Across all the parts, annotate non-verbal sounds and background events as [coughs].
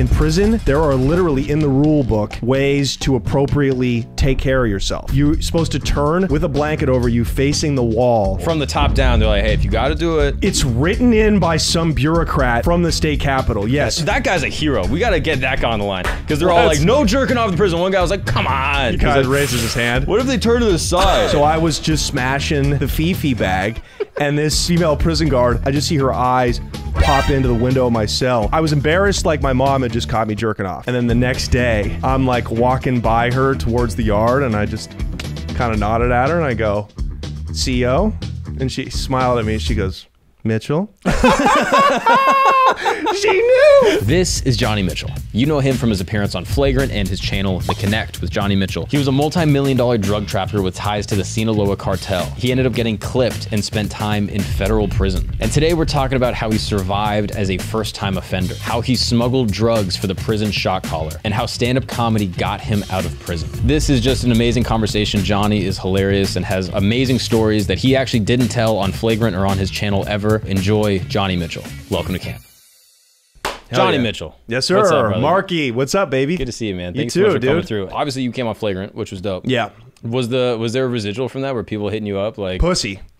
In prison, there are literally in the rule book ways to appropriately take care of yourself. You're supposed to turn with a blanket over you facing the wall. From the top down, they're like, hey, if you got to do it. It's written in by some bureaucrat from the state capitol. Yes. That guy's a hero. We got to get that guy on the line. Because they're all like, no jerking off in prison. One guy was like, come on. He kind of like, raises his hand. What if they turn to the side? So I was just smashing the Fifi bag, and this female prison guard, I just see her eyes pop into the window of my cell. I was embarrassed like my mom had just caught me jerking off. And then the next day, I'm like walking by her towards the yard, and I just kind of nodded at her, and I go, CO? And she smiled at me, she goes, Mitchell? [laughs] she knew! This is Johnny Mitchell. You know him from his appearance on Flagrant and his channel, The Connect with Johnny Mitchell. He was a multi-million dollar drug trafficker with ties to the Sinaloa cartel. He ended up getting clipped and spent time in federal prison. And today we're talking about how he survived as a first-time offender, how he smuggled drugs for the prison shot caller, and how stand-up comedy got him out of prison. This is just an amazing conversation. Johnny is hilarious and has amazing stories that he actually didn't tell on Flagrant or on his channel ever. Enjoy Johnny Mitchell. Welcome to camp. Johnny yeah. Mitchell. Yes, sir. What's up. Marky, what's up, baby? Good to see you, man. You too, so much for coming dude. through. Obviously, you came on Flagrant, which was dope. Yeah. Was the was there a residual from that where people hitting you up like? Pussy. [laughs]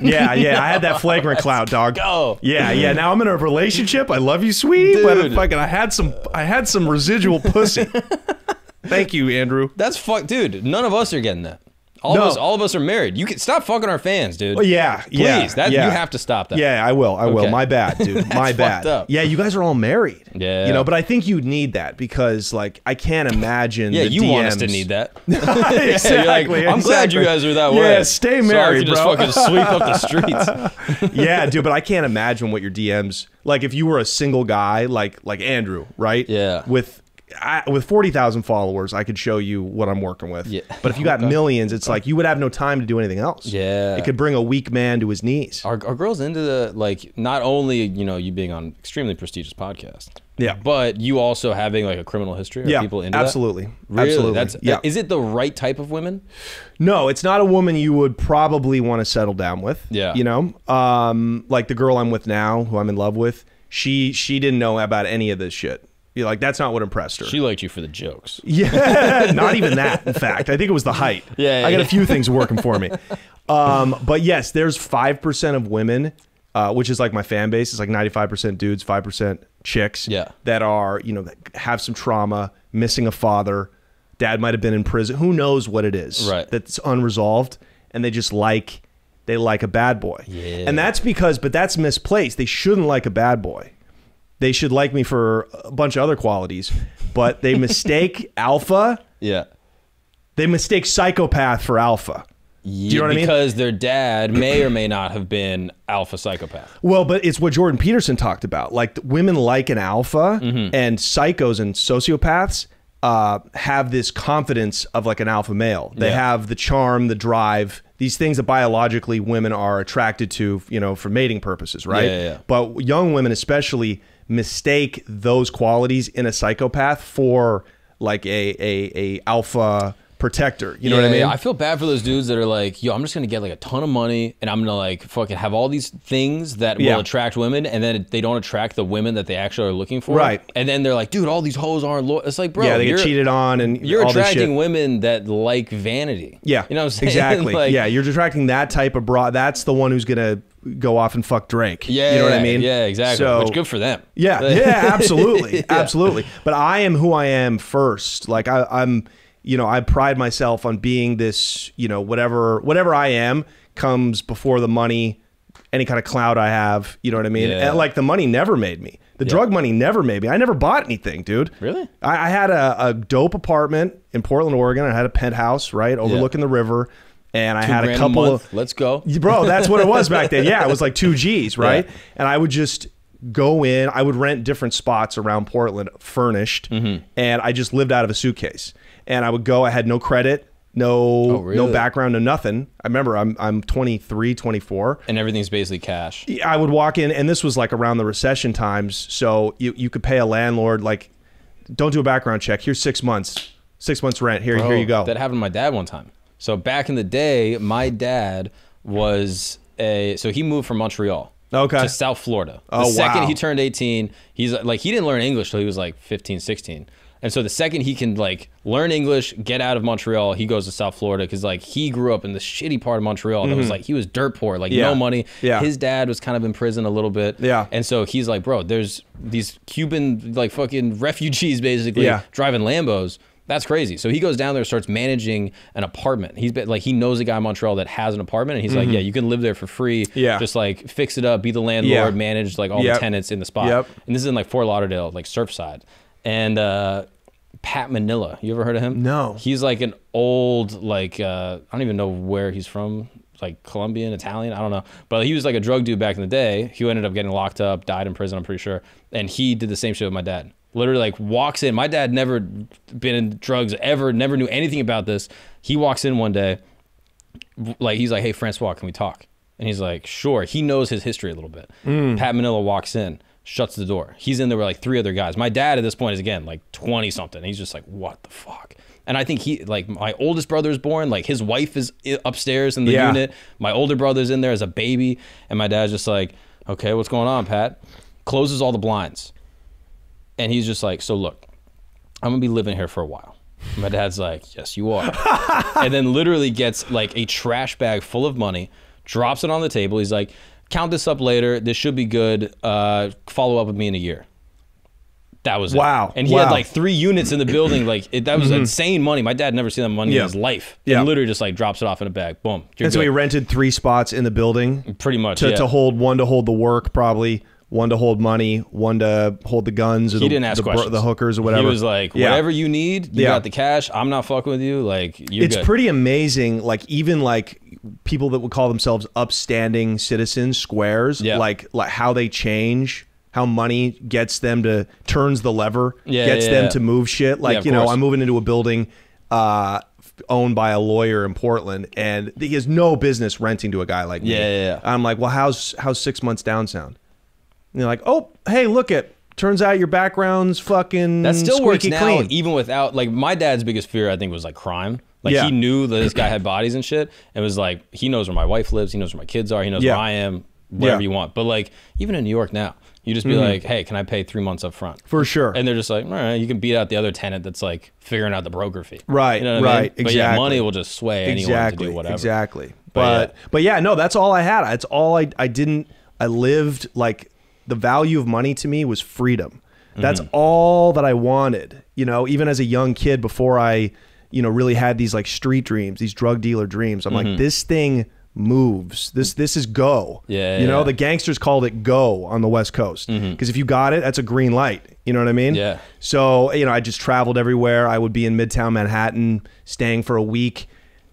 Yeah, yeah. I had that flagrant [laughs] clout, dog. go. Yeah, yeah. Now I'm in a relationship. I love you, sweetie. But fucking, I had some, I had some residual pussy. [laughs] Thank you, Andrew. That's fuck, dude. None of us are getting that. All No. of us, all of us are married. You can stop fucking our fans, dude. Oh, yeah, Please, yeah, that yeah. you have to stop that. Yeah, I will. I will. Okay. My bad, dude. [laughs] My bad. Yeah, you guys are all married. Yeah. You know, but I think you'd need that because, like, I can't imagine. Yeah, you want us to need that. [laughs] [laughs] exactly. You're like, I'm glad you guys are that way. yeah, stay So I married, can just fucking sweep up the streets. yeah, dude, but I can't imagine what your DMs like if you were a single guy like like Andrew, right? Yeah. With I, with forty thousand followers, I could show you what I'm working with. Yeah. But if you got [laughs] millions, it's like you would have no time to do anything else. Yeah. It could bring a weak man to his knees. Are, are girls into the like not only you know you being on extremely prestigious podcast, Yeah. but you also having like a criminal history? Are yeah, people into that? absolutely, Really? absolutely. That's yeah. Is it the right type of women? No, it's not a woman you would probably want to settle down with. Yeah. You know, um, like the girl I'm with now, who I'm in love with. She she didn't know about any of this shit. You're like that's not what impressed her. She liked you for the jokes. [laughs] Yeah, not even that. In fact, I think it was the height. Yeah, yeah, I got yeah. a few things working for me. [laughs] Um, but yes, there's five percent of women, uh, which is like my fan base. It's like 95 percent dudes, five percent chicks. Yeah. that are you know that have some trauma, missing a father, dad might have been in prison. Who knows what it is? Right. That's unresolved, and they just like they like a bad boy. Yeah. and that's because, but that's misplaced. They shouldn't like a bad boy they should like me for a bunch of other qualities, but they mistake [laughs] alpha. Yeah. They mistake psychopath for alpha. Yeah, you know what I mean? Because their dad may or may not have been alpha psychopath. Well, but it's what Jordan Peterson talked about. Like women like an alpha, Mm-hmm. and psychos and sociopaths uh, have this confidence of like an alpha male. They Yeah. have the charm, the drive, these things that biologically women are attracted to, you know, for mating purposes, right? Yeah, yeah, yeah. But young women, especially, mistake those qualities in a psychopath for like a a, a alpha protector. You know what I mean? yeah. I feel bad for those dudes that are like, yo, I'm just gonna get like a ton of money and I'm gonna like fucking have all these things that will attract women, and then they don't attract the women that they actually are looking for. Right. And then they're like, dude, all these hoes aren't. Lo-. It's like, bro, yeah, they get cheated on and You're all this shit. attracting women that like vanity. Yeah, You know what I'm saying? [laughs] Exactly. Like, yeah, you're attracting that type of broad. That's the one who's gonna go off and fuck Drake. Yeah, you know what I mean? Yeah, exactly. So Which good for them. yeah, [laughs] yeah, absolutely, absolutely. But I am who I am first. Like I, I'm, you know, I pride myself on being this. You know, whatever whatever I am comes before the money, any kind of cloud I have. You know what I mean? Yeah. And like the money never made me. The drug money never made me. I never bought anything, dude. Really? I, I had a, a dope apartment in Portland, Oregon. I had a penthouse right overlooking the river, and I Two had a couple month. of Let's go. bro that's what it was back then yeah it was like two [laughs] g's right Yeah. and i would just go in i would rent different spots around portland furnished Mm-hmm. and i just lived out of a suitcase and i would go i had no credit no Oh, really? no background no nothing i remember i'm i'm 23 24 And everything's basically cash. I would walk in, and this was like around the recession times. So you, you could pay a landlord like, don't do a background check. Here's six months, six months rent. Here, here you go. That happened to my dad one time. So back in the day, my dad was a so he moved from Montreal. Okay. to South Florida. Oh, the Oh, second wow. he turned 18, he's like he didn't learn English till he was like 15, 16. And so the second he can like learn English, get out of Montreal, he goes to South Florida because like he grew up in the shitty part of Montreal that was like he was dirt poor, like Mm-hmm. Yeah. no money. Yeah. His dad was kind of in prison a little bit. Yeah. And so he's like, bro, there's these Cuban like fucking refugees basically Yeah. driving Lambos. That's crazy. So he goes down there, starts managing an apartment. He's been like he knows a guy in Montreal that has an apartment, and he's like, yeah, you can live there for free. Mm-hmm. Yeah. Just like fix it up, be the landlord, Yeah. manage like all Yep. the tenants in the spot. Yep. And this is in like Fort Lauderdale, like Surfside. And uh Pat Manila, you ever heard of him? No. He's like an old, like uh I don't even know where he's from, like Colombian, Italian, I don't know. But he was like a drug dude back in the day. He ended up getting locked up, died in prison, I'm pretty sure. And he did the same shit with my dad. Literally like walks in. My dad never been in drugs ever, never knew anything about this. He walks in one day, like he's like, "Hey, Francois, can we talk?" And he's like, "Sure." He knows his history a little bit. Pat Manila walks in, shuts the door. He's in there with like three other guys. My dad at this point is again like twenty something. He's just like, "What the fuck?" And I think he like my oldest brother is born. Like his wife is eh, upstairs in the Yeah. unit. My older brother's in there as a baby, and my dad's just like, "Okay, what's going on, Pat?" Closes all the blinds, and he's just like, "So look, I'm gonna be living here for a while." My dad's like, "Yes, you are," [laughs] and then literally gets like a trash bag full of money, drops it on the table. He's like, "Count this up later. This should be good. Uh, follow up with me in a year." That was it. Wow. and he had like three units in the building. [clears throat] Like it, that was insane money. My dad never seen that money Yeah. in his life. Yeah. and literally just like drops it off in a bag. Boom. And so he rented three spots in the building pretty much to, yeah. to hold one to hold the work, probably one to hold money, one to hold the guns or He the, didn't ask the, questions. the hookers or whatever. He was like, Yeah. whatever you need, you Yeah. got the cash. I'm not fucking with you. Like you're it's good. pretty amazing like even like people that would call themselves upstanding citizens squares Yeah. like like how they change how money gets them to turns the lever Yeah, gets yeah, them yeah. to move shit like you know course. i'm moving into a building uh owned by a lawyer in portland and he has no business renting to a guy like me Yeah, yeah, yeah. i'm like well how's how's six months down sound and they're like oh hey look it turns out your background's fucking That still works now, clean. even without like my dad's biggest fear. I think was like crime. Like Yeah. he knew that this guy had bodies and shit, and was like he knows where my wife lives, he knows where my kids are, he knows Yeah. where I am, whatever Yeah. you want. But like even in New York now, you just be mm-hmm. like, hey, can I pay three months up front? for sure And they're just like, all right, you can beat out the other tenant that's like figuring out the broker fee. Right, You know what I mean? right, But yeah, money will just sway anyone exactly to do whatever. exactly But but yeah. but yeah no that's all i had it's all i i didn't i lived like the value of money to me was freedom that's Mm-hmm. all that i wanted you know even as a young kid before i you know really had these like street dreams these drug dealer dreams i'm like this thing moves this this is go Mm-hmm. Yeah, you know yeah. the gangsters called it go on the west coast because if you got it that's a green light you know what i mean Mm-hmm. Yeah. so, you know, I just traveled everywhere. I would be in Midtown Manhattan, staying for a week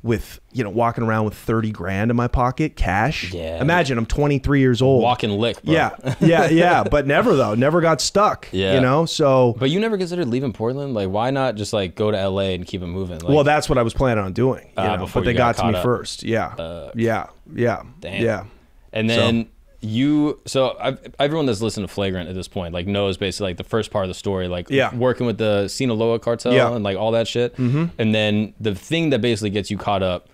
with, you know, walking around with 30 grand in my pocket, cash. Yeah. Imagine I'm 23 years old. walking lick, bro. Yeah. [laughs] Yeah. Yeah. but never, though. Never got stuck. Yeah. You know? So, But you never considered leaving Portland? Like, why not just like go to LA and keep it moving? Like, well, that's what I was planning on doing. You Ah, know? before But they got, got to me up. first. Yeah. yeah. Yeah. Damn. Yeah. And then you, so I've, everyone that's listened to Flagrant at this point, like knows basically like the first part of the story, like Yeah. working with the Sinaloa cartel Yeah. and like all that shit. Mm-hmm. And then the thing that basically gets you caught up,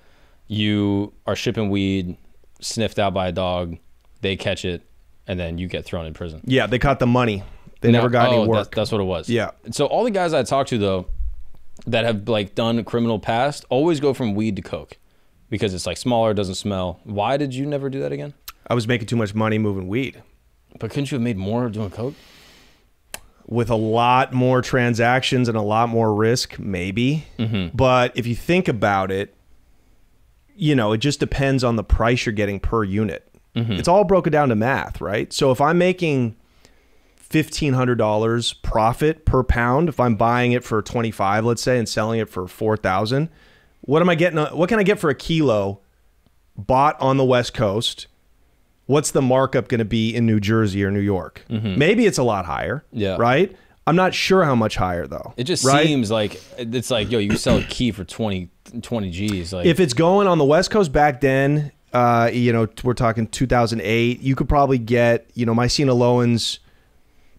you are shipping weed, sniffed out by a dog, they catch it, and then you get thrown in prison. Yeah. They caught the money. They never got oh, any that- work. that's what it was. Yeah. So all the guys I talked to though, that have like done a criminal past, always go from weed to coke, because it's like smaller, doesn't smell. Why did you never do that again? I was making too much money moving weed. But couldn't you have made more doing coke? with a lot more transactions and a lot more risk, maybe. Mm-hmm. But if you think about it, you know, it just depends on the price you're getting per unit. Mm-hmm. It's all broken down to math, right? So if I'm making fifteen hundred dollars profit per pound, if I'm buying it for twenty five, let's say, and selling it for four thousand, what am I getting? What can I get for a kilo bought on the West Coast? What's the markup going to be in New Jersey or New York? Maybe it's a lot higher. Yeah. Right. I'm not sure how much higher though. It just right? seems like it's like yo, you sell a key for 20, 20 G's. Like if it's going on the West Coast back then, uh, you know, we're talking 2008, you could probably get, you know, my Sinaloans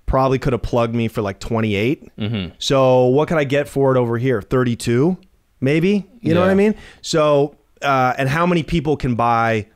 probably could have plugged me for like 28. Mm-hmm. So what can I get for it over here? 32, maybe. You know what I mean? So, uh, and how many people can buy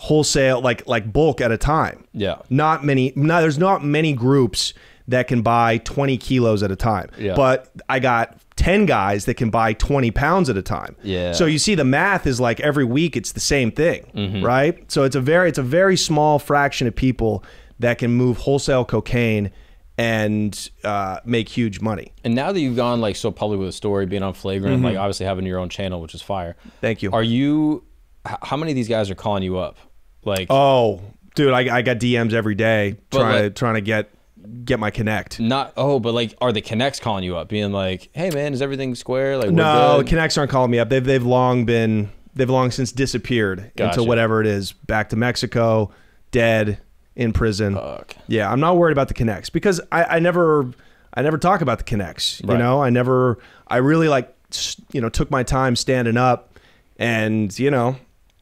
wholesale like like bulk at a time. Yeah. Not many. No, there's not many groups that can buy 20 kilos at a time. Yeah. But I got 10 guys that can buy 20 pounds at a time. Yeah. So you see the math is like every week it's the same thing, Mm-hmm. right? So it's a very it's a very small fraction of people that can move wholesale cocaine and uh, make huge money. And now that you've gone like so public with a story, being on flagrant, like obviously having your own channel, which is fire. Thank you. Are you? How many of these guys are calling you up? Like, Oh, dude, I, I got DMs every day trying like- to trying to get get my connect. not oh, but like, are the connects calling you up, being like, "Hey, man, is everything square?" Like, No, good? connects aren't calling me up. They've they've long been they've long since disappeared Gotcha. into whatever it is, back to Mexico, dead in prison. Fuck. Yeah, I'm not worried about the connects because I, I never I never talk about the connects. You know, I never I really like you know took my time standing up, and you know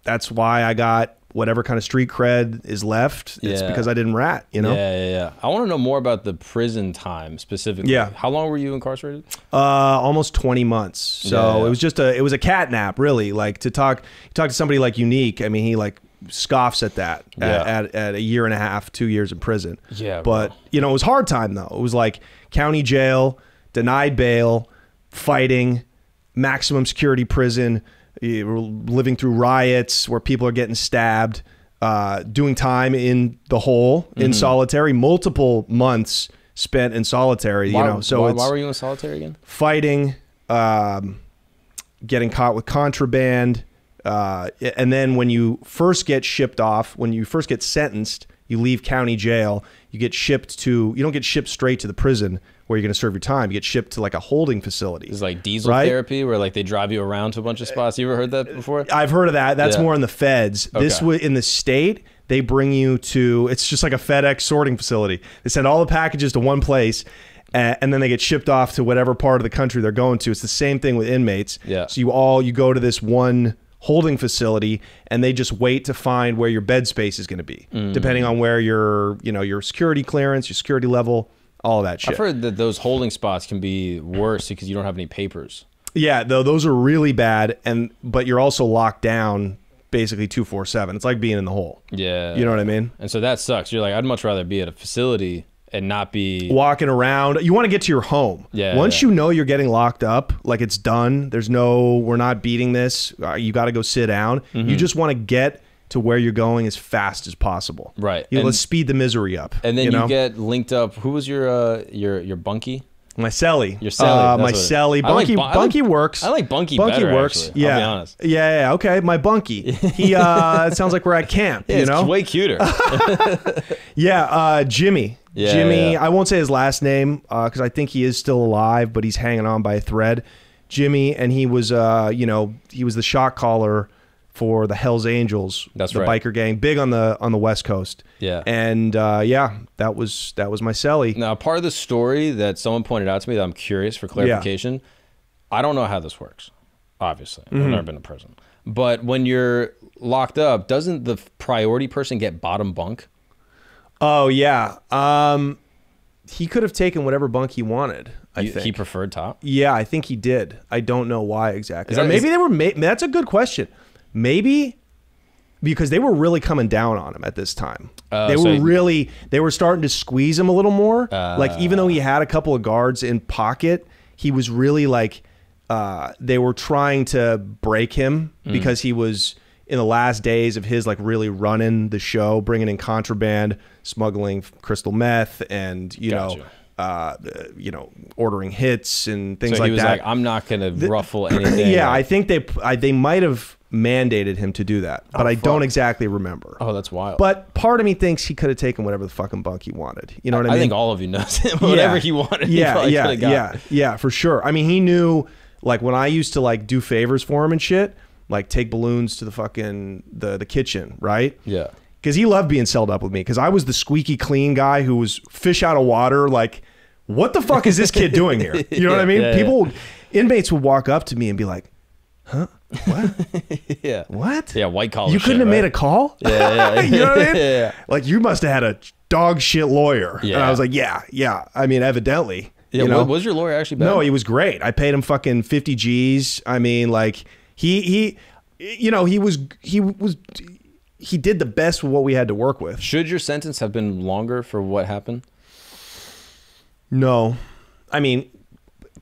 that's why I got whatever kind of street cred is left. It's because I didn't rat. You know. Yeah, yeah, yeah. I want to know more about the prison time specifically. Yeah. How long were you incarcerated? Uh, almost 20 months. So Yeah, yeah. it was just a, it was a cat nap, really. Like to talk, talk to somebody like Unique. I mean, he like scoffs at that Yeah. at, at, at a year and a half, two years in prison. Yeah, But, bro. you know, it was hard time though. It was like county jail, denied bail, fighting, maximum security prison, living through riots where people are getting stabbed, uh, doing time in the hole in Mm-hmm. solitary, multiple months spent in solitary, Why, you know, so why, it's why were you in solitary again? fighting, um, getting caught with contraband, uh, and then when you first get shipped off, when you first get sentenced, you leave county jail. You get shipped to. You don't get shipped straight to the prison where you're going to serve your time. You get shipped to like a holding facility. It's like diesel Right? therapy, where like they drive you around to a bunch of spots. You ever heard that before? I've heard of that. That's Yeah. more in the feds. This Okay. was in the state. They bring you to. It's just like a FedEx sorting facility. They send all the packages to one place, and then they get shipped off to whatever part of the country they're going to. It's the same thing with inmates. Yeah. So you all you go to this one holding facility, and they just wait to find where your bed space is going to be, Mm. depending on where your you know your security clearance, your security level, all that shit. I've heard that those holding spots can be worse because you don't have any papers. Yeah, though those are really bad, and but you're also locked down basically two four seven. It's like being in the hole. Yeah. You know what I mean? And so that sucks. You're like, I'd much rather be at a facility and not be. Walking around, you want to get to your home. Yeah, Once yeah. you know you're getting locked up, like it's done. There's no, we're not beating this. Uh, you got to go sit down. Mm-hmm. You just want to get to where you're going as fast as possible. Right. You know, And- let's speed the misery up. And then you, know? get linked up. Who was your uh, your your bunkie? my celly. Your celly, Uh, my celly. Like Bunky. like- bunky works. I like bunkie Bunky better, works. actually. Yeah. Yeah. Yeah. Okay. My bunky. He. [laughs] uh It sounds like we're at camp. Yeah, you it's know. way cuter. [laughs] Yeah, uh, Jimmy. Yeah, Jimmy. yeah. I won't say his last name because I think he is still alive, but he's hanging on by a thread. Jimmy, and he was, uh, you know, he was the shot caller for the Hell's Angels, That's the right. biker gang, big on the on the West Coast. Yeah. and uh, yeah, that was that was my celly. now, part of the story that someone pointed out to me that I'm curious for clarification. I don't know how this works. Obviously, Mm-hmm. I've never been to prison. But when you're locked up, doesn't the priority person get bottom bunk? Oh yeah, um, he could have taken whatever bunk he wanted. I You- think he preferred top. Yeah, I think he did. I don't know why exactly. That- or maybe is- they were. That's a good question. Maybe because they were really coming down on him at this time. Uh, they were so- really. They were starting to squeeze him a little more. Uh. like even though he had a couple of guards in pocket, he was really like. Uh, they were trying to break him Mm. because he was in the last days of his like really running the show, bringing in contraband, smuggling crystal meth, and you know uh, you know, ordering hits and things So like he was that. like, I'm not going to ruffle [clears throat] anything. yeah, I think they I, they might have mandated him to do that, but I don't exactly remember. oh, that's wild. But part of me thinks he could have taken whatever the fucking bunk he wanted. You know what I I mean? I think all of you knows him. [laughs] Whatever Yeah. he wanted, Yeah, probably yeah, yeah, yeah, for sure. I mean, he knew like when I used to like do favors for him and shit, like take balloons to the fucking the the kitchen, right? Yeah. because he loved being celled up with me because I was the squeaky clean guy who was fish out of water. Like, what the fuck is this kid doing here? [laughs] You know what I mean? Yeah, yeah, People, inmates would walk up to me and be like, "Huh? What? [laughs] Yeah. What? Yeah, white collar You couldn't shit, have made a call? [laughs] Yeah, yeah, yeah. you know what I mean? Yeah, yeah. Like you must have had a dog shit lawyer. And I was like, yeah, yeah. I mean, evidently. Yeah, you know? was your lawyer actually bad? No, he was great. I paid him fucking 50 G's. I mean, like he he you know, he was he was he did the best with what we had to work with. Should your sentence have been longer for what happened? No, I mean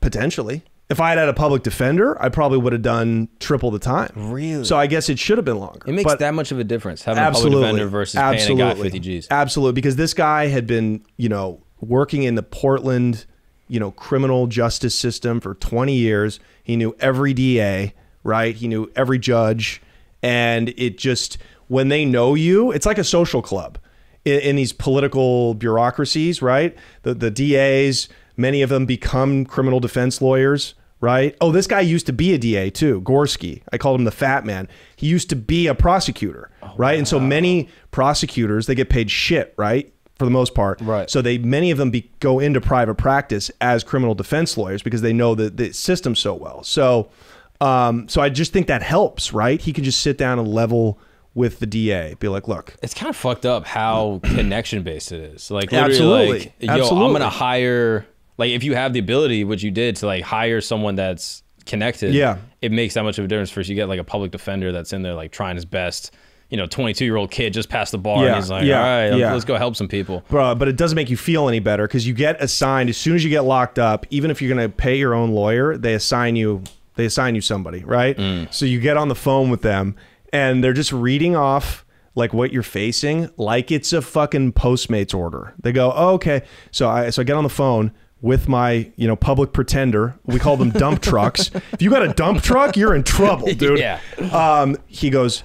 potentially. If I had had a public defender, I probably would have done triple the time. Really? So I guess it should have been longer. It makes that much of a difference having absolutely a public defender versus paying a guy 50 G's. Absolutely, because this guy had been, you know, working in the Portland, you know, criminal justice system for 20 years. He knew every DA, right? He knew every judge, and it just when they know you, it's like a social club in, in these political bureaucracies, right? The the DAs, many of them become criminal defense lawyers. Right. Oh, this guy used to be a DA too. Gorski. I called him the fat man. He used to be a prosecutor. Oh, right. And so many prosecutors, they get paid shit, right? For the most part. Right. So they many of them be, go into private practice as criminal defense lawyers because they know the, the system so well. So um, so I just think that helps, right? He can just sit down and level with the DA, be like, look, It's kind of fucked up how [clears throat] connection based it is. Like Absolutely. like yo, I'm gonna hire like if you have the ability, which you did, to like hire someone that's connected, Yeah. it makes that much of a difference First, you get like a public defender that's in there like trying his best. You know, 22 year old kid just passed the bar Yeah, and he's like, yeah, all right, yeah. let's go help some people. bro, but it doesn't make you feel any better because you get assigned as soon as you get locked up. Even if you're going to pay your own lawyer, they assign you they assign you somebody, right? So you get on the phone with them, and they're just reading off like what you're facing, like it's a fucking Postmates order. They go, oh, okay. So I so I get on the phone with my you know public pretender. We call them dump [laughs] trucks. If you got a dump truck, you're in trouble, [laughs] dude. Yeah. Um, he goes,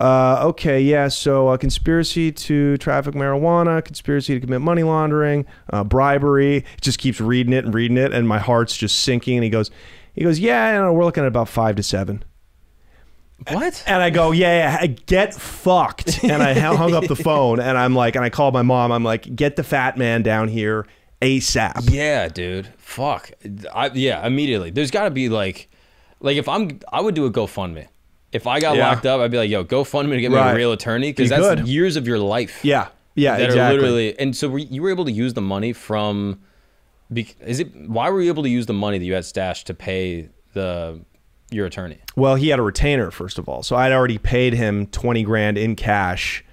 uh, okay, yeah. So, uh, conspiracy to traffic marijuana, conspiracy to commit money laundering, uh, bribery. It just keeps reading it and reading it, and my heart's just sinking. And he goes, he goes, yeah, know, we're looking at about five to seven. What? And I go, yeah, yeah, get fucked. And I hung up the phone, and I'm like, and I called my mom. I'm like, get the fat man down here ASAP. Yeah, dude. Fuck. I, yeah, immediately. There's got to be like, like if I'm, I would do a GoFundMe. If I got Yeah. locked up, I'd be like, yo, GoFundMe to get me a real attorney because that's could. years of your life. Yeah, yeah, that exactly. are literally. And so were, you were able to use the money from. Bec- Is it why were you able to use the money that you had stashed to pay the your attorney? Well, he had a retainer first of all, so I'd already paid him twenty grand in cash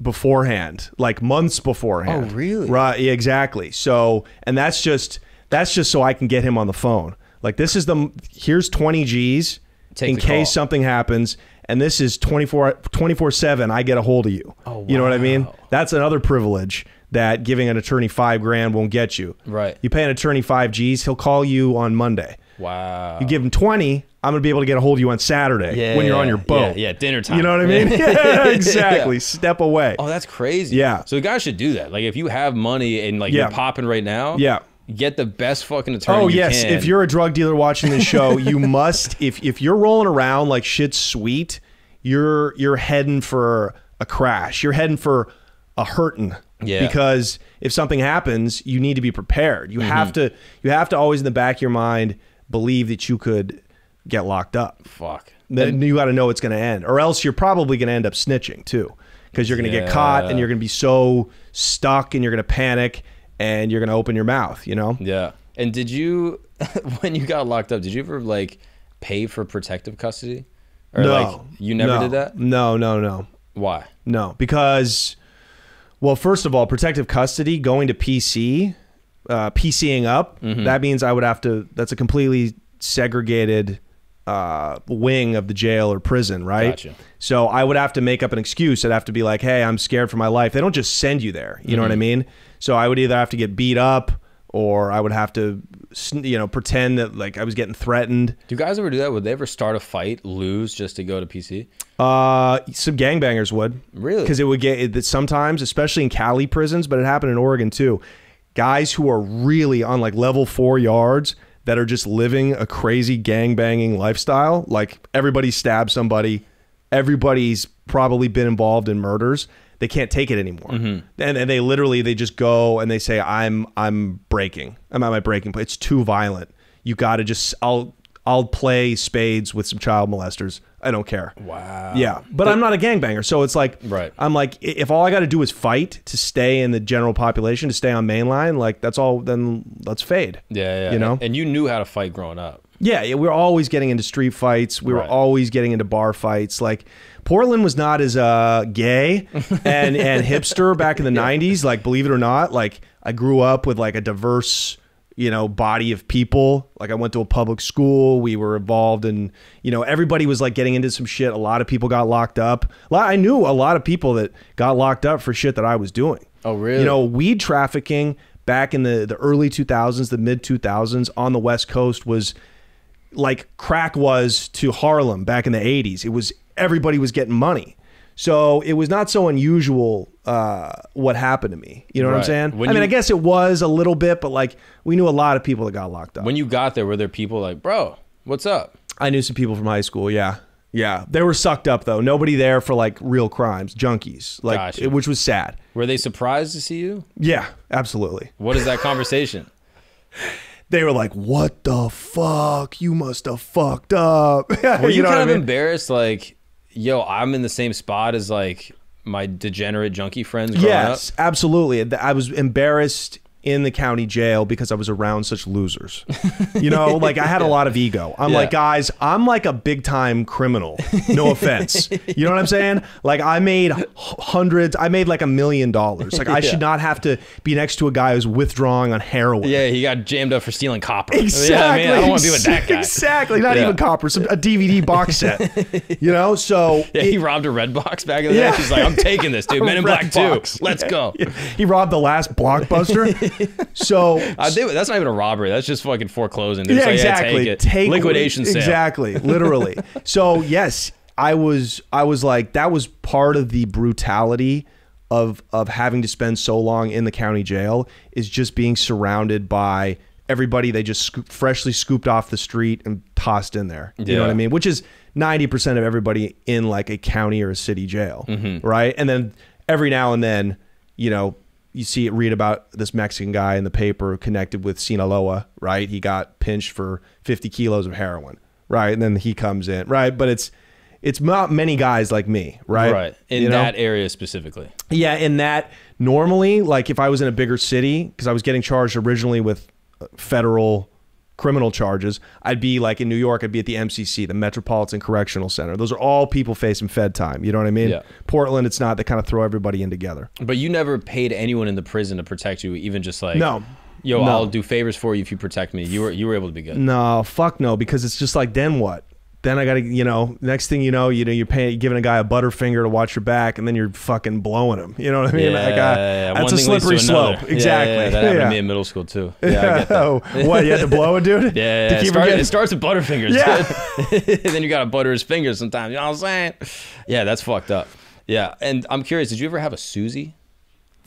beforehand, like months beforehand. Oh, really? Right? Yeah, exactly. So, and that's just that's just so I can get him on the phone. Like this is the here's twenty G's Take in case call. something happens, and this is 24 24 7 I get a hold of you. Oh, You know what I mean? That's another privilege that giving an attorney five grand won't get you. Right. You pay an attorney five G's, he'll call you on Monday. Wow. You give him 20, I'm going to be able to get a hold of you on Saturday when you're on your boat. Yeah, yeah, dinner time. You know what I mean? [laughs] Yeah, [laughs] exactly. Step away. Oh, that's crazy. Yeah. So guys should do that. Like if you have money and like Yeah. you're popping right now, Yeah. get the best fucking attorney. Oh you yes, can. if you're a drug dealer watching this show, you [laughs] must if if you're rolling around like shit's sweet, you're you're heading for a crash. You're heading for a hurting. Yeah. Because if something happens, you need to be prepared. Mm-hmm. You have to you have to always in the back of your mind believe that you could get locked up. fuck. Then you got to know it's going to end, or else you're probably going to end up snitching too, because you're going to get caught and you're going to be so stuck and you're going to panic and you're going to open your mouth. You know? Yeah. And did you, [laughs] when you got locked up, did you ever like pay for protective custody? Or no, like you never no, did that? No, no, no, Why? no. Because, well, first of all, protective custody going to PC, uh, PCing up. Mm-hmm. That means I would have to. That's a completely segregated uh, wing of the jail or prison, right? Gotcha. So I would have to make up an excuse. I'd have to be like, "Hey, I'm scared for my life." They don't just send you there. You know Mm-hmm. what I mean? So I would either have to get beat up, or I would have to, you know, pretend that like I was getting threatened. Do you guys ever do that? Would they ever start a fight, lose just to go to PC? Uh, some gangbangers would Really? because it would get it, that sometimes, especially in Cali prisons, but it happened in Oregon too. Guys who are really on like level four yards that are just living a crazy gangbanging lifestyle. Like everybody stabs somebody, everybody's probably been involved in murders. They can't take it anymore, and, and they literally they just go and they say, "I'm I'm breaking. I'm at my breaking point. It's too violent. You got to just I'll I'll play spades with some child molesters. I don't care." Wow. Yeah, but I'm not a gangbanger, so it's like Right. I'm like if all I got to do is fight to stay in the general population, to stay on mainline, like that's all. Then let's fade. Yeah, yeah. You know? And you knew how to fight growing up. Yeah, yeah, we were always getting into street fights. We were Right. always getting into bar fights. Like Portland was not as uh, gay [laughs] and and hipster back in the '90s. Like, believe it or not, like I grew up with like a diverse, you know, body of people. Like I went to a public school. We were involved in, you know, everybody was like getting into some shit. A lot of people got locked up. A lot- I knew a lot of people that got locked up for shit that I was doing. Oh, really? You know, weed trafficking back in the, the early 2000s, the mid 2000s on the West Coast was like crack was to Harlem back in the 80s. It was everybody was getting money. So it was not so unusual uh, what happened to me. You know what I'm saying? When I mean, you- I guess it was a little bit, but like we knew a lot of people that got locked up. When you got there, were there people like, bro, what's up? I knew some people from high school. Yeah. Yeah. They were sucked up though. Nobody there for like real crimes, junkies, like, Gotcha. which was sad. Were they surprised to see you? Yeah, absolutely. What is that [laughs] conversation? they were like, "What the fuck? You must have fucked up." [laughs] Were you, know kind of I mean? embarrassed? Like, yo, I'm in the same spot as like my degenerate junkie friends growing Yes, up. absolutely. I was embarrassed in the county jail because I was around such losers. You know, [laughs] like I had a lot of ego. I'm Yeah. like, guys, I'm like a big time criminal. No [laughs] offense. You know what I'm saying? Like I made hundreds. I made like a million dollars. Like I [laughs] should not have to be next to a guy who's withdrawing on heroin. Yeah, he got jammed up for stealing copper. Exactly. Yeah, I, mean, I don't want to be with that guy. Exactly. Not Yeah. even copper. Some a DVD box set. You know. So Yeah, it- he robbed a red box back in the Yeah. day. He's like, I'm taking this, dude. Men in Black 2. Let's go. he robbed the last blockbuster. [laughs] so Uh, they- that's not even a robbery. That's just fucking foreclosing. They're yeah, like, exactly. take it. Take Liquidation sale. Exactly, literally. [laughs] so yes, I was. I was like that was part of the brutality of of having to spend so long in the county jail is just being surrounded by everybody they just scoop, freshly scooped off the street and tossed in there. You know what I mean? Which is ninety percent of everybody in like a county or a city jail, Mm-hmm. right? And then every now and then, you know. You see it read about this Mexican guy in the paper connected with Sinaloa, right? He got pinched for 50 kilos of heroin, right? And then he comes in, right? But it's it's not many guys like me, right? Right. In You know? that area specifically. Yeah, in that normally, like if I was in a bigger city, because I was getting charged originally with uh, federal criminal charges, I'd be like in New York, I'd be at the MCC, the Metropolitan Correctional Center. Those are all people facing Fed time. You know what I mean? Yeah. Portland, it's not. They kind of throw everybody in together. But you never paid anyone in the prison to protect you, even just like No. Yo, No. I'll do favors for you if you protect me. You were you were able to be good. No, fuck no, because it's just like then what? Then I gotta, you know, next thing you know, you know, you're paying, you're giving a guy a butterfinger to watch your back, and then you're fucking blowing him. You know what I mean? Yeah, Like, uh, yeah, that's one a to slippery slope. another. Yeah, Exactly. Yeah, that happened Yeah. to me in middle school too. [laughs] Yeah, I get that. oh, what? You had to blow a dude? [laughs] Yeah, To yeah, keep it, from start- it starts with butterfingers. Yeah. [laughs] then you gotta butter his fingers sometimes. You know what I'm saying? Yeah, that's fucked up. Yeah, and I'm curious. Did you ever have a Susie?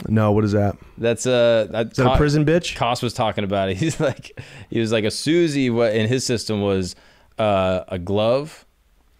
No, what is that? That's uh, that, Is that a prison bitch? Koss was talking about it. He's like, he was like a Susie. What in his system was uh, a glove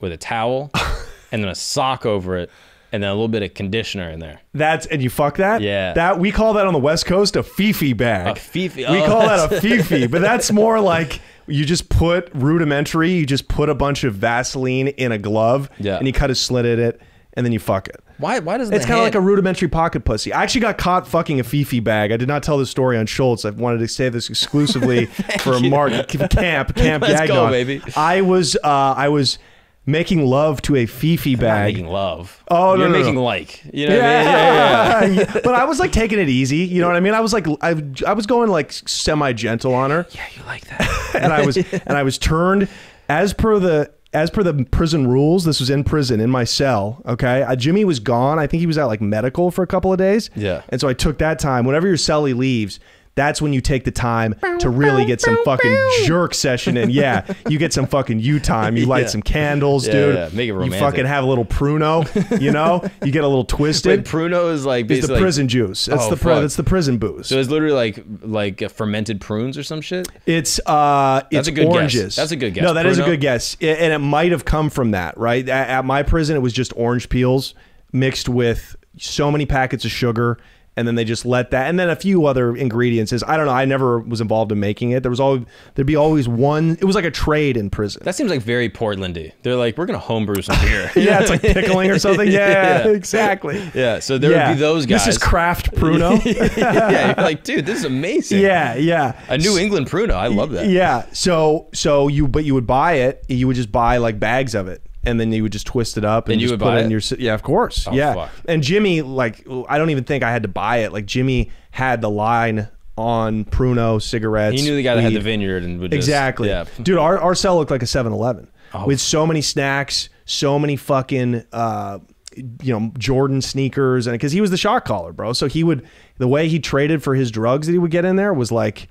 with a towel, [laughs] and then a sock over it, and then a little bit of conditioner in there. That's and you fuck that? Yeah. That we call that on the West Coast a fifi bag. A fifi. We oh, call that a fifi, [laughs] but that's more like you just put rudimentary. You just put a bunch of Vaseline in a glove, Yeah. and you cut a slit at it, and then you fuck it. Why? Why doesn't It's kind of like a rudimentary pocket pussy. I actually got caught fucking a Fifi bag. I did not tell this story on Schulz. I wanted to say this exclusively [laughs] for a mark camp camp Let's gag go, baby. I was uh, I was making love to a Fifi Not bag. making love. Oh, no, you're no, no. making like. You know what I mean? Yeah, yeah, [laughs] yeah. but I was like taking it easy. You know what I mean? I was like I, I was going like semi gentle on her. Yeah, you like that. [laughs] and I was and I was turned as per the as per the prison rules. This was in prison in my cell. Okay, uh, Jimmy was gone. I think he was at like medical for a couple of days. Yeah. and so I took that time. Whenever your cellie leaves. That's when you take the time to really get some fucking jerk session in. Yeah, you get some fucking you time. You light Yeah. some candles, Yeah, dude. yeah, make it romantic. You fucking have a little pruno. You know, you get a little twisted. Wait, Pruno is like it's the like- prison juice. That's Oh, the fuck. that's the prison booze. So it's literally like like uh, fermented prunes or some shit. It's uh, it's a good guess. oranges. That's a good guess. No, that is a good guess, I- and it might have come from that, right? At, at my prison, it was just orange peels mixed with so many packets of sugar and then they just let that, and then a few other ingredients. Is I don't know. I never was involved in making it. There was always there'd be always one. It was like a trade in prison. That seems like very Portlandy. They're like, we're gonna homebrew some beer. [laughs] yeah, it's like pickling or something. [laughs] Yeah, Yeah. exactly. yeah. So there yeah. would be those guys. This is craft [laughs] Pruno. yeah, you're like, dude, this is amazing. yeah, yeah. A New England Pruno. I love that. Yeah. So so you but you would buy it. You would just buy like bags of it. And then you would just twist it up and, And you just would put buy it in your yeah of course yeah fuck. and Jimmy like I don't even think I had to buy it like Jimmy had the line on Pruno cigarettes He knew the guy that had the vineyard and would just, Exactly. Yeah. Dude, our, our cell looked like a 7 Eleven Oh. with so many snacks, so many fucking, uh, you know, Jordan sneakers. And because he was the shot caller, bro. So he would, the way he traded for his drugs that he would get in there was like,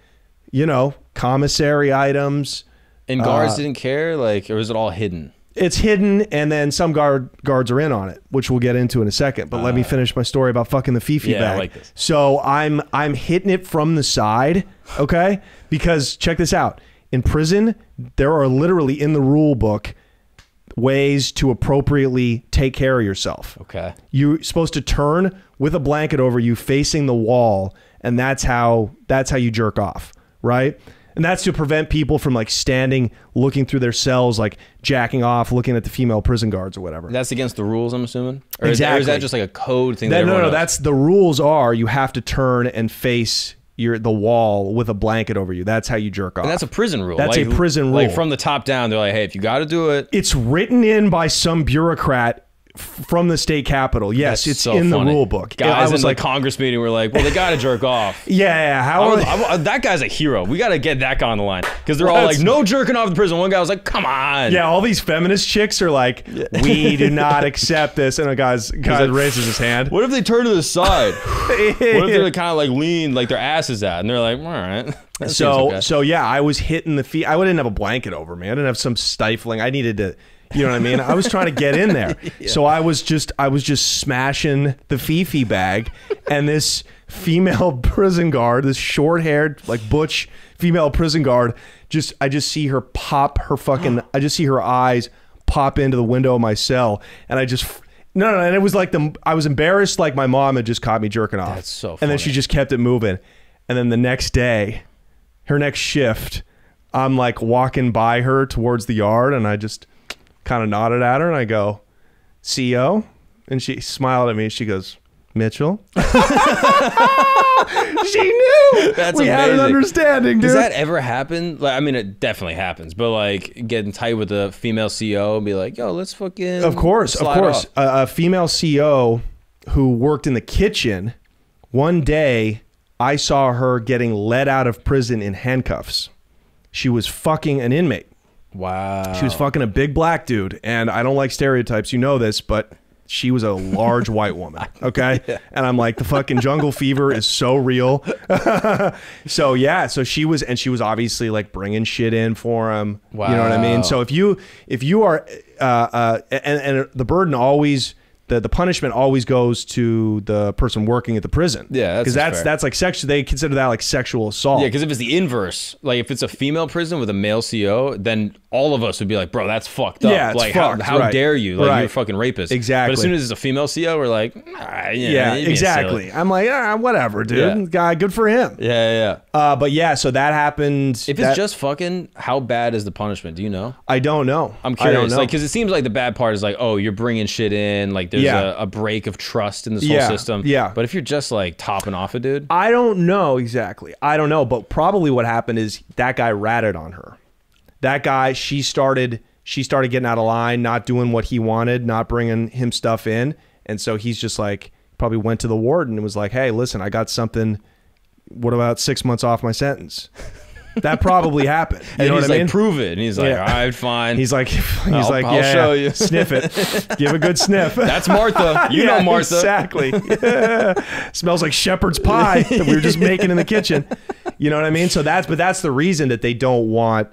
you know, commissary items. And guards Uh, didn't care, like, or was it all hidden? It's hidden, and then some guard guards are in on it, which we'll get into in a second. But let me uh, finish my story about fucking the Fifi Yeah, I bag. like this. So I'm I'm hitting it from the side, okay? Because check this out. In prison, there are literally in the rule book ways to appropriately take care of yourself. Okay. You're supposed to turn with a blanket over you facing the wall, and that's how that's how you jerk off, right? And that's to prevent people from like standing, looking through their cells, like jacking off, looking at the female prison guards or whatever. That's against the rules, I'm assuming? Or, is, that, or is that just like a code thing? That- that no, no, knows? that's the rules are you have to turn and face your the wall with a blanket over you. That's how you jerk off. And that's a prison rule. That's a Like- prison Like from the top down, they're like, hey, if you got to do it, it's written in by some bureaucrat from the state capitol. Yes, that's it's so in funny. the rule book. Guys I in was the like, Congress meeting were like, well, they got to jerk off. [laughs] yeah, yeah. How they- I that guy's a hero. We got to get that guy on the line because they're all like, no jerking off in prison. One guy was like, come on. Yeah, all these feminist chicks are like, we [laughs] do not accept this. And a guy's guy like, raises his hand. What if they turn to the side? [laughs] what if they're kind of like lean, like their ass is out, and they're like, all right. that so okay." so yeah, I was hitting the feet. I didn't have a blanket over me. I didn't have some stifling. I needed to, you know what I mean. I was trying to get in there. [laughs] So I was just I was just smashing the Fifi bag, and this female [laughs] prison guard, this short haired like butch female prison guard, just I just see her pop her fucking. [gasps] I just see her eyes pop into the window of my cell, and I just. No, no, and it was like the I was embarrassed, like my mom had just caught me jerking off. That's so And then she just kept it moving, and then the next day, her next shift, I'm like walking by her towards the yard and I just kind of nodded at her and I go, CO? And she smiled at me. She goes, Mitchell? [laughs] she knew. That's we had an understanding, dude. Does that ever happen? Like, I mean, it definitely happens, but like getting tight with a female CO and be like, yo, let's fucking. of course, of course. A, a female CO who worked in the kitchen, one day I saw her getting let out of prison in handcuffs. She was fucking an inmate. Wow. She was fucking a big black dude, and I don't like stereotypes. You know this, but she was a large white woman. [laughs] Okay, and I'm like, the fucking jungle fever is so real. [laughs] so yeah, so she was, and she was obviously like bringing shit in for him. You know what I mean? So if you if you are, uh, uh, and and the burden always. The, the punishment always goes to the person working at the prison. Yeah, because that's fair. that's like sexual. They consider that like sexual assault. Yeah, because if it's the inverse, like if it's a female prison with a male CO, then all of us would be like, "Bro, that's fucked up." Yeah, like, fucked, how, how right. dare you? Like, Right. you're a fucking rapist. Exactly. But as soon as it's a female CO, we're like, ah, yeah, yeah, exactly. I'm like, ah, whatever, dude. Yeah. Guy, good for him. Yeah, yeah. yeah. Uh, but yeah, so that happened. If that- it's just fucking, how bad is the punishment? Do you know? I don't know. I'm curious, like, because it seems like the bad part is like, oh, you're bringing shit in, like there's Yeah. a, a break of trust in this Yeah, whole system. yeah. But if you're just like topping off a dude, I don't know exactly. I don't know, but probably what happened is that guy ratted on her. That guy, she started, she started getting out of line, not doing what he wanted, not bringing him stuff in, and so he's just like, probably went to the warden and was like, "Hey, listen, I got something. What about six months off my sentence?" That probably happened. You and know he's what I like, mean? prove it, and he's like, Yeah. all right, fine. He's like, [laughs] he's I'll- like, I'll yeah, show you." [laughs] sniff it, give a good sniff. [laughs] that's Martha. You Yeah, know Martha. Exactly. Smells like shepherd's pie that we were just making in the kitchen. You know what I mean? So that's but that's the reason that they don't want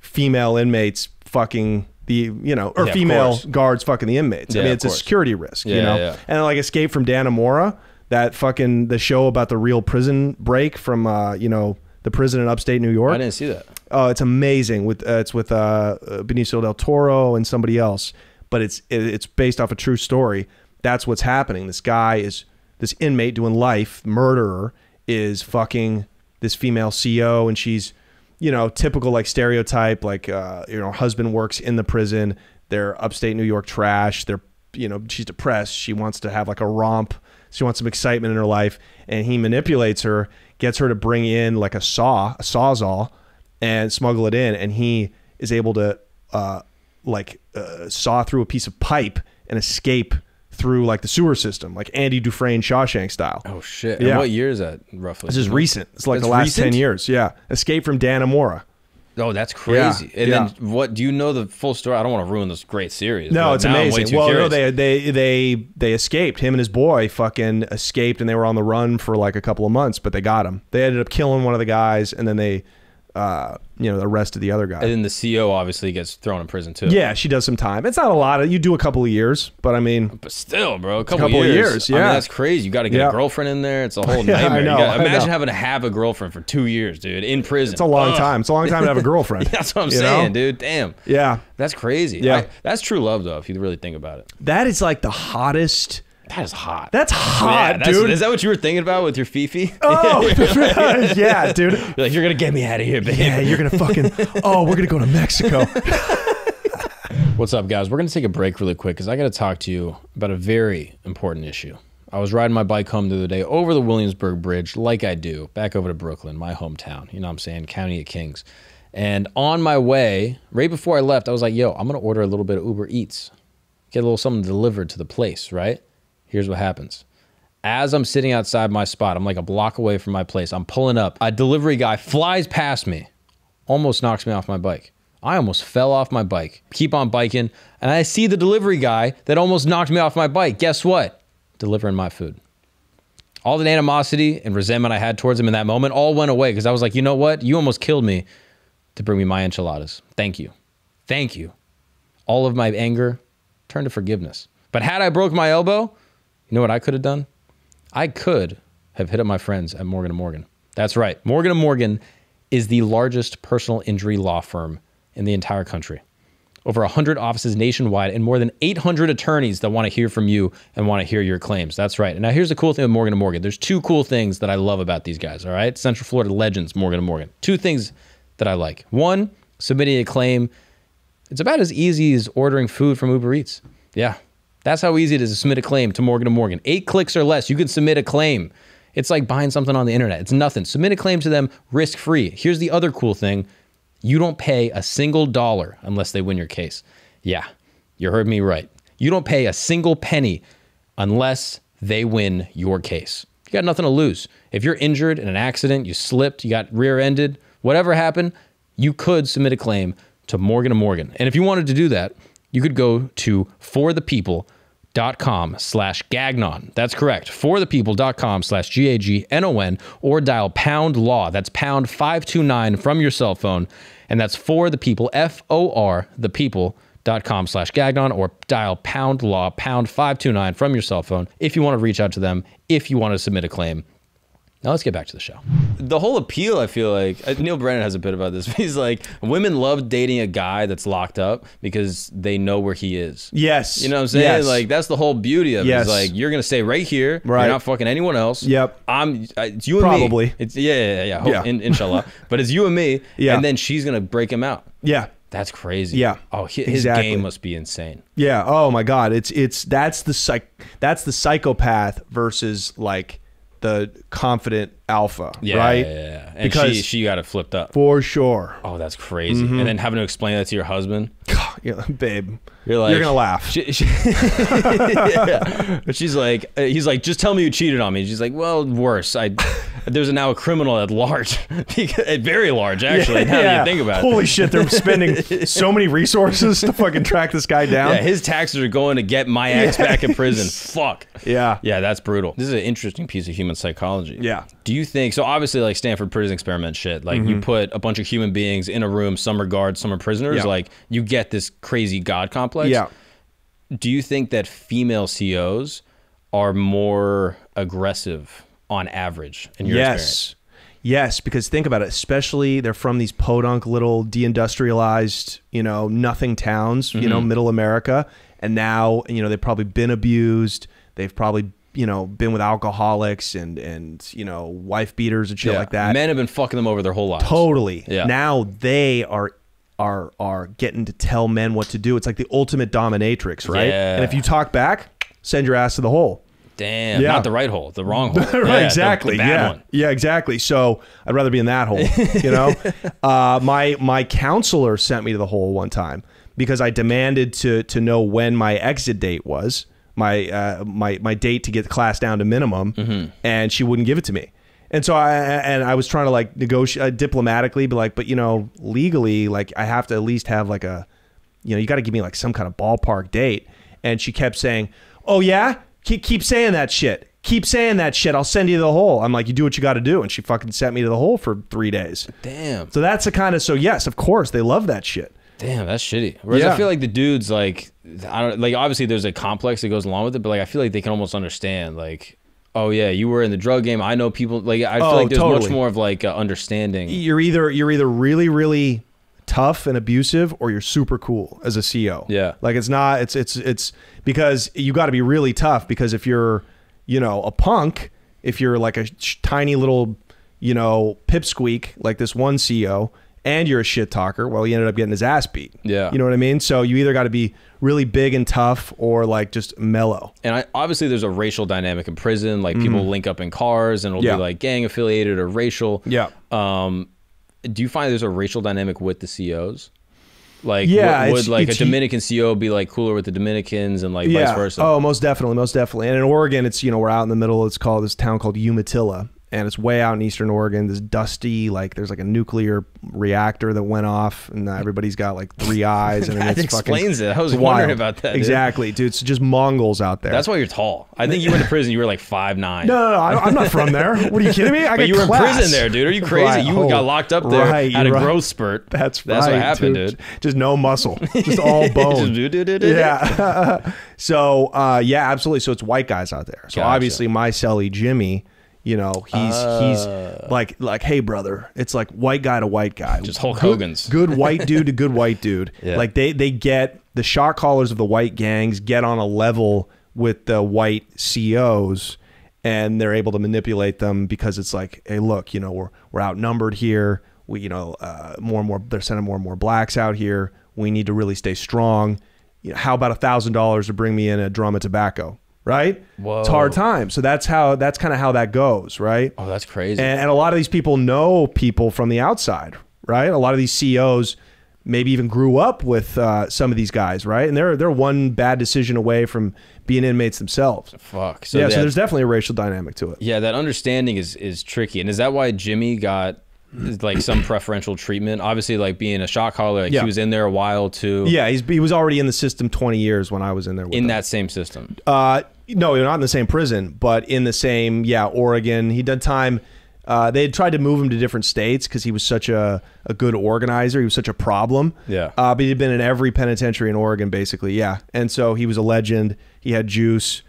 female inmates fucking the you know or Yeah, female guards fucking the inmates. I mean it's a security risk, you know. yeah. And like Escape from Dannemora, that fucking the show about the real prison break from uh, you know, the prison in upstate New York. I didn't see that. Oh, it's amazing. With uh, it's with uh, uh, Benicio del Toro and somebody else, but it's it, it's based off a true story. That's what's happening. This guy is this inmate doing life murderer is fucking this female CO, and she's you know typical like stereotype like uh, you know husband works in the prison. They're upstate New York trash. They're you know she's depressed. She wants to have like a romp. She wants some excitement in her life, and he manipulates her, gets her to bring in like a saw, a sawzall, and smuggle it in, and he is able to uh, like uh, saw through a piece of pipe and escape through like the sewer system, like Andy Dufresne Shawshank style. Oh shit! Yeah. And what year is that roughly? This is recent. It's like That's the last recent? ten years. Yeah, Escape from Dannemora. Oh, that's crazy. Yeah, And yeah. then what? Do you know the full story? I don't want to ruin this great series. No, it's now I'm way amazing. Well, no, they they they they escaped. Him and his boy fucking escaped, and they were on the run for like a couple of months, but they got him. They ended up killing one of the guys, and then they, uh, you know, the rest of the other guy. and then the CO obviously gets thrown in prison too. yeah, she does some time. It's not a lot. Of, you do a couple of years, but I mean, But still, bro, a couple, couple of years. years, I mean, yeah. that's crazy. You got to get Yeah. a girlfriend in there. It's a whole [laughs] Yeah, I nightmare. Know, gotta- imagine having to have a girlfriend for two years, dude, in prison. it's a long Ugh. time. It's a long time to have a [laughs] girlfriend. That's what I'm saying, know? dude. Damn, Yeah, that's crazy. Yeah. I- that's true love, though, if you really think about it. that is like the hottest. That is hot. That's Yeah, hot, that's- dude. Is that what you were thinking about with your Fifi? oh, [laughs] [laughs] yeah, dude. You're like, you're gonna get me out of here, babe. Yeah, you're gonna fucking. [laughs] Oh, we're gonna go to Mexico. What's up, guys? We're going to take a break really quick because I got to talk to you about a very important issue. I was riding my bike home the other day over the Williamsburg Bridge, like I do, back over to Brooklyn, my hometown. You know what I'm saying? County of Kings. And on my way, right before I left, I was like, yo, I'm going to order a little bit of Uber Eats, get a little something delivered to the place, right? Here's what happens. As I'm sitting outside my spot, I'm like a block away from my place. I'm pulling up. A delivery guy flies past me, almost knocks me off my bike. I almost fell off my bike. Keep on biking, and I see the delivery guy that almost knocked me off my bike. Guess what? Delivering my food. All the animosity and resentment I had towards him in that moment all went away because I was like, you know what? You almost killed me to bring me my enchiladas. Thank you. Thank you. All of my anger turned to forgiveness. But had I broke my elbow, you know what I could have done? I could have hit up my friends at Morgan & Morgan. That's right. Morgan & Morgan is the largest personal injury law firm in the entire country. Over 100 offices nationwide and more than 800 attorneys that want to hear from you and want to hear your claims. That's right. And now here's the cool thing with Morgan & Morgan. There's two cool things that I love about these guys, all right? Central Florida legends, Morgan & Morgan. Two things that I like. One, submitting a claim it's about as easy as ordering food from Uber Eats. Yeah. That's how easy it is to submit a claim to Morgan & Morgan. Eight clicks or less, you can submit a claim. It's like buying something on the internet. It's nothing. Submit a claim to them risk free. Here's the other cool thing you don't pay a single dollar unless they win your case. Yeah, you heard me right. You don't pay a single penny unless they win your case. You got nothing to lose. If you're injured in an accident, you slipped, you got rear ended, whatever happened, you could submit a claim to Morgan & Morgan. And if you wanted to do that, you could go to forthepeople.com slash gagnon. That's correct. Forthepeople.com slash G-A-G-N-O-N or dial pound law. That's pound 529 from your cell phone. And that's for the people, F-O-R, the people.com slash gagnon or dial pound law, pound 529 from your cell phone if you want to reach out to them, if you want to submit a claim. Now let's get back to the show. The whole appeal, I feel like uh, Neal Brennan has a bit about this. [laughs] He's like, women love dating a guy that's locked up because they know where he is. Yes. You know what I'm saying? Yes. Like that's the whole beauty of it. Yes. Like you're gonna stay right here. Right. You're not fucking anyone else. Yep. I'm. uh, It's you and Probably. me. It's yeah, yeah, yeah. Hope, Yeah. In, inshallah. [laughs] but it's you and me. Yeah. And then she's gonna break him out. yeah. That's crazy. Yeah. Oh, hi- his Exactly. game must be insane. Yeah. Oh my God. It's it's that's the psych that's the psychopath versus like the confident alpha, Yeah. right? Yeah. yeah, yeah. And Because she she got it flipped up. for sure. Oh, that's crazy. Mm-hmm. And then having to explain that to your husband. Yeah, [laughs] babe. You're like You're gonna laugh. She, she- [laughs] yeah. But she's like, uh, he's like, just tell me you cheated on me. She's like, well, worse. I [laughs] there's now a criminal at large, Because- very large actually. Now that you think about it. Holy shit, they're spending so many resources to fucking track this guy down. Yeah, his taxes are going to get my ex back in prison. Fuck. Yeah. Yeah, that's brutal. This is an interesting piece of human psychology. Yeah. Do you think so? Obviously, like Stanford prison experiment shit. Like you put a bunch of human beings in a room. Some are guards, some are prisoners. Mm-hmm. Yeah. Like you get this crazy god complex. Yeah. Do you think that female COs are more aggressive on average in your experience? yes. Yes, because think about it, especially they're from these podunk little deindustrialized, you know, nothing towns, you Mm-hmm. know, middle America. And now, you know, they've probably been abused. They've probably you know been with alcoholics and and you know wife beaters and shit Yeah. like that. Men have been fucking them over their whole lives. Totally. Yeah. Now they are are are getting to tell men what to do. It's like the ultimate dominatrix, right? Yeah. And if you talk back, send your ass to the hole. Damn. Yeah. Not the right hole, the wrong [laughs] hole. right, Yeah, the- exactly. The, bad yeah. one. Yeah, exactly. So I'd rather be in that hole. You know, [laughs] uh, my my counselor sent me to the hole one time because I demanded to to know when my exit date was, my uh, my my date to get the class down to minimum, Mm-hmm. and she wouldn't give it to me. And so I and I was trying to like negotiate uh, diplomatically, but like, but you know, legally, like I have to at least have like a, you know, you got to give me like some kind of ballpark date. And she kept saying, "Oh yeah, keep keep saying that shit. Keep saying that shit. I'll send you to the hole." I'm like, "You do what you got to do." And she fucking sent me to the hole for three days. Damn. So that's the kind of so yes, of course they love that shit. Damn, that's shitty. Whereas Yeah. I feel like the dudes like I don't like obviously there's a complex that goes along with it, but like I feel like they can almost understand like oh yeah, you were in the drug game. I know people like I feel Oh, like there's much more of like uh, understanding. You're either you're either really really tough and abusive or you're super cool as a CO. Yeah. Like it's not it's it's it's because you got to be really tough because if you're, you know, a punk, if you're like a sh- tiny little, you know, pipsqueak like this one CO and you're a shit talker, well, he ended up getting his ass beat. Yeah. You know what I mean? So you either got to be really big and tough or like just mellow. And I, obviously, there's a racial dynamic in prison. Like people link up in cars, and it'll. Yeah. be like gang affiliated or racial. Yeah. Um, do you find there's a racial dynamic with the COs? Like, Yeah, would, would it's- like a Dominican CO be like cooler with the Dominicans and like vice versa? Oh, most definitely, most definitely. And in Oregon, it's you know we're out in the middle. It's called this town called Umatilla, and it's way out in eastern Oregon. This dusty, like there's like a nuclear reactor that went off, and everybody's got like three [laughs] eyes, and That it's fucking, explains it. I was wondering wild. about that. Exactly, dude. It's just Mongols out there. That's why you're tall. I think you went to prison. You were like five nine. no, no, no. I, I'm not from there. [laughs] What are you kidding me? I But you were in prison there, dude. Are you crazy? Right. You Oh, got locked up there, right, had a right. growth spurt. That's That's right, what happened, dude. Just no muscle, just [laughs] all bone. Just yeah. so uh, yeah, absolutely. So it's white guys out there. So Gotcha. obviously my celly Jimmy, you know, he's Uh. he's like like hey brother. It's like white guy to white guy. Just Hulk Good- Hogan's. Good white dude to good white dude. [laughs] Yeah. Like they they get the shot callers of the white gangs get on a level with the white COs and they're able to manipulate them because it's like, hey, look, you know, we're we're outnumbered here. We, you know, uh, more and more they're sending more and more blacks out here. We need to really stay strong. You know, how about a thousand dollars to bring me in a drum of tobacco? Right? Whoa. It's hard time. So that's how that's kind of how that goes, right? Oh, that's crazy. And, and a lot of these people know people from the outside, right? A lot of these COs maybe even grew up with uh, some of these guys, right? And they're they're one bad decision away from being inmates themselves. Fuck. So yeah, that- so there's definitely a racial dynamic to it. Yeah, that understanding is is tricky. And is that why Jimmy got like some preferential treatment? Obviously, like being a shot caller, like Yeah. he was in there a while too. Yeah, he's he was already in the system 20 years when I was in there. With In that same system. Uh, no, not in the same prison, but in the same, yeah, Oregon. He did time. Uh, they had tried to move him to different states because he was such a, a good organizer. He was such a problem. Yeah. Uh, but he'd been in every penitentiary in Oregon, basically. Yeah. And so he was a legend. He had juice.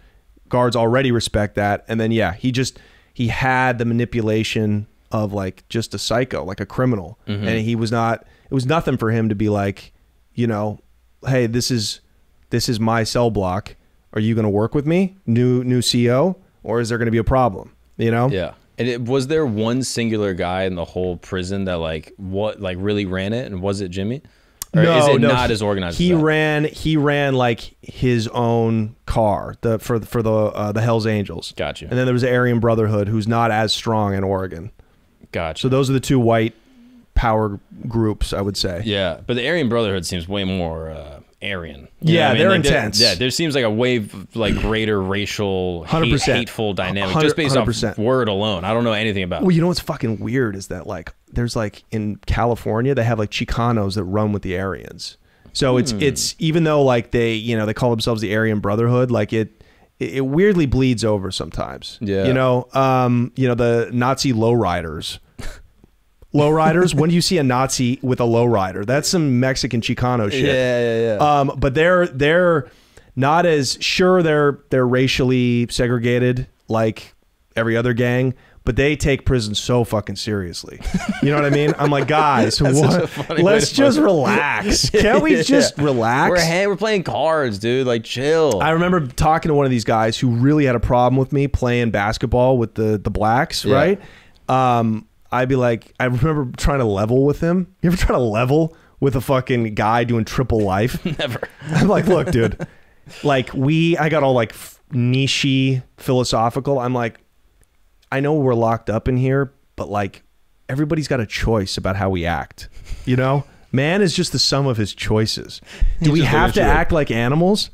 Guards already respect that. And then, yeah, he just, he had the manipulation of like just a psycho, like a criminal. Mm-hmm. And he was not, it was nothing for him to be like, you know, hey, this is, this is my cell block. Are you going to work with me, new new CO, or is there going to be a problem? You know? Yeah. And it, was there one singular guy in the whole prison that like what like really ran it, and was it Jimmy? Or is it not he- as organized? He as ran. He ran like his own car the for for the uh, the Hell's Angels. Gotcha. And then there was the Aryan Brotherhood, who's not as strong in Oregon. Gotcha. So those are the two white power groups, I would say. Yeah, but the Aryan Brotherhood seems way more uh, Aryan. Yeah, what they're Like, intense. yeah, there seems like a way like greater racial, hate, 100%. hateful dynamic just based off 100%. word alone. I don't know anything about. Well, it. you know what's fucking weird is that like there's like in California they have like Chicanos that run with the Aryans. So it's Hmm. it's even though like they you know they call themselves the Aryan Brotherhood, like it it it weirdly bleeds over sometimes. Yeah. You know, um, you know the Nazi lowriders. Lowriders. when do you see a Nazi with a lowrider? That's some Mexican Chicano shit. yeah, yeah. Um, but they're they're not as sure they're they're racially segregated like every other gang, but they take prison so fucking seriously. You know what I mean? I'm like, guys, [laughs] what? let's just relax. [laughs] Can't we Yeah. just relax? We're ha- we're playing cards, dude. Like chill. I remember talking to one of these guys who really had a problem with me playing basketball with the the blacks, Yeah. right? Um, I'd be like, I remember trying to level with him. You ever try to level with a fucking guy doing triple life? [laughs] Never. I'm like, look, dude, like we, I got all like f- nichey philosophical. I'm like, I know we're locked up in here, but like everybody's got a choice about how we act. You know, man is just the sum of his choices. Do we have to looking at you. act like animals?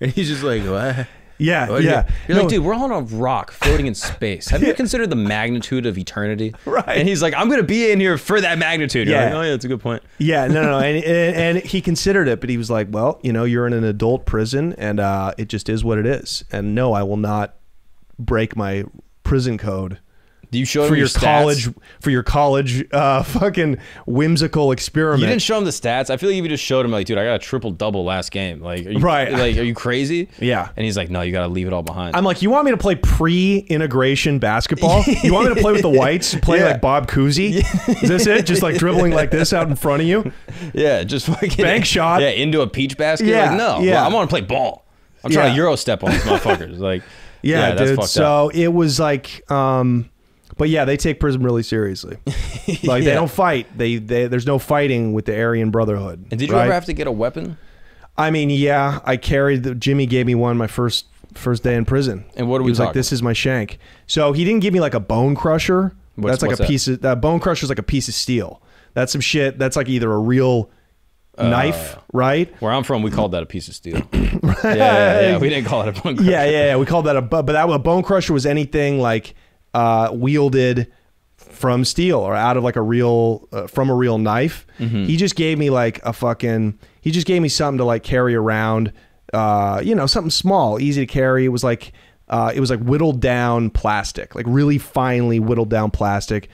And [laughs] he's just like, what? Yeah, What? yeah. You're No, like, dude, we're on a rock floating in space. Have you [laughs] considered the magnitude of eternity? Right. And he's like, I'm going to be in here for that magnitude. Yeah. like, oh, yeah, that's a good point. Yeah, no, no, no. And, and and he considered it, but he was like, "Well, you know, you're in an adult prison, and uh, it just is what it is. And no, I will not break my prison code Do you show him for your stats? college for your college uh, [laughs] fucking whimsical experiment." You didn't show him the stats. I feel like if you just showed him, like, dude, I got a triple double last game. Like, are you, Right. Like, are you crazy? Yeah. And he's like, no, you got to leave it all behind. I'm like, you want me to play pre-integration basketball? [laughs] You want me to play with the whites, [laughs] play Yeah. like Bob Cousy? Is this it? Just like dribbling like this out in front of you? yeah, just fucking Bank shot. Yeah, into a peach basket. Yeah, Like, no, yeah. well, I want to play ball. I'm trying Yeah. to euro step on these motherfuckers. Like, Yeah, that's dude. So up. it was like, um, but yeah, they take prison really seriously. [laughs] Like they don't fight. They, they there's no fighting with the Aryan Brotherhood. And did you right? ever have to get a weapon? I mean, yeah, I carried. The, Jimmy gave me one my first first day in prison. And what are he we was like, talking? "This is my shank." So he didn't give me like a bone crusher. What's- that's like a that? piece of that bone crusher is like a piece of steel. That's some shit. That's like either a real Uh, knife, right? Where I'm from, we called that a piece of steel. [coughs] yeah, yeah, yeah. We didn't call it a bunk. yeah, yeah, yeah. We called that a bu- but that a bone crusher was anything like uh, wielded from steel or out of like a real uh, from a real knife. Mm-hmm. He just gave me like a fucking. He just gave me something to like carry around. Uh, you know, something small, easy to carry. It was like uh, it was like whittled down plastic, like really finely whittled down plastic.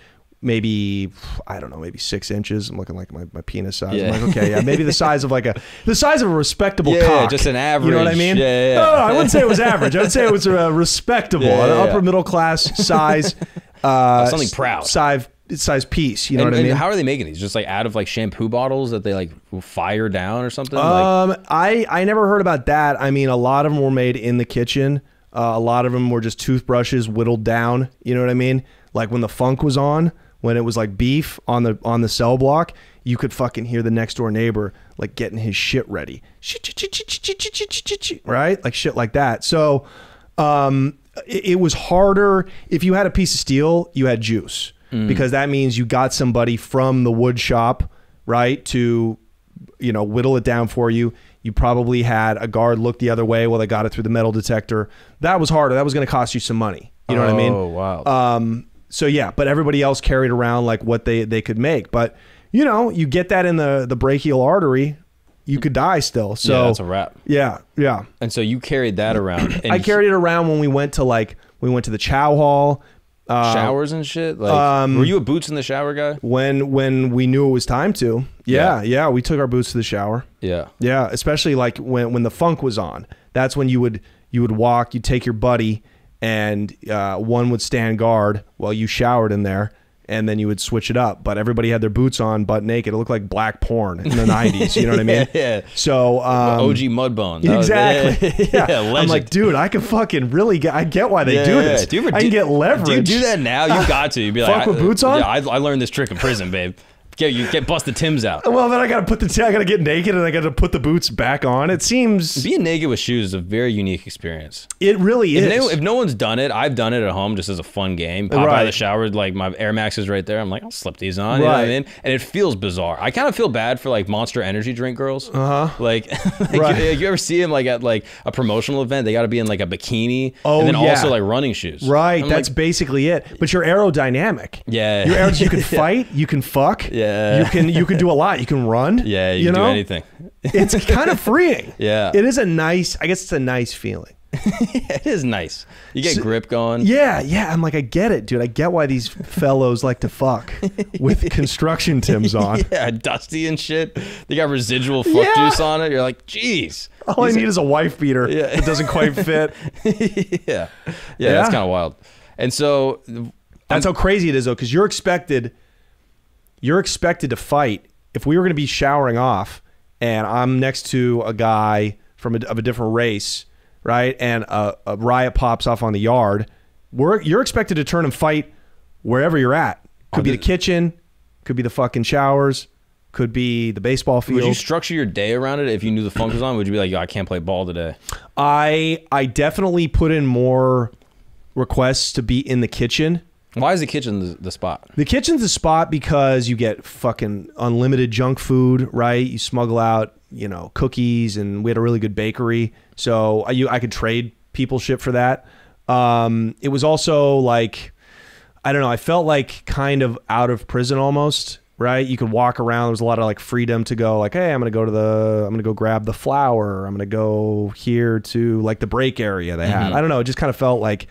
Maybe I don't know, maybe six inches. I'm looking like my, my penis size. Yeah. I'm like, okay, yeah, maybe the size of like a [laughs] the size of a respectable Yeah, cock. just an average. You know what I mean? Yeah, yeah. No, no, I wouldn't say it was average. I would say it was a [laughs] respectable, Yeah, an yeah, upper middle class size, [laughs] uh, Something proud. size size piece. You know and, what I and mean? how are they making these? Just like out of like shampoo bottles that they like fire down or something? like, Um, I I never heard about that. I mean, a lot of them were made in the kitchen. Uh, a lot of them were just toothbrushes whittled down. You know what I mean? Like when the funk was on, when it was like beef on the on the cell block, you could fucking hear the next door neighbor like getting his shit ready, right? Like shit like that. So, um, it, it was harder if you had a piece of steel, you had juice because that means you got somebody from the wood shop, right, to you know, whittle it down for you. You probably had a guard look the other way while they got it through the metal detector. That was harder. That was going to cost you some money. You know what I mean? Oh, wow. Um, so yeah, but everybody else carried around like what they they could make. But you know, you get that in the the brachial artery, you could die still. So yeah, that's a wrap. yeah, yeah. And so you carried that around. [clears throat] I carried it around when we went to like we went to the chow hall. Uh, showers and shit. Like, um, were you a boots in the shower guy? when when we knew it was time to. Yeah, Yeah. yeah, we took our boots to the shower. Yeah. Yeah, especially like when when the funk was on. That's when you would you would walk, you'd take your buddy, and uh, one would stand guard while you showered in there, and then you would switch it up. But everybody had their boots on, butt naked. It looked like black porn in the [laughs] '90s. You know what I mean? Yeah, yeah. So um, OG Mudbone. Was- Exactly. [laughs] yeah, Yeah. I'm like, dude, I can fucking really get. I get why they do Yeah, this. Do you ever I do, can get leverage. Do you do that now? You got to. You'd be [laughs] like, Fuck with boots on? Yeah, I, I learned this trick in prison, babe. Get you get bust the Tims out. Well, then I gotta put the. I gotta get naked and I gotta put the boots back on. It seems Being naked with shoes is a very unique experience. it really If is. if no one's done it, I've done it at home just as a fun game. Pop out of the shower, like my Air Max is right there. I'm like, I'll slip these on. You know what I Right. mean? And it feels bizarre. I kind of feel bad for like Monster Energy drink girls. Uh huh. Like, [laughs] like Right. you, you ever see them like at like a promotional event? They got to be in like a bikini. Oh, and then yeah. also like running shoes. Right, I'm that's like, basically it. But you're aerodynamic. Yeah. You're aer- you can [laughs] fight, you can fuck. Yeah. You can you can do a lot. You can run. [laughs] yeah, you, can know? do anything. [laughs] It's kind of freeing. Yeah. It is a nice I guess it's a nice feeling. [laughs] it is nice. You get So- grip going. Yeah, yeah. I'm like, I get it, dude. I get why these fellows like to fuck with construction Tims on. Yeah, dusty and shit. They got residual fuck Yeah. juice on it. You're like, jeez. All I need is a wife beater. Yeah. It doesn't quite fit. yeah. yeah, Yeah. that's kind of wild. And so That's how crazy it is though, because you're expected you're expected to fight. If we were going to be showering off and I'm next to a guy from a, of a different race, right, and a, a riot pops off on the yard, we're you're expected to turn and fight wherever you're at. Could be the kitchen, could be the fucking showers, could be the baseball field. Would you structure your day around it if you knew the funk was on? Would you be like, yo, I can't play ball today? I I definitely put in more requests to be in the kitchen. Why is the kitchen the, the spot? The kitchen's the spot because you get fucking unlimited junk food, right? You smuggle out, you know, cookies, and we had a really good bakery, so I, you, I could trade people shit for that. Um, it was also like, I don't know, I felt like kind of out of prison almost, right? You could walk around. There was a lot of like freedom to go, like, hey, I'm gonna go to the, I'm gonna go grab the flour. I'm gonna go here to like the break area they had. I don't know. It just kind of felt like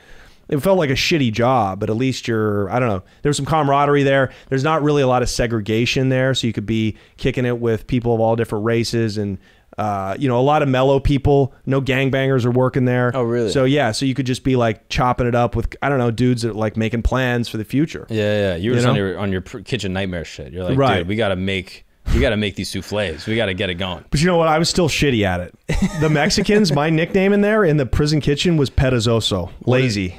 it felt like a shitty job, but at least you're, I don't know, there's some camaraderie there. There's not really a lot of segregation there. So you could be kicking it with people of all different races and, uh, you know, a lot of mellow people. No gangbangers are working there. Oh, really? So yeah, so you could just be like chopping it up with, I don't know, dudes that are like making plans for the future. Yeah, yeah. You were You on your on your kitchen nightmare shit. You're like, Right. dude, we gotta make we gotta make these souffles. We gotta get it going. But you know what? I was still shitty at it. The Mexicans, my nickname in there in the prison kitchen was perezoso, lazy,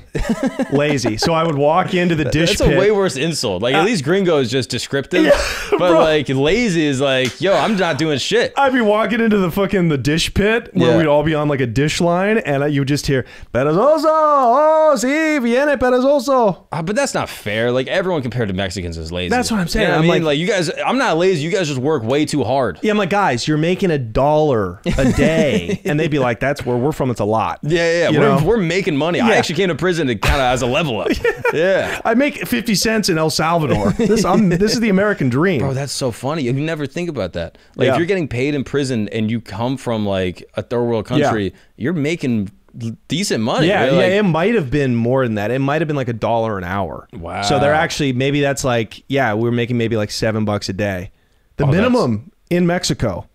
lazy. So I would walk into the dish That's pit. a way worse insult. Like at least gringo is just descriptive, but bro. like lazy is like, yo, I'm not doing shit. I'd be walking into the fucking the dish pit where Yeah. we'd all be on like a dish line, and you would just hear perezoso. Oh, sí, viene perezoso. Ah, but that's not fair. Like everyone compared to Mexicans is lazy. That's what I'm saying. You know what I'm I mean, like- like you guys, I'm not lazy. You guys just work way too hard. Yeah, I'm like, guys, you're making a dollar a [laughs] day, and they'd be like, "That's where we're from. It's a lot." Yeah, yeah. yeah. We're, we're making money. I actually came to prison to kind of as a level up. [laughs] yeah. I make fifty cents in El Salvador. This, I'm, [laughs] this is the American dream. Bro, that's so funny. You never think about that. Like, Yeah. if you're getting paid in prison and you come from like a third world country, you're making decent money. Yeah, You're yeah, it might have been more than that. It might have been like a dollar an hour. Wow. So they're actually maybe that's like yeah, we are making maybe like seven bucks a day. The Oh, minimum in Mexico.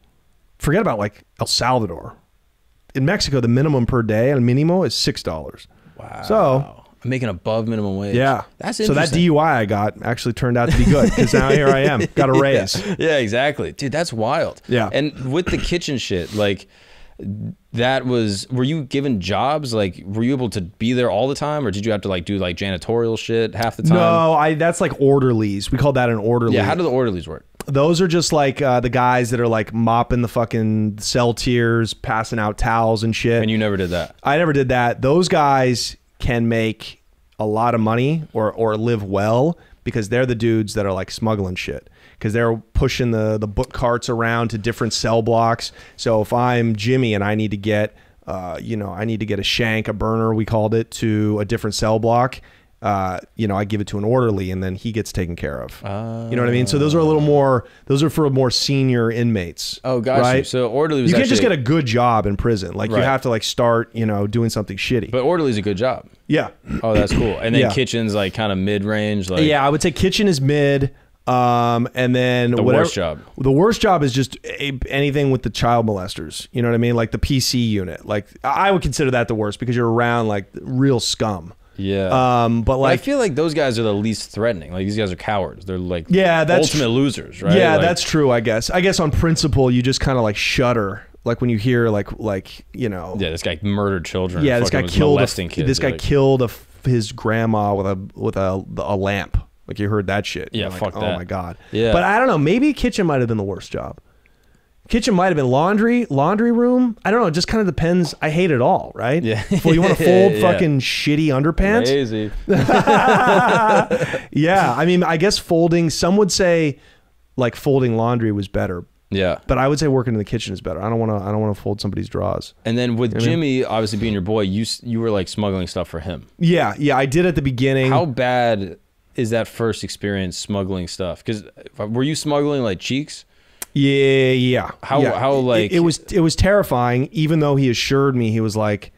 Forget about like El Salvador. In Mexico, the minimum per day and minimo is six dollars. Wow. So I'm making above minimum wage. yeah, That's so that. DUI I got actually turned out to be good because now here I am, got a [laughs] raise. yeah, exactly. Dude, that's wild. Yeah. And with the kitchen shit, like that was were you given jobs? Like were you able to be there all the time or did you have to like do like janitorial shit half the time? No, I that's like orderlies. We call that an orderly. Yeah, how do the orderlies work? Those are just like uh, the guys that are like mopping the fucking cell tiers, passing out towels and shit. And you never did that. I never did that. Those guys can make a lot of money or or live well because they're the dudes that are like smuggling shit because they're pushing the the book carts around to different cell blocks. So if I'm Jimmy and I need to get uh, you know, I need to get a shank, a burner, we called it, to a different cell block. Uh, you know, I give it to an orderly, and then he gets taken care of. you know what I mean? So those are a little more. Those are for more senior inmates. Oh, gotcha. Right? So orderly was you can't just get a good job in prison. Like you have to like start, you know, doing something shitty. But orderly's a good job. yeah, Oh, that's cool. And then Yeah. kitchen's like kind of mid range. Like yeah. I would say kitchen is mid. Um, and then The whatever, worst job. The worst job is just a, anything with the child molesters. You know what I mean? Like the PC unit. Like I would consider that the worst because you're around like real scum. Yeah. Um, but But I feel like those guys are the least threatening. Like these guys are cowards. They're like Yeah, that's ultimate losers, right? Yeah, Like, that's true. I guess. I guess on principle, you just kind of like shudder, like when you hear like like you know. yeah. This guy murdered children. Yeah, this guy killed a, kids. this guy Like, killed a his grandma with a with a a lamp. Like you heard that shit. Yeah, like, fuck Oh that. my god. Yeah. But I don't know. Maybe kitchen might have been the worst job. Kitchen might have been laundry, laundry room. I don't know. It just kind of depends. I hate it all, right? Yeah. Well, you want to [laughs] fold Yeah. fucking shitty underpants? Lazy. [laughs] Yeah. I mean, I guess folding. Some would say like folding laundry was better, Yeah. but I would say working in the kitchen is better. I don't want to. I don't want to fold somebody's drawers. And then with Jimmy, obviously being your boy, you you were like smuggling stuff for him. Yeah. Yeah. I did at the beginning. How bad is that first experience smuggling stuff? Because uh, were you smuggling like cheeks? Yeah, yeah. How- yeah. how, like- it, was it was terrifying. Even though he assured me he was like,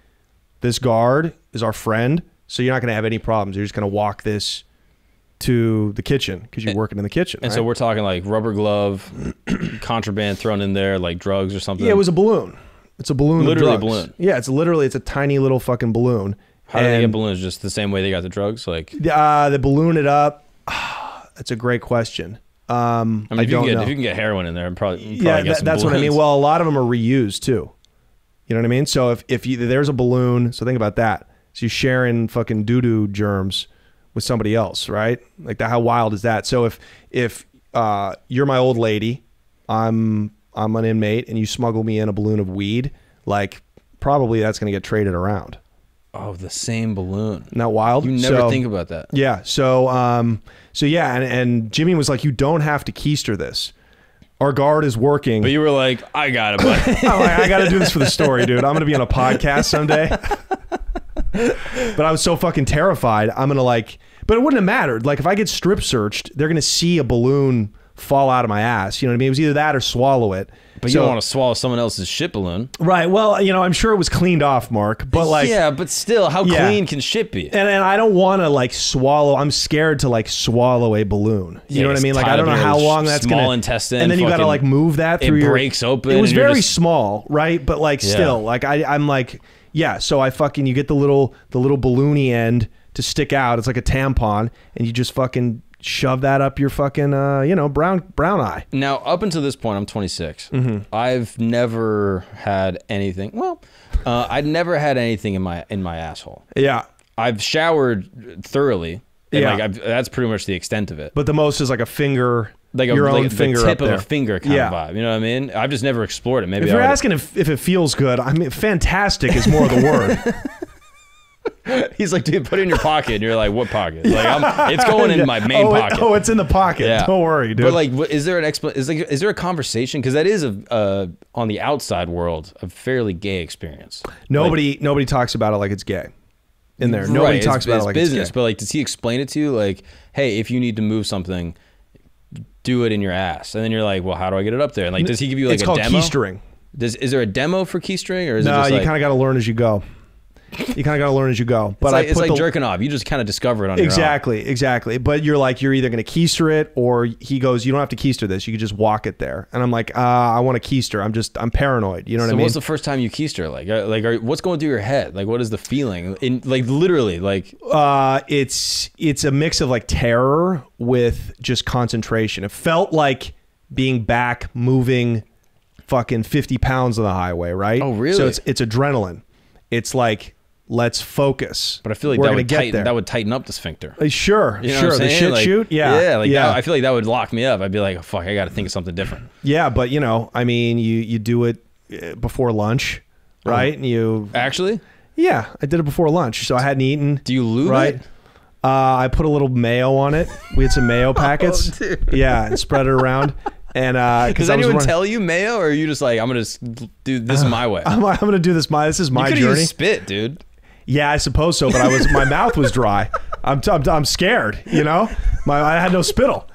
"This guard is our friend, so you're not gonna have any problems. You're just gonna walk this to the kitchen because you're working in the kitchen." And so we're talking like rubber glove, [clears throat] contraband thrown in there, like drugs or something. yeah, it was a balloon. It's a balloon. Literally a balloon. Yeah, it's literally it's a tiny little fucking balloon. How do they And- get balloons? Just the same way they got the drugs? Like, Uh, they balloon it up. [sighs] That's a great question. Um, I mean, I if, you don't can get, know. if you can get heroin in there, I'm probably, probably yeah, that, some that's what I mean. Well, a lot of them are reused too. You know what I mean? So if if you, there's a balloon, so think about that. So you're sharing fucking doo doo germs with somebody else, right? Like that. How wild is that? So if if uh, you're my old lady, I'm I'm an inmate, and you smuggle me in a balloon of weed, like probably that's going to get traded around. oh, the same balloon. Isn't wild? You never So- think about that. yeah. So um so yeah, and, and Jimmy was like, You don't have to keister this. Our guard is working. But you were like, I got it, but like, [laughs] oh, I gotta do this for the story, dude. I'm gonna be on a podcast someday. [laughs] but I was so fucking terrified. I'm gonna like but it wouldn't have mattered. Like if I get strip searched, they're gonna see a balloon fall out of my ass. You know what I mean? It was either that or swallow it. but you don't want to swallow someone else's shit balloon. Right. Well, you know, I'm sure it was cleaned off, Mark. But like yeah, but still, how Yeah. clean can shit be? and, and I don't want to like swallow. I'm scared to like swallow a balloon. You Yeah, know what I mean? Like I don't know how long that's small gonna intestine, and then you got to like move that it through your. breaks open It was very just- small, right? But like Yeah. still, like I, I'm like, yeah. So I fucking you get the little the little balloony end to stick out. It's like a tampon, and you just fucking shove that up your fucking uh you know brown brown eye. Now, up until this point, I'm 26. Mm-hmm. I've never had anything. Well, uh, I'd never had anything in my in my asshole. Yeah. I've showered thoroughly. And Yeah. like I've, that's pretty much the extent of it. But the most is like a finger, Like a, your like own the finger tip up there. of a finger kind Yeah. of vibe. You know what I mean? I've just never explored it. Maybe If you're asking if, if it feels good, I mean, fantastic is more the word. [laughs] [laughs] He's like, dude, put it in your pocket. And you're like, what pocket? Like, I'm, [laughs] it's going in my main oh, it- pocket. oh, it's in the pocket. Yeah. Don't worry, dude. But like, is there an expl- is like, is there a conversation? Because that is a uh, on the outside world a fairly gay experience. nobody nobody talks about it like it's gay. In there, nobody Right, talks it's, about it's it like business. it's. But like, does he explain it to you? Like, hey, if you need to move something, do it in your ass. And then you're like, well, how do I get it up there? And like, does he give you like it's a called demo? keistering. Does is there a demo for keistering or is No, it just you kind of got to learn as you go. You kind of got to learn as you go. But it's like, I it's like the, jerking off. You just kind of discover it on your own. exactly, exactly. But you're like you're either going to keister it or he goes, you don't have to keister this. You can just walk it there. And I'm like, uh, I want to keister. I'm just I'm paranoid. You know what I mean? what's the first time you keister? Like, like, are, what's going through your head? Like, what is the feeling? In like, literally, like, uh, it's it's a mix of like terror with just concentration. It felt like being back moving fucking 50 pounds on the highway, right? Oh, really? So it's it's adrenaline. It's like let's focus. but I feel like We're that would get tighten there. that would tighten up the sphincter. Uh, sure, You know sure. The shit Like, shoot, yeah, yeah, like yeah, That, I feel like that would lock me up. I'd be like, oh, fuck, I got to think of something different. yeah. But you know, I mean, you you do it uh, before lunch, Oh. right? And you, Actually, yeah, I did it before lunch, so I hadn't eaten. do you lube right? it? Uh, I put a little mayo on it. We had some mayo [laughs] packets. dude. Yeah, and spread it around. And uh, [laughs] Does anyone running- tell you mayo, or are you just like, I'm gonna just do this my [sighs] way? I'm, I'm gonna do this. My this is you my could journey. use spit, dude. Yeah, I suppose so. But I was my mouth was dry. I'm, I'm I'm scared. You know, my I had no spittle.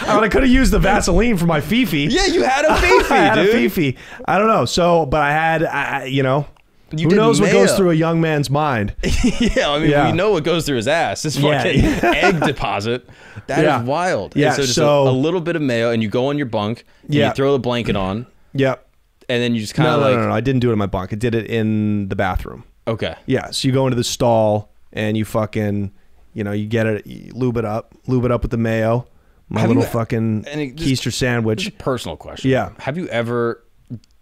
I, mean, I could have used the Vaseline for my fifi. Yeah, you had a [laughs] fifi, I had dude. a fifi. I don't know. So, but I had, I, you know, You who knows what goes through a young man's mind? [laughs] yeah, I mean, Yeah. we know what goes through his ass. This fucking yeah. [laughs] egg deposit. That is Yeah. wild. Yeah, And so just so- a, a little bit of mayo, and you go on your bunk, and Yeah. you throw the blanket on, Yep. and then you just kind No, of no, like, no, no. I didn't do it in my bunk. I did it in the bathroom. Okay. Yeah. So you go into the stall and you fucking, you know, you get it, you lube it up, lube it up with the mayo, my Have little you- fucking and it just- keister sandwich. personal question. Yeah. Have you ever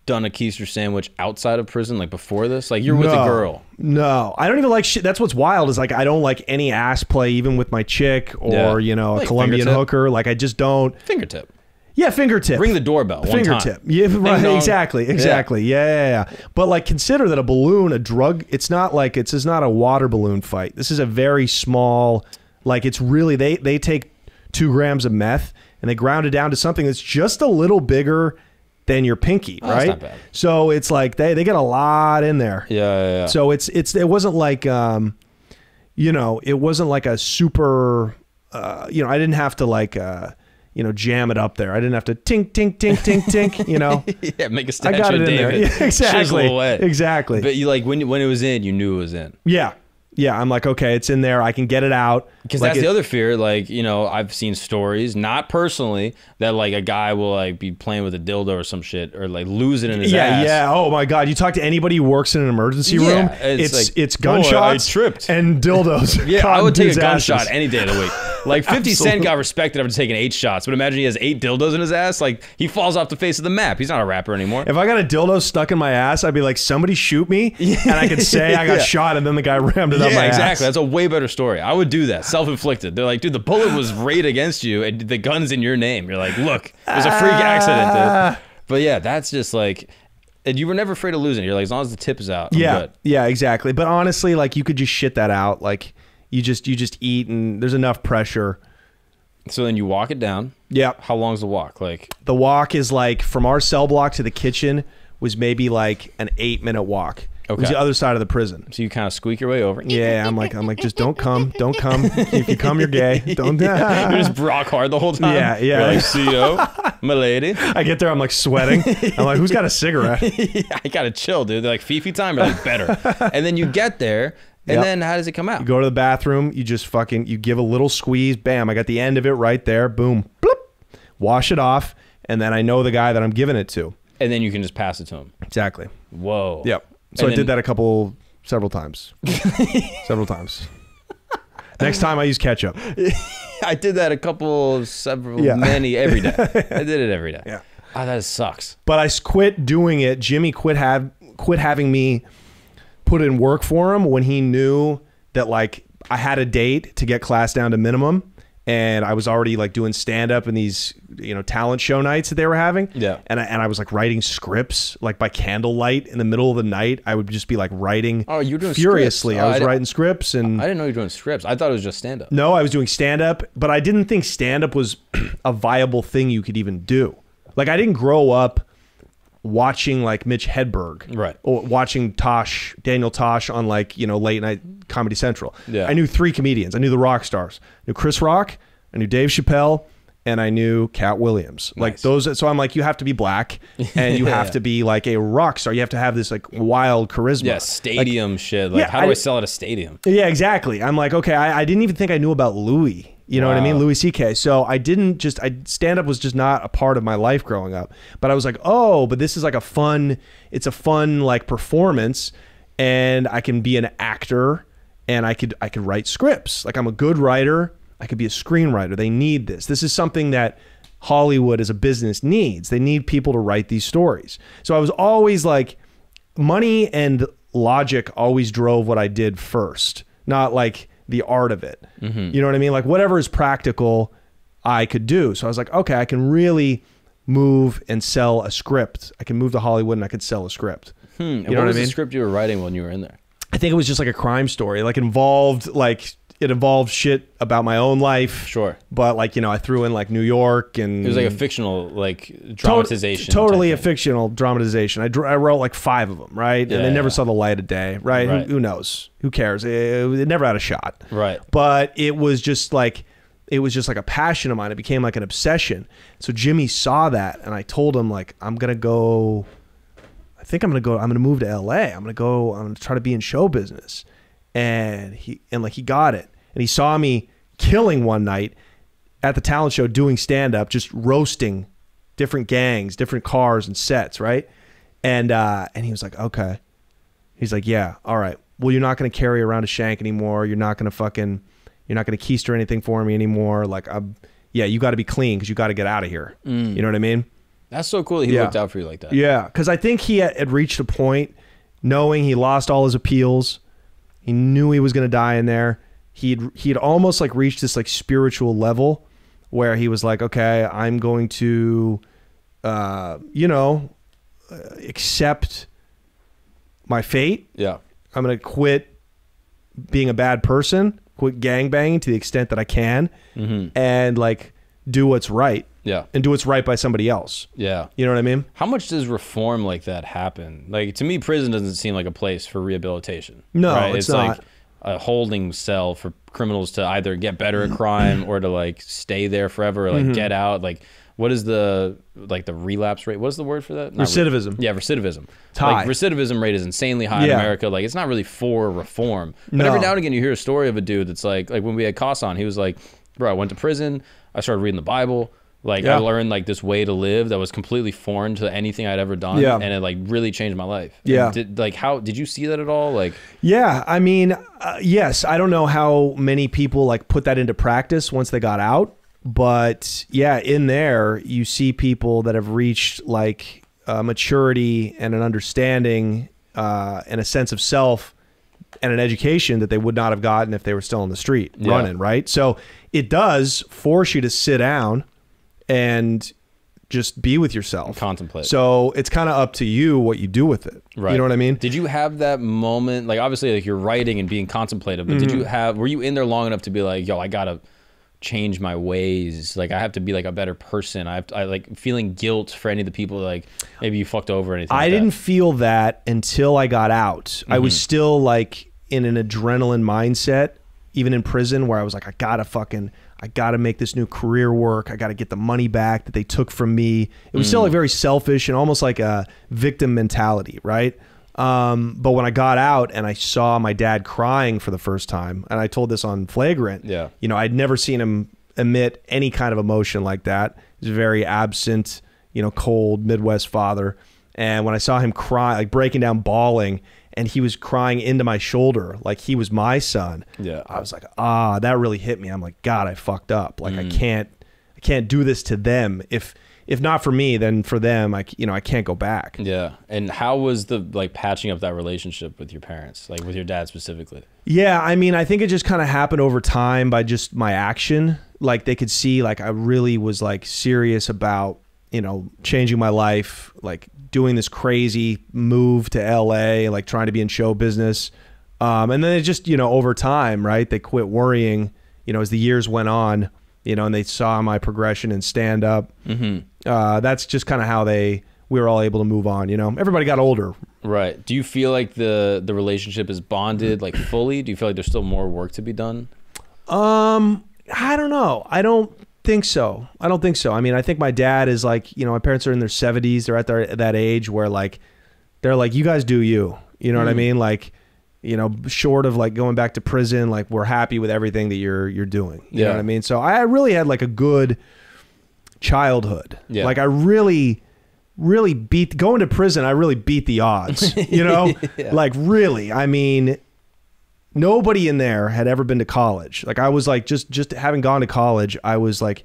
done a keister sandwich outside of prison, like before this? Like you're with a No. girl. No, I don't even like shit. That's what's wild is like I don't like any ass play, even with my chick or Yeah. you know a Like Colombian fingertip? hooker. Like I just don't. Fingertip. Yeah, fingertip. Ring the doorbell. One fingertip. Time. Yeah, right. dong. Exactly. Yeah. Exactly. Yeah. Yeah, yeah. But like, consider that a balloon, a drug. It's not like it's, it's not a water balloon fight. This is a very small. Like it's really they they take two grams of meth and they ground it down to something that's just a little bigger than your pinky, Oh, that's right? not bad. So it's like they they get a lot in there. Yeah, yeah, yeah. So it's it's it wasn't like um, you know, it wasn't like a super, uh, you know, I didn't have to like uh, you know, jam it up there. I didn't have to tink tink tink tink tink. You know, [laughs] yeah, make a I statue got it of in there. [laughs] Yeah, exactly. Exactly. But you like when when it was in, you knew it was in. yeah, Yeah, I'm like, okay, it's in there. I can get it out. Because Like that's it- the other fear. Like, you know, I've seen stories, not personally, that like a guy will like be playing with a dildo or some shit or like lose it in his Yeah, ass. yeah. Oh my god, you talk to anybody who works in an emergency Yeah, room. it's It's like, it's "Boy, I tripped." and dildos. [laughs] Yeah, I would take a gunshot any day of the week. [laughs] Like 50 Cent got respected after taking eight shots, but imagine he has eight dildos in his ass. Like he falls off the face of the map. He's not a rapper anymore. If I got a dildo stuck in my ass, I'd be like, somebody shoot me, [laughs] and I could say I got Yeah. shot, and then the guy rammed it up my yeah, ass. exactly. That's a way better story. I would do that. Self-inflicted. They're like, dude, the bullet was rayed against you, and the gun's in your name. You're like, look, it was a freak accident, Ah. dude. But yeah, that's just like, and you were never afraid of losing. You're like, as long as the tip is out, I'm yeah, good. yeah, exactly. But honestly, like you could just shit that out. Like you just you just eat, and there's enough pressure. So then you walk it down. Yeah, How long's the walk? Like, the walk is like from our cell block to the kitchen was maybe like an eight minute walk. It was the other side of the prison. so you kind of squeak your way over. Yeah, I'm like, I'm like, just don't come, don't come. If you come, you're gay. [laughs] Don't. You're just Brock hard the whole time. Yeah, yeah. You're like, CO, my lady. I get there, I'm like sweating. I'm like, who's got a cigarette? [laughs] I gotta chill, dude. They're like Fifi time. You're like better. [laughs] and then you get there, and Yep. then how does it come out? You go to the bathroom, you just fucking, you give a little squeeze, bam, I got the end of it right there, boom, bloop, wash it off, and then I know the guy that I'm giving it to. and then you can just pass it to him. Exactly. Whoa. Yep. So And I then- did that a couple, several times, [laughs] several times. Next time I use ketchup. I did that a couple, several, Yeah. many, every day. [laughs] I did it every day. Yeah. Ah, that sucks. but I quit doing it. Jimmy quit have quit having me put in work for him when he knew that like I had a date to get class down to minimum and I was already like doing stand up in these you know talent show nights that they were having. Yeah. And I, and I was like writing scripts like by candlelight in the middle of the night. I would just be like writing Oh, you're doing furiously. Oh, I I was di- writing scripts and I didn't know you were doing scripts. I thought it was just stand up. no, I was doing stand up, but I didn't think stand up was [clears throat] a viable thing you could even do. Like I didn't grow up watching like Mitch Hedberg, Right. Or watching Tosh, Daniel Tosh on like you know late night Comedy Central. Yeah. I knew three comedians. I knew the rock stars. I knew Chris Rock. I knew Dave Chappelle. And I knew Katt Williams. Like Nice. those. So I'm like, you have to be black, and you [laughs] have Yeah. to be like a rock star. You have to have this like wild charisma. Yeah, Like, stadium shit. Like, Yeah, how do I, I- sell at a stadium? yeah, exactly. I'm like, okay, I, I didn't even think I knew about Louis. You know what I mean? Louis C.K. So I didn't just, I stand up was just not a part of my life growing up. But I was like, oh, but this is like a fun, it's a fun like performance, and I can be an actor, and I could, I could write scripts. Like I'm a good writer. I could be a screenwriter. They need this. This is something that Hollywood as a business needs. They need people to write these stories. So I was always like, money and logic always drove what I did first, not like the art of it. Mm-hmm. You know what I mean? Like whatever is practical, I could do. So I was like, okay, I can really move and sell a script. I can move to Hollywood and I could sell a script. Hmm. You know what what I was mean? the script you were writing when you were in there? I think it was just like a crime story, like involved like it involved shit about my own life. Sure. But like, you know, I threw in like New York and It was like a fictional, like dramatization. totally a thing. fictional dramatization. I, I wrote like five of them, right? Yeah, and they never yeah. saw the light of day, right? Right. Who, who knows? Who cares? It, it never had a shot. Right. But it was just like it was just like a passion of mine. It became like an obsession. So Jimmy saw that, and I told him like I'm gonna go. I think I'm gonna go. I'm gonna move to L.A. I'm gonna go. I'm gonna try to be in show business. And he and like he got it, and he saw me killing one night at the talent show doing stand up, just roasting different gangs, different cars and sets, right? And uh, and he was like, okay. He's like, yeah, all right. Well, you're not gonna carry around a shank anymore. You're not gonna fucking, you're not gonna keister anything for me anymore. Like, I'm, yeah, you got to be clean because you got to get out of here. You know what I mean? That's so cool that he Yeah. looked out for you like that. Yeah, because I think he had, had reached a point, knowing he lost all his appeals. He knew he was going to die in there. He'd he'd almost like reached this like spiritual level where he was like, okay, I'm going to, uh, you know, uh, accept my fate. Yeah. I'm going to quit being a bad person, quit gang banging to the extent that I can, and like do what's right Yeah. and do what's right by somebody else. Yeah. You know what I mean? How much does reform like that happen? Like to me, prison doesn't seem like a place for rehabilitation. No, right? it's like not. a holding cell for criminals to either get better at crime or to like stay there forever or like Mm-hmm. get out. Like, What is the like the relapse rate? What is the word for that? Not re- Recidivism. yeah, recidivism. high. Like recidivism rate is insanely high in America. Like it's not really for reform. But every now and again you hear a story of a dude that's like like when we had Koss on, he was like, Bro, I went to prison, I started reading the Bible. Like Yeah. I learned like this way to live that was completely foreign to anything I'd ever done. Yeah. And it like really changed my life. Yeah. Did, like how did you see that at all? Like Yeah, I mean, uh, yes, I don't know how many people like put that into practice once they got out, but yeah, in there you see people that have reached like uh, maturity and an understanding uh, and a sense of self and an education that they would not have gotten if they were still on the street Yeah. running, right? So it does force you to sit down and just be with yourself. Contemplate. So it's kind of up to you what you do with it. Right. You know what I mean? Did you have that moment? Like obviously, like you're writing and being contemplative, but Mm-hmm. did you have? Were you in there long enough to be like, yo, I gotta change my ways. Like I have to be like a better person. I have to, I like feeling guilt for any of the people like maybe you fucked over anything. I like didn't feel that until I got out. I was still like in an adrenaline mindset, even in prison, where I was like, I gotta fucking, I gotta make this new career work. I gotta get the money back that they took from me. It was still like very selfish and almost like a victim mentality, right? Um, but when I got out and I saw my dad crying for the first time, and I told this on flagrant, Yeah. you know, I'd never seen him emit any kind of emotion like that. He's a very absent, you know, cold Midwest father. And when I saw him cry, like breaking down, bawling, and he was crying into my shoulder like he was my son. Yeah. I was like, ah, that really hit me. I'm like, God, I fucked up. Like I can't, I can't do this to them. If if not for me, then for them, I you know I can't go back. Yeah. And how was the like patching up that relationship with your parents, like with your dad specifically? Yeah, I mean, I think it just kind of happened over time by just my action. Like they could see, like I really was like serious about, you know, changing my life, like doing this crazy move to LA, like trying to be in show business. Um, and then it just, you know, over time, right? They quit worrying, you know, as the years went on, you know, and they saw my progression and stand up. Mm-hmm. Uh, that's just kind of how they, we were all able to move on, you know. Everybody got older, Right. Do you feel like the the relationship is bonded like fully? Do you feel like there's still more work to be done? Um, I don't know. I don't think so. I don't think so. I mean, I think my dad is like, you know, my parents are in their 70s. They're at their, that age where like they're like you guys do you. You know what I mm. mean? Like, you know, short of like going back to prison, like we're happy with everything that you're you're doing. You know what I mean? So I really had like a good childhood. Yeah. Like I really really beat going to prison, I really beat the odds. [laughs] You know? Like really. I mean, nobody in there had ever been to college. Like I was like just just having gone to college, I was like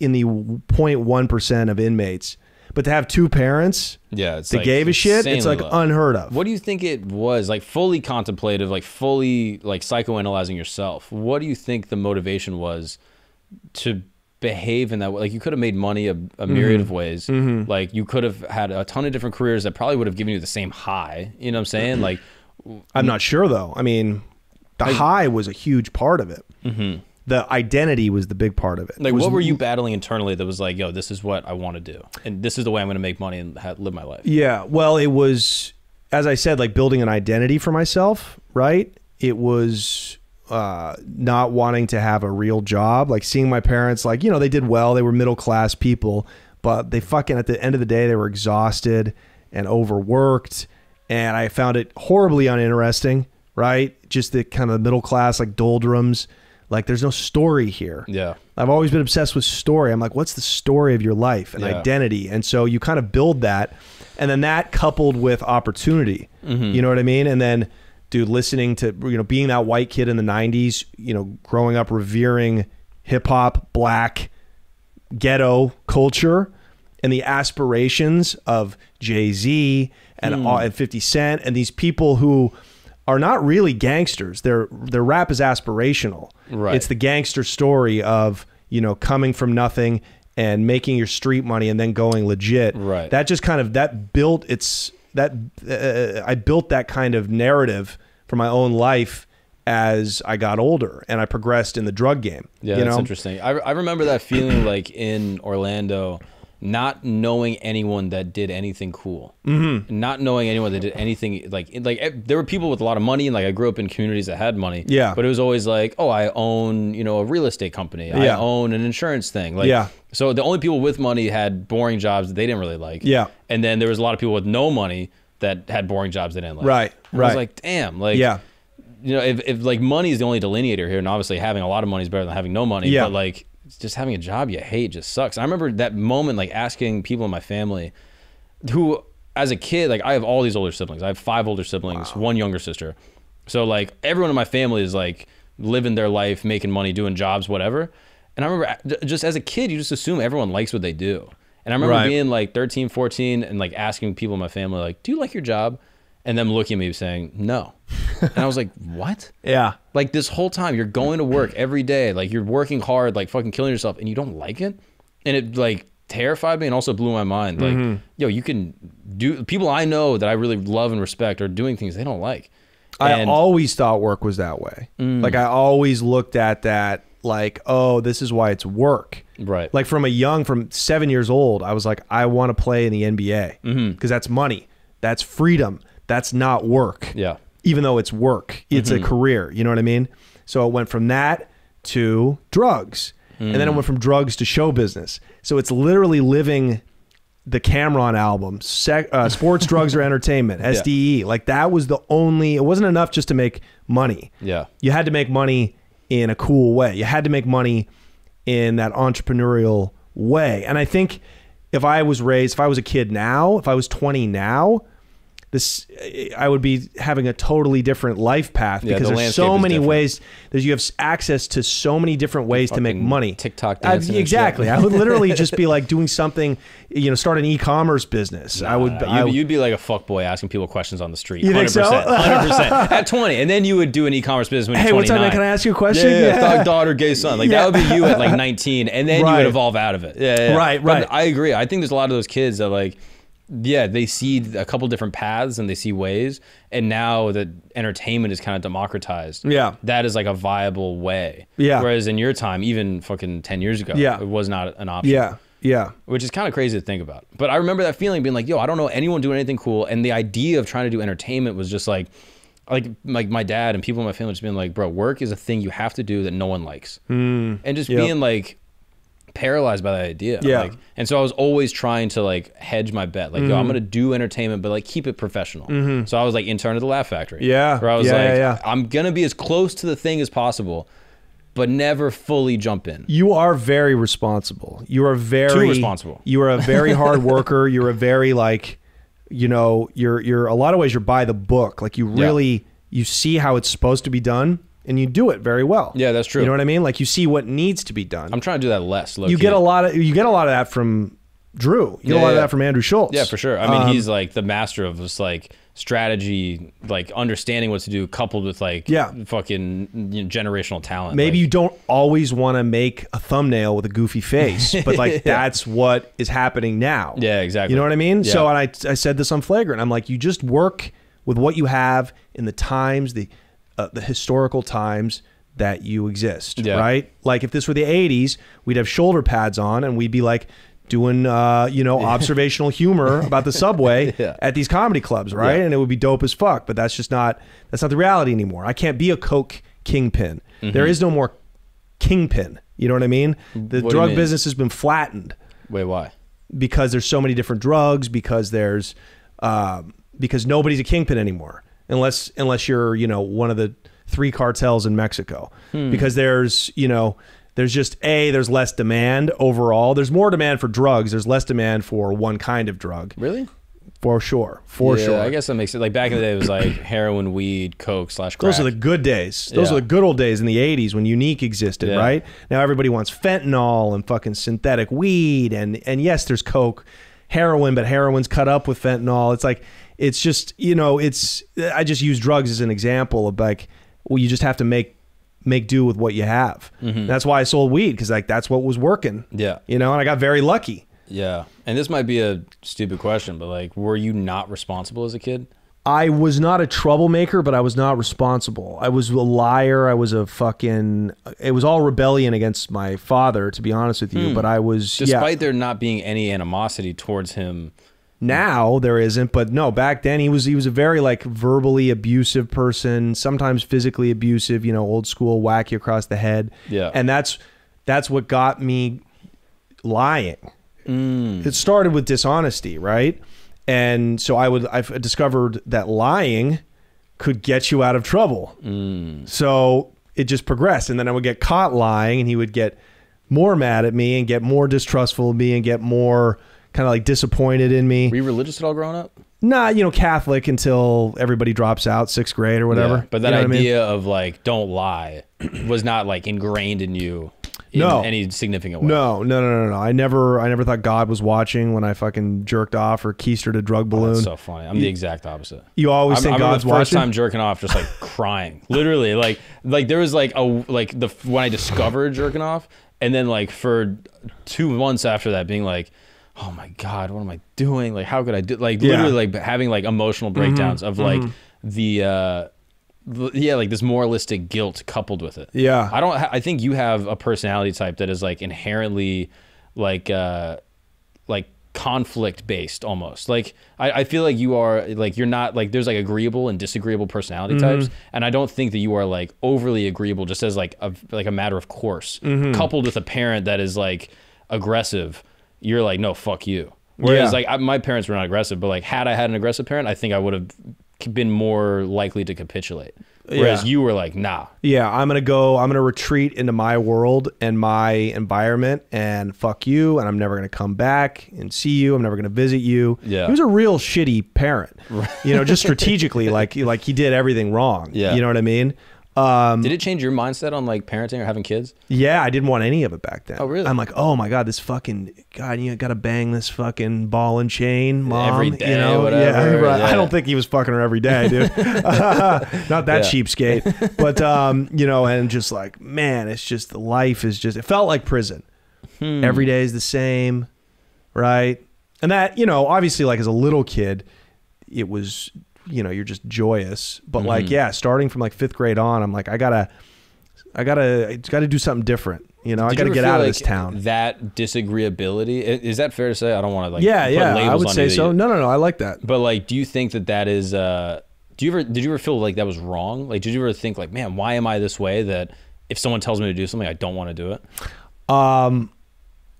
in the 0.1% of inmates. But to have two parents Yeah, it's that like gave a shit, it's like low. unheard of. What do you think it was? Like fully contemplative, like fully like psychoanalyzing yourself. What do you think the motivation was to behave in that way? Like you could have made money a, a myriad Mm-hmm. of ways. Like you could have had a ton of different careers that probably would have given you the same high. You know what I'm saying? [clears throat] Like I'm not sure though. I mean, the high was a huge part of it. Mm-hmm. The identity was the big part of it. like It was what were you battling internally that was like, yo, this is what I want to do, and this is the way I'm going to make money and ha- live my life. Yeah. Well, it was, as I said, like building an identity for myself, right? It was uh, not wanting to have a real job, like seeing my parents, like, you know, they did well, they were middle class people, but they fucking, at the end of the day, they were exhausted and overworked. And I found it horribly uninteresting, right? Just the kind of middle class, like doldrums. Like, there's no story here. Yeah. I've always been obsessed with story. I'm like, what's the story of your life and Yeah. identity? And so you kind of build that. And then that coupled with opportunity, mm-hmm. you know what I mean? And then, dude, listening to, you know, being that white kid in the 90s, you know, growing up revering hip hop, black, ghetto culture and the aspirations of Jay Z and, all- and 50 Cent and these people who are not really gangsters. Their their rap is aspirational. Right. It's the gangster story of you know coming from nothing and making your street money and then going legit. Right. That just kind of that built its that uh, I built that kind of narrative for my own life as I got older and I progressed in the drug game. Yeah, you that's know? interesting. I, I remember that feeling like in Orlando, not knowing anyone that did anything cool, mm-hmm. not knowing anyone that did anything like like eh, there were people with a lot of money, and like I grew up in communities that had money. Yeah. but it was always like, oh, I own you know a real estate company, yeah. I own an insurance thing. Like, Yeah. So the only people with money had boring jobs that they didn't really like. Yeah. and then there was a lot of people with no money that had boring jobs they didn't like. Right, And I was like, damn, like Yeah. you know, if, if like money is the only delineator here, and obviously having a lot of money is better than having no money, Yeah. but like just having a job you hate just sucks. I remember that moment, like asking people in my family who, as a kid, like I have all these older siblings. I have five older siblings, one younger sister. So like everyone in my family is like living their life, making money, doing jobs, whatever. And I remember uh, just as a kid, you just assume everyone likes what they do. And I remember Right. being like 13, 14 and like asking people in my family, like, do you like your job? And them looking at me saying, no. and I was like, what? Yeah. Like this whole time you're going to work every day, like you're working hard, like fucking killing yourself, and you don't like it, and it like terrified me and also blew my mind. Like, Mm-hmm. yo, you can do people I know that I really love and respect are doing things they don't like. I And- Mm. always thought work was that way. Like I always looked at that like, oh, this is why it's work. Right. Like from a young, from seven years old, I was like, I want to play in the NBA because Mm-hmm. that's money, that's freedom, that's not work. Yeah. Even though it's work, it's Mm-hmm. a career. You know what I mean? So it went from that to drugs, and then it Mm. went from drugs to show business. So it's literally living the Cam'ron album, sec, uh, [laughs] sports, drugs, or entertainment, SDE. Like that was the only. It wasn't enough just to make money. Yeah. You had to make money in a cool way. You had to make money in that entrepreneurial way. And I think if I was raised, if I was a kid now, if I was 20 now, this I would be having a totally different life path Yeah, because the there's so many different. ways that you have access to so many different ways to make money. TikTok dancing and exactly. I would literally just be like doing [laughs] something, you know, start an e-commerce business. I would. You'd, would you'd be like a fuck boy asking people questions on the street. You think 100%, so? 100%. [laughs] At 20. And then you would do an e-commerce business when Hey, you're what's up, Can I ask you a question? Yeah, yeah, Yeah. daughter, gay son. Like Yeah. that would be you at like [laughs] 19, and then you would evolve out of it. Yeah, yeah, yeah. Right, But right. I agree. I think there's a lot of those kids that like, yeah, they see a couple different paths and they see ways, and now that entertainment is kind of democratized. Yeah. that is like a viable way. Yeah. Whereas in your time, even fucking 10 years ago, Yeah. it was not an option yeah, yeah. which is kind of crazy to think about. But I remember that feeling being like, yo, I don't know anyone doing anything cool. And the idea of trying to do entertainment was just like, like, like my dad and people in my family just being like, bro, work is a thing you have to do that no one likes. Hmm. and just yep. being like paralyzed by that idea. Yeah. Like, and so I was always trying to like hedge my bet. Like, yo, I'm mm-hmm. going to do entertainment, but like keep it professional. Mm-hmm. So I was like intern at the Laugh Factory. Yeah. Where I was Yeah, like, yeah, yeah. I'm going to be as close to the thing as possible, but never fully jump in. You are very responsible. You are very Too responsible. You are a very [laughs] hard worker. You're a very like, you know, you're you're a lot of ways you're by the book. Like you really you see how it's supposed to be done and you do it very well. Yeah, that's true. You know what I mean? Like you see what needs to be done. I'm trying to do that less. you get a lot of you get a lot of that from Drew. You get Yeah, a lot of that from Andrew Schulz. Yeah, for sure. I mean, Um, he's like the master of just like strategy, like understanding what to do, coupled with like Yeah. fucking you know, generational talent. maybe Like, you don't always want to make a thumbnail with a goofy face, [laughs] but like that's what is happening now. Yeah, exactly. You know what I mean? Yeah. So, and I, I said this on Flagrant. I'm like, you just work with what you have in the times, the uh, the historical times that you exist, Yeah. right? Like if this were the 80s, we'd have shoulder pads on and we'd be like doing uh, you know, observational humor [laughs] about the subway [laughs] Yeah. at these comedy clubs, right? Yeah. And it would be dope as fuck, but that's just not that's not the reality anymore. I can't be a coke kingpin. Mm-hmm. There is no more kingpin. You know what I mean? The What drug mean? business has been flattened Wait, why? because there's so many different drugs because there's um, because nobody's a kingpin anymore unless unless you're you know one of the three cartels in Mexico hmm. because there's you know there's just a there's less demand overall there's more demand for drugs there's less demand for one kind of drug Really? for sure for yeah, sure I guess that makes it. Like back in the day, it was like [clears throat] heroin, weed, coke slash crack. Those are the good days. Those Yeah. are the good old days in the 80s when Unique existed, Yeah. right? Now everybody wants fentanyl and fucking synthetic weed and and yes, there's coke, heroin, but heroin's cut up with fentanyl. It's like it's just, you know, it's I just use drugs as an example of like well you just have to make make do with what you have. That's why I sold weed because like that's what was working. Mm-hmm. Yeah. You know, and I got very lucky. Yeah, and this might be a stupid question, but like, were you not responsible as a kid? I was not a troublemaker, but I was not responsible. I was a liar. I was a fucking. It was all rebellion against my father, to be honest with you. But I was. yeah. Despite there not being any animosity towards him. Now there isn't, but no, back then he was he was a very like verbally abusive person, sometimes physically abusive, you know, old school whack you across the head. Yeah. And that's that's what got me lying. Mm. It started with dishonesty, right? And so I would I've discovered that lying could get you out of trouble. Mm. So it just progressed and then I would get caught lying and he would get more mad at me and get more distrustful of me and get more kind of like disappointed in me. Were you religious at all growing up? Nah, you know, Catholic until everybody drops out, sixth grade or whatever. Yeah, But that You know what I mean? idea of like don't lie [clears throat] was not like ingrained in you in No. any significant way. No, no, no, no, no. I never, I never thought God was watching when I fucking jerked off or keistered a drug balloon. Oh, That's so funny. I'm the exact opposite. you always I'm, think I remember God's the first watching. time jerking off, just like [laughs] crying, literally. Like, like there was like a like the when I discovered jerking off, and then like for two months after that, being like, oh my god, what am I doing? Like, how could I do? Like, Yeah. Mm-hmm. literally, like having like emotional breakdowns of like the. uh yeah, like this moralistic guilt coupled with it. Yeah. I don't. Ha- I think you have a personality type that is like inherently, like, uh like conflict based almost. Like I, I feel like you are like you're not like there's like agreeable and disagreeable personality types, and I don't think that you are like overly agreeable just as like a like a matter of course. Coupled with a parent that is like aggressive, you're like no fuck you. Whereas Yeah. like I, my parents were not aggressive, but like had I had an aggressive parent, I think I would have been more likely to capitulate. Whereas Yeah. you were like nah. Yeah, I'm gonna go. I'm gonna retreat into my world and my environment, and fuck you. And I'm never gonna come back and see you. I'm never gonna visit you. Yeah. he was a real shitty parent. [laughs] You know, just strategically, like like he did everything wrong. Yeah. you know what I mean. Um, Did it change your mindset on like parenting or having kids? yeah, I didn't want any of it back then. Oh, really? I'm like, oh my god, this fucking god, you gotta bang this fucking ball and chain, mom. Every you know, whatever, [laughs] Yeah, yeah. I don't think he was fucking her every day, dude. [laughs] [laughs] Not that Yeah. cheapskate, but um, you know, and just like, man, it's just the life is just. It felt like prison. Hmm. Every day is the same, right? And that, you know, obviously, like as a little kid, it was, you know, you're just joyous. But Mm-hmm. like, yeah, starting from like fifth grade on, I'm like, I gotta, I gotta, I gotta do something different. You know, I gotta get out feel of this town. That disagreeability is that fair to say? I don't want to like yeah, yeah, I would say so. No, no, no, I like that. But like, do you think that that is? uh Do you ever did you ever feel like that was wrong? Like, did you ever think like, man, why am I this way? That if someone tells me to do something, I don't want to do it. Um,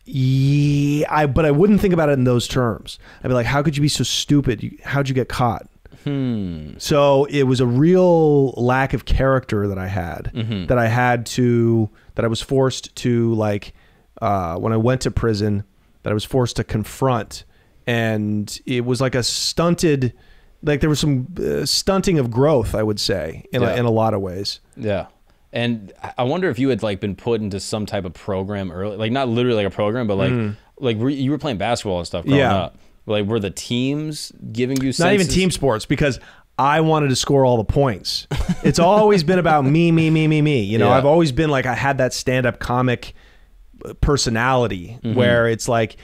yeah, I but I wouldn't think about it in those terms. I'd be like, how could you be so stupid? How'd you get caught? Hmm. So it was a real lack of character that I had Mm-hmm. that I had to that I was forced to like uh, when I went to prison that I was forced to confront, and it was like a stunted, like there was some uh, stunting of growth. I would say in Yeah. a, in a lot of ways. Yeah. And I- wonder if you had like been put into some type of program early, like not literally like a program, but like like were, you were playing basketball and stuff growing Mm. Yeah. up. Like were the teams giving you not even team sports because I wanted to score all the points. [laughs] It's always been about me, me, me, me, me. You know, Yeah. I've always been like I had that stand-up comic personality Mm-hmm. where it's like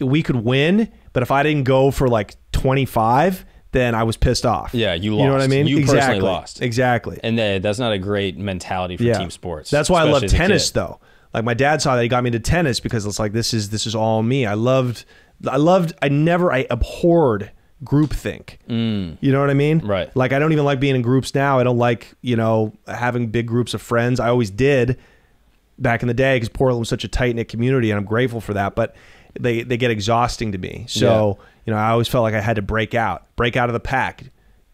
we could win, but if I didn't go for like 25, then I was pissed off. Yeah, you lost. You know what I mean? You personally lost. Exactly. And that- that's not a great mentality for team sports. That's why I love especially as a tennis though. Like my dad saw that he got me into tennis because it's like this is this is all me. I loved I loved I never I abhorred groupthink. Mm. You know what I mean? Right. Like I don't even like being in groups now. I don't like, you know, having big groups of friends. I always did back in the day because Portland was such a tight knit community and I'm grateful for that. But they they get exhausting to me. So, you know, I always felt like I had to break out, break out of the pack.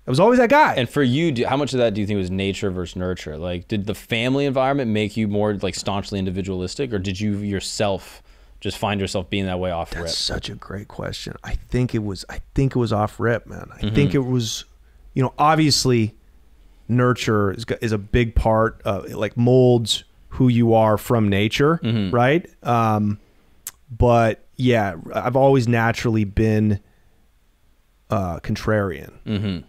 I was always that guy. And for you, do, how much of that do you think was nature versus nurture? Like, did the family environment make you more like staunchly individualistic, or did you yourself just find yourself being that way off rip? That's such a great question. I think it was. I think it was off rip, man. I think it was. You know, obviously, nurture is is a big part. Of, like molds who you are from nature, right? Um, but yeah, I've always naturally been uh, contrarian.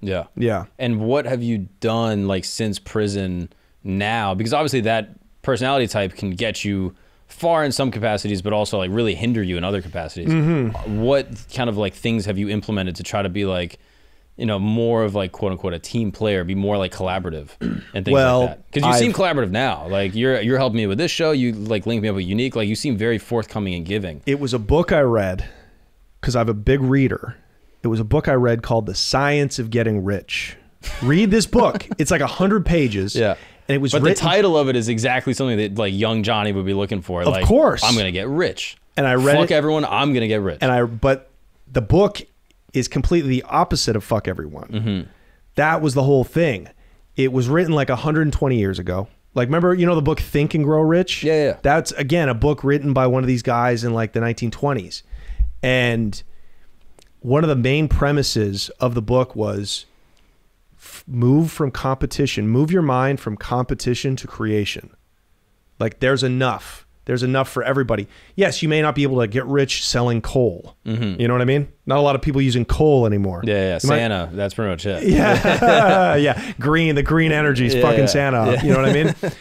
Yeah. Yeah. And what have you done like since prison now? Because obviously that personality type can get you far in some capacities, but also like really hinder you in other capacities. Mm-hmm. What kind of like things have you implemented to try to be like, you know, more of like quote unquote a team player, be more like collaborative and things Well, like that. Because you seem I've- collaborative now. Like you're you're helping me with this show. You like link me up with Unique. Like you seem very forthcoming and giving. It was a book I read because I'm a big reader. It was a book I read called The Science of Getting Rich. Read this book. [laughs] it's like a hundred pages. Yeah. And it was But written, the title of it is exactly something that like young Johnny would be looking for. Of like, course. I'm gonna get rich. And I read Fuck it- everyone. I'm gonna get rich. and I but the book is completely the opposite of fuck everyone. Mm-hmm. That was the whole thing. It was written like 120 years ago. Like remember, you know the book Think and Grow Rich? Yeah, yeah. That's again a book written by one of these guys in like the 1920s. And one of the main premises of the book was f- move from competition, move your mind from competition to creation. Like there's enough. There's enough for everybody. Yes, you may not be able to get rich selling coal. You know what I mean? Not a lot of people using coal anymore. Mm-hmm. yeah, yeah. You might- Santa. That's pretty much it. yeah, [laughs] [laughs] yeah. Green, the green energy is Yeah, fucking yeah, Santa. yeah. You know what I mean? [laughs]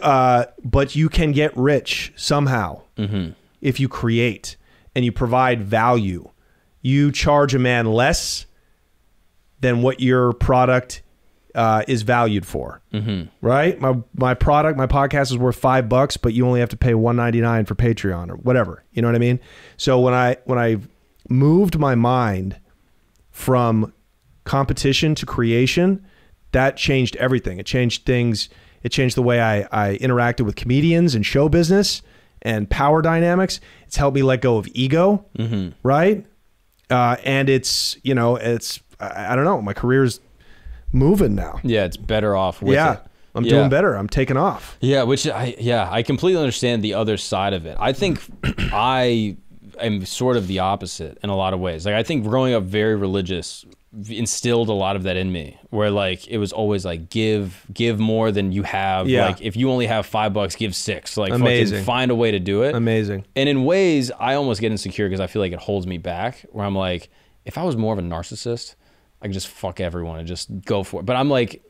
Uh, but you can get rich somehow Mm-hmm. if you create and you provide value. You charge a man less than what your product uh, is valued for. Mm-hmm. Right? My my product, my podcast is worth five bucks, but you only have to pay one ninety nine for Patreon or whatever. You know what I mean? So when I when I moved my mind from competition to creation, that changed everything. It changed things. It changed the way I, I interacted with comedians and show business and power dynamics. It's helped me let go of ego, right? Uh, and it's you know it's I, I don't know. My career's moving now. Yeah, it's better off with yeah, it. I'm Yeah. doing better. I'm taking off. Yeah, which I yeah, I completely understand the other side of it. I think [clears throat] I am sort of the opposite in a lot of ways. Like I think growing up very religious instilled a lot of that in me where like it was always like give give more than you have Yeah. like if you only have five bucks give six like Amazing. find a way to do it Amazing. and in ways i almost get insecure because i feel like it holds me back where i'm like if i was more of a narcissist i can just fuck everyone and just go for it but i'm like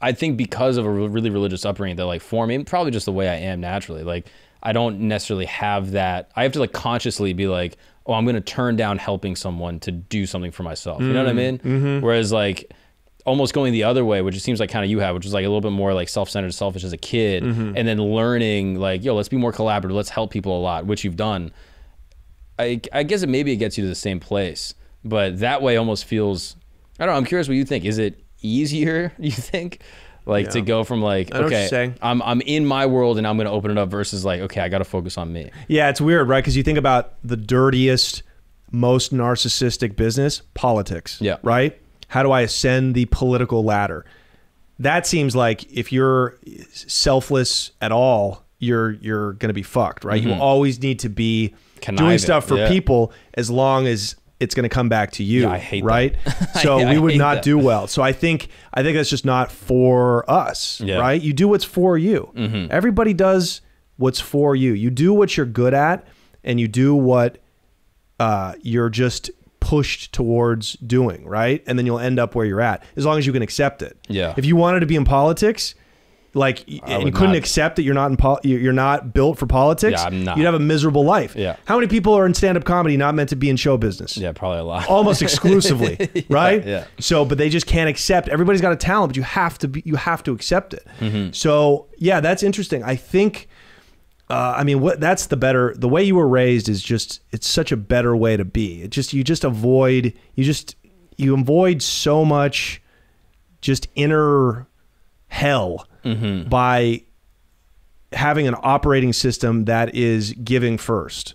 I think because of a really religious upbringing that like for me, probably just the way I am naturally, like I don't necessarily have that. I have to like consciously be like, oh, I'm going to turn down helping someone to do something for myself. You know what I mm, mean? Mm-hmm. Whereas like almost going the other way, which it seems like kind of you have, which is like a little bit more like self-centered, selfish as a kid, mm-hmm. and then learning like, yo, let's be more collaborative, let's help people a lot, which you've done. I, I guess it maybe it gets you to the same place, but that way almost feels. I don't know. I'm curious what you think. Is it easier? [laughs] You think, like to go from like I know what you're okay. I'm I'm in my world and I'm gonna open it up versus like okay, I got to focus on me. Yeah, it's weird, right? Because you think about the dirtiest, most narcissistic business, politics. Yeah. Right? How do I ascend the political ladder? That seems like if you're selfless at all, you're you're gonna be fucked, right? You always need to be doing Mm-hmm. Stuff for yeah. people as long as it's going to come back to you, Yeah, I hate that. right? [laughs] So I we would not that. do well. So I think I think that's just not for us, Yeah. Mm-hmm. right? You do what's for you. Everybody does what's for you. You do what you're good at, and you do what uh, you're just pushed towards doing, right? And then you'll end up where you're at, as long as you can accept it. Yeah. If you wanted to be in politics, like and you couldn't not. accept that you're not in pol- you're not built for politics, Yeah, I'm not. you'd have a miserable life. Yeah. How many people are in stand-up comedy not meant to be in show business? Yeah, probably a lot. almost [laughs] exclusively, [laughs] right? yeah. So, but they just can't accept. Everybody's got a talent, but you have to be. You have to accept it. Mm-hmm. So, yeah, that's interesting. I think. Uh, I mean, what that's the better. The way you were raised is just. It's such a better way to be. It just you just avoid. You just you avoid so much, just inner hell Mm-hmm. by having an operating system that is giving first.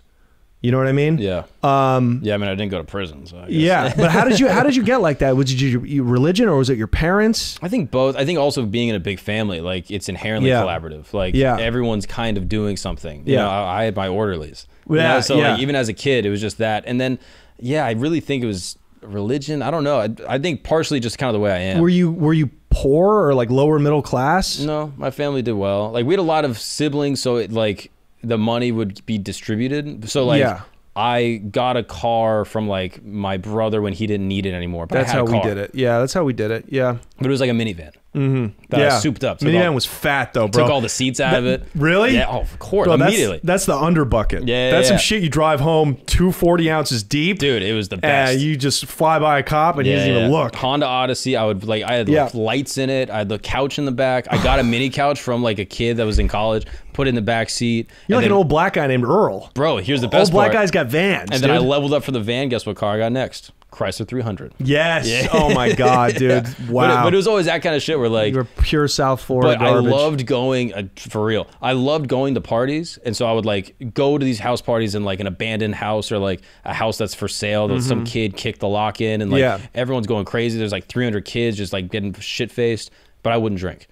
You know what I mean? yeah. Um. Yeah. I mean, I didn't go to prison, so I guess. Yeah, [laughs] but how did you how did you get like that? Was it your, your religion or was it your parents? I think both. I think also being in a big family, like it's inherently Yeah. collaborative. Like Yeah. everyone's kind of doing something. You Yeah. know, I, I had my orderlies. You Yeah, know, so yeah. like even as a kid, it was just that. And then, yeah, I really think it was religion. I don't know. I, I think partially just kind of the way I am. Were you were you poor or like lower middle class? No, my family did well. Like we had a lot of siblings, so it like the money would be distributed. So like Yeah. I got a car from like my brother when he didn't need it anymore. That's how we did it. Yeah, that's how we did it. Yeah. But it was like a minivan. Mm-hmm. that I souped up. Minivan all, was fat though, bro. took all the seats out of it. Really? Yeah. Oh, of course. Bro, that's, immediately, that's the under bucket. Yeah, yeah, that's some yeah. shit you drive home two forty ounces deep, dude. It was the best. and you just fly by a cop and he doesn't even look. Honda Odyssey. I would like. I had Yeah. like lights in it. I had the couch in the back. I got a mini couch from like a kid that was in college. Put it in the back seat. You're like an old black guy named Earl. bro. Here's the best. Old black guys got vans. and then I leveled up for the van. Guess what car I got next? Chrysler 300. yes. Oh my [laughs] god, dude. But, Wow. it, but it was always that kind of shit where like. You're pure South Florida But garbage. I loved going uh, for real. I loved going to parties, and so I would like go to these house parties in like an abandoned house or like a house that's for sale that some kid kicked the lock in, and like Mm-hmm. Yeah. everyone's going crazy. There's like 300 kids just like getting shit faced, but I wouldn't drink.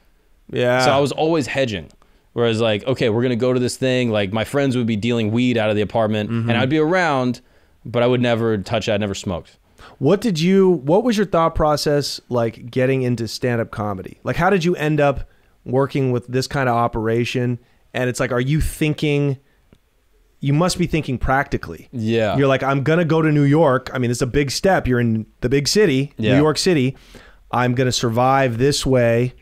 Yeah. So I was always hedging. Whereas like, okay, we're gonna go to this thing. Like my friends would be dealing weed out of the apartment, Mm-hmm. and I'd be around, but I would never touch it. I never smoked. What did you? What was your thought process like getting into stand-up comedy? Like, how did you end up working with this kind of operation? And it's like, are you thinking? You must be thinking practically. Yeah. You're like, I'm gonna go to New York. I mean, it's a big step. You're in the big city, Yeah. New York City. I'm gonna survive this way,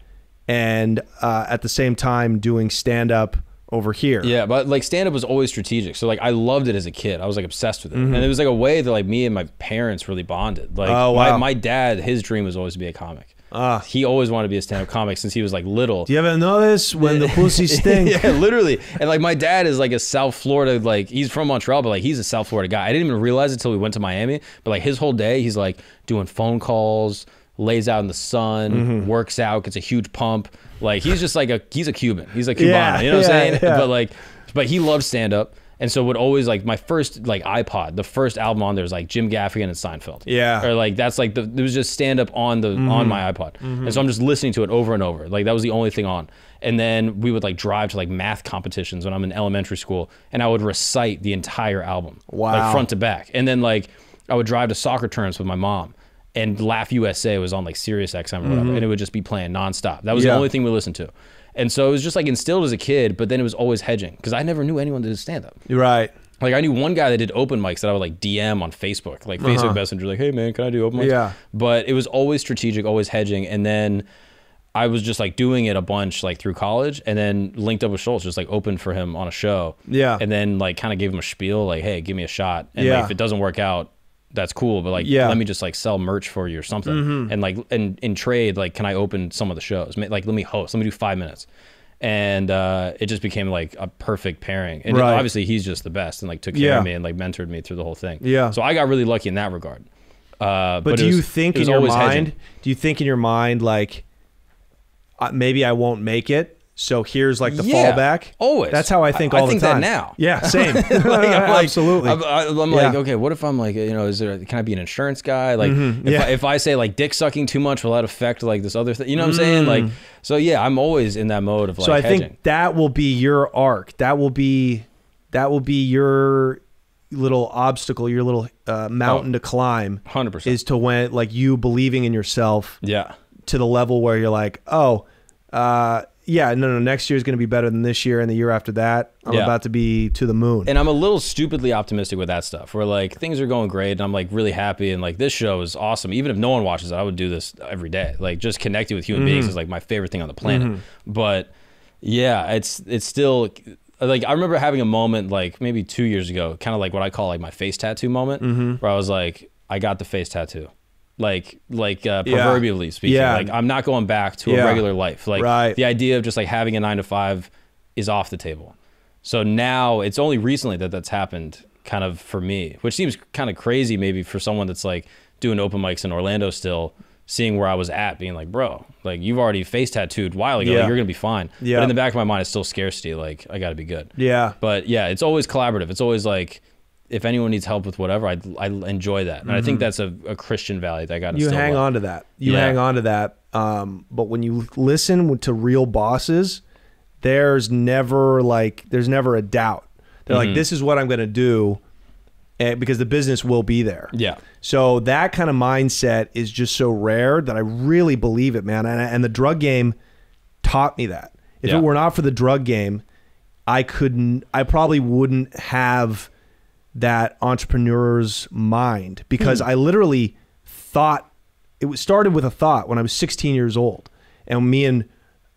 and uh, at the same time doing stand-up over here. Yeah, but like stand up was always strategic. So like I loved it as a kid. I was like obsessed with it. Mm-hmm. And it was like a way that like me and my parents really bonded. Like Oh, wow. my, my dad, his dream was always to be a comic. Ah. he always wanted to be a stand up comic since he was like little. Do you ever notice when the pussy [laughs] stink? [laughs] yeah, literally. And like my dad is like a South Florida, like he's from Montreal, but like he's a South Florida guy. I didn't even realize it until we went to Miami. But like his whole day, he's like doing phone calls, lays out in the sun, Mm-hmm. works out, gets a huge pump. Like he's just like a he's a Cuban. He's a Cubano. Yeah, you know what yeah, I'm saying? [laughs] yeah. But like, but he loved stand up. And so would always like my first like iPod, the first album on there is like Jim Gaffigan and Seinfeld. Yeah. Or like that's like the it was just stand up on the on my iPod. And so I'm just listening to it over and over. Like that was the only thing on. And then we would like drive to like math competitions when I'm in elementary school and I would recite the entire album. Wow. Like front to back. And then like I would drive to soccer tournaments with my mom. And Laugh USA was on like Sirius XM or whatever, and it would just be playing nonstop. That was Yeah. the only thing we listened to. And so it was just like instilled as a kid, but then it was always hedging because I never knew anyone that did stand up. Right. Like I knew one guy that did open mics that I would like DM on Facebook, like Facebook Messenger, like, "Hey man, can I do open mics?" Uh-huh. Yeah. But it was always strategic, always hedging, and then I was just like doing it a bunch like through college, and then linked up with Schulz, just like opened for him on a show. Yeah. And then like kind of gave him a spiel, like, "Hey, give me a shot," and Yeah. like, if it doesn't work out. That's cool, but like, Yeah. Mm-hmm. let me just like sell merch for you or something, and like, and in trade, like, can I open some of the shows? Like, let me host, let me do five minutes, and uh, it just became like a perfect pairing. And Right. obviously, he's just the best and like took care Yeah. of me and like mentored me through the whole thing. Yeah. So I got really lucky in that regard. Uh, But, it do was- you think in your mind? hedging. Do you think in your mind like uh, maybe I won't make it? So here's like the Yeah, fallback. always. That's how I think I- I all think the that time. now. Yeah, [laughs] same. like, I'm like, [laughs] Absolutely. I'm, I'm like, Yeah. okay, what if I'm like, you know, is there? Can I be an insurance guy? Like, if, Mm-hmm. yeah. I, if I say like dick sucking too much, will that affect like this other thing? You know what I'm saying? Like, so yeah, I'm always in that mode of like Mm. so I hedging. think that will be your arc. That will be that will be your little obstacle, your little uh, mountain to climb. 100%. is to when like you believing in yourself yeah. to the level where you're like, oh, uh, yeah, no, no, next year is going to be better than this year, and the year after that, I'm Yeah. about to be to the moon. And I'm a little stupidly optimistic with that stuff where like things are going great and I'm like really happy and like this show is awesome. Even if no one watches it, I would do this every day. Like just connecting with human beings mm-hmm. is like my favorite thing on the planet. Mm-hmm. But yeah, it's it's still like I remember having a moment like maybe two years ago, kind of like what I call like my face tattoo moment, mm-hmm. where I was like, I got the face tattoo. Like, like uh, Yeah. proverbially speaking, Yeah. like I'm not going back to Yeah. a regular life. Like Right. the idea of just like having a nine to five is off the table. So now it's only recently that that's happened kind of for me, which seems kind of crazy maybe for someone that's like doing open mics in Orlando still, seeing where I was at, being like, bro, like you've already face tattooed a while ago, Yeah. like, you're gonna be fine. Yeah. But in the back of my mind, it's still scarcity. Like I gotta be good. yeah, But yeah, it's always collaborative. It's always like if anyone needs help with whatever, I I enjoy that, and I think that's a, a Christian value that I got. Mm-hmm. you hang well. on to that. You Yeah. hang on to that. Um, but when you listen to real bosses, there's never like there's never a doubt. They're Mm-hmm. like, this is what I'm going to do, and because the business will be there. Yeah. So that kind of mindset is just so rare that I really believe it, man. And, and the drug game taught me that. If Yeah. it were not for the drug game, I couldn't. I probably wouldn't have that entrepreneur's mind because hmm. I literally thought it was started with a thought when I was 16 years old. and me and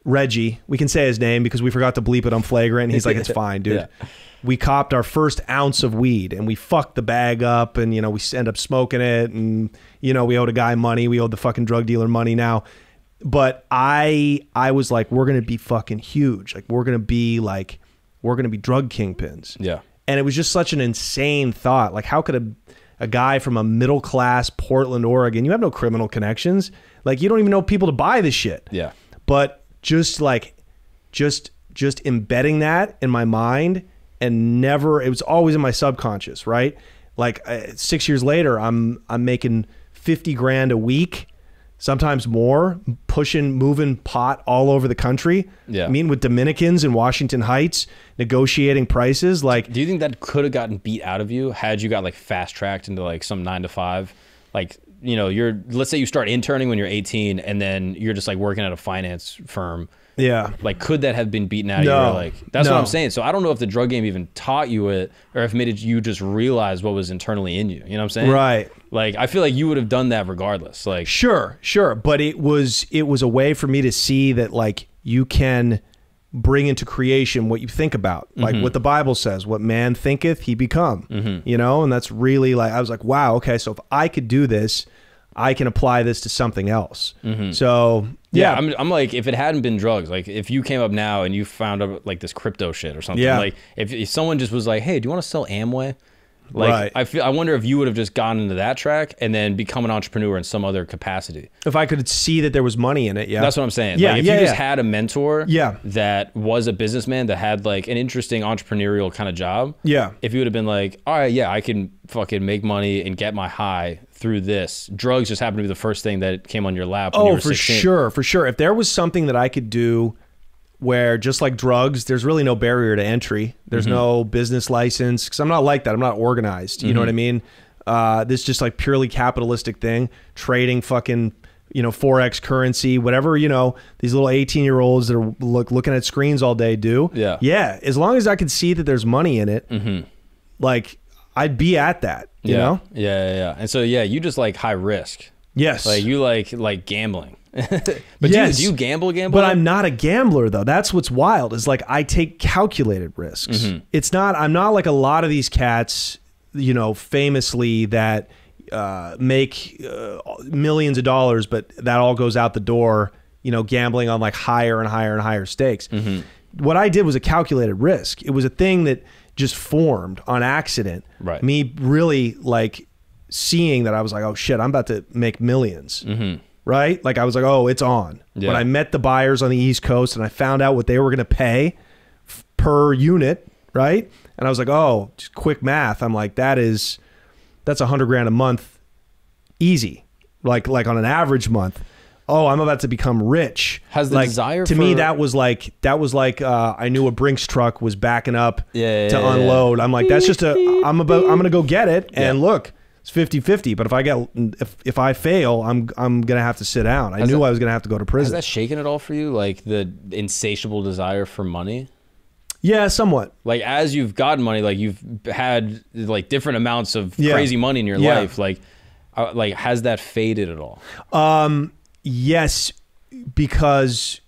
Reggie, we can say his name because we forgot to bleep it on flagrant. He's like, it's [laughs] fine, dude. Yeah. We copped our first ounce of weed and we fucked the bag up and, you know, we end up smoking it and, you know, we owed a guy money. We owed the fucking drug dealer money now. But I, I was like, we're going to be fucking huge. Like, we're going to be like, we're going to be drug kingpins. Yeah. And it was just such an insane thought. Like, how could a, a guy from a middle class Portland, Oregon, you have no criminal connections. Like, you don't even know people to buy this shit Yeah. but just like just just embedding that in my mind and never it was always in my subconscious right like uh, six years later i'm i'm making 50 grand a week sometimes more pushing moving pot all over the country Yeah. I mean, with dominicans in washington heights negotiating prices like Do you think that could have gotten beat out of you had you got like fast tracked into like some nine to five? Like, you know, you're let's say you start interning when you're 18 and then you're just like working at a finance firm. yeah Like, could that have been beaten out of you? No. Like, that's what I'm saying. So I don't know if the drug game even taught you it or if it made it you just realize what was internally in you. You know what I'm saying? right Like, I feel like you would have done that regardless. Like, Sure, sure, but it was it was a way for me to see that like you can bring into creation what you think about, like mm-hmm. what the Bible says, what man thinketh he become. Mm-hmm. You know, and that's really like I was like, wow, okay, so if I could do this, I can apply this to something else. Mm-hmm. So Yeah, yeah, I'm, I'm like, if it hadn't been drugs, like if you came up now and you found out like this crypto shit or something, Yeah. like if, if someone just was like, hey, do you want to sell Amway? Like, Right. I feel, I wonder if you would have just gone into that track and then become an entrepreneur in some other capacity. if I could see that there was money in it, yeah, That's what I'm saying. Yeah, like, if yeah, you just had a mentor, Yeah. that was a businessman that had like an interesting entrepreneurial kind of job, Yeah. If you would have been like, all right, yeah, I can fucking make money and get my high through this. Drugs just happened to be the first thing that came on your lap. When you Oh, were for 16. sure, for sure. If there was something that I could do where just like drugs, there's really no barrier to entry. There's Mm-hmm. no business license because I'm not like that. I'm not organized. You know what I Mm-hmm. mean? Uh, this is just like purely capitalistic thing, trading fucking you know forex currency, whatever you know these little 18 year olds that are look looking at screens all day do. Yeah. yeah. As long as I can see that there's money in it, like I'd be at that. You yeah. know? Yeah, yeah, yeah. And so yeah, you just like high risk. Yes. Like you like like gambling. [laughs] but Yes. do, you, do you gamble gamble? But I'm not a gambler though. That's what's wild. Is like I take calculated risks. Mm-hmm. It's not. I'm not like a lot of these cats. You know, famously that uh, make uh, millions of dollars, but that all goes out the door. You know, gambling on like higher and higher and higher stakes. Mm-hmm. What I did was a calculated risk. It was a thing that just formed on accident. Right. Me really like seeing that I was like, oh shit, I'm about to make 1000000s Right? Like I was like, oh, it's on. Yeah. When I met the buyers on the East Coast and I found out what they were going to pay f- per unit, right? And I was like, oh, just quick math. I'm like, that is, that's a hundred grand a month, easy. Like like on an average month. Oh, I'm about to become rich. Has the like, desire to me that was like that was like uh, I knew a Brinks truck was backing up Yeah, to yeah, yeah, unload. I'm like, that's just a I'm about I'm gonna go get it and look. It's 50-50, but if I get if if I fail, I'm I'm gonna have to sit down. I knew that- I was gonna have to go to Has prison. that shaken at all for you? Like the insatiable desire for money? yeah, somewhat. Like as you've gotten money, like you've had like different amounts of Yeah. crazy money in your Yeah. life. Like, uh, like has that faded at all? um Yes, because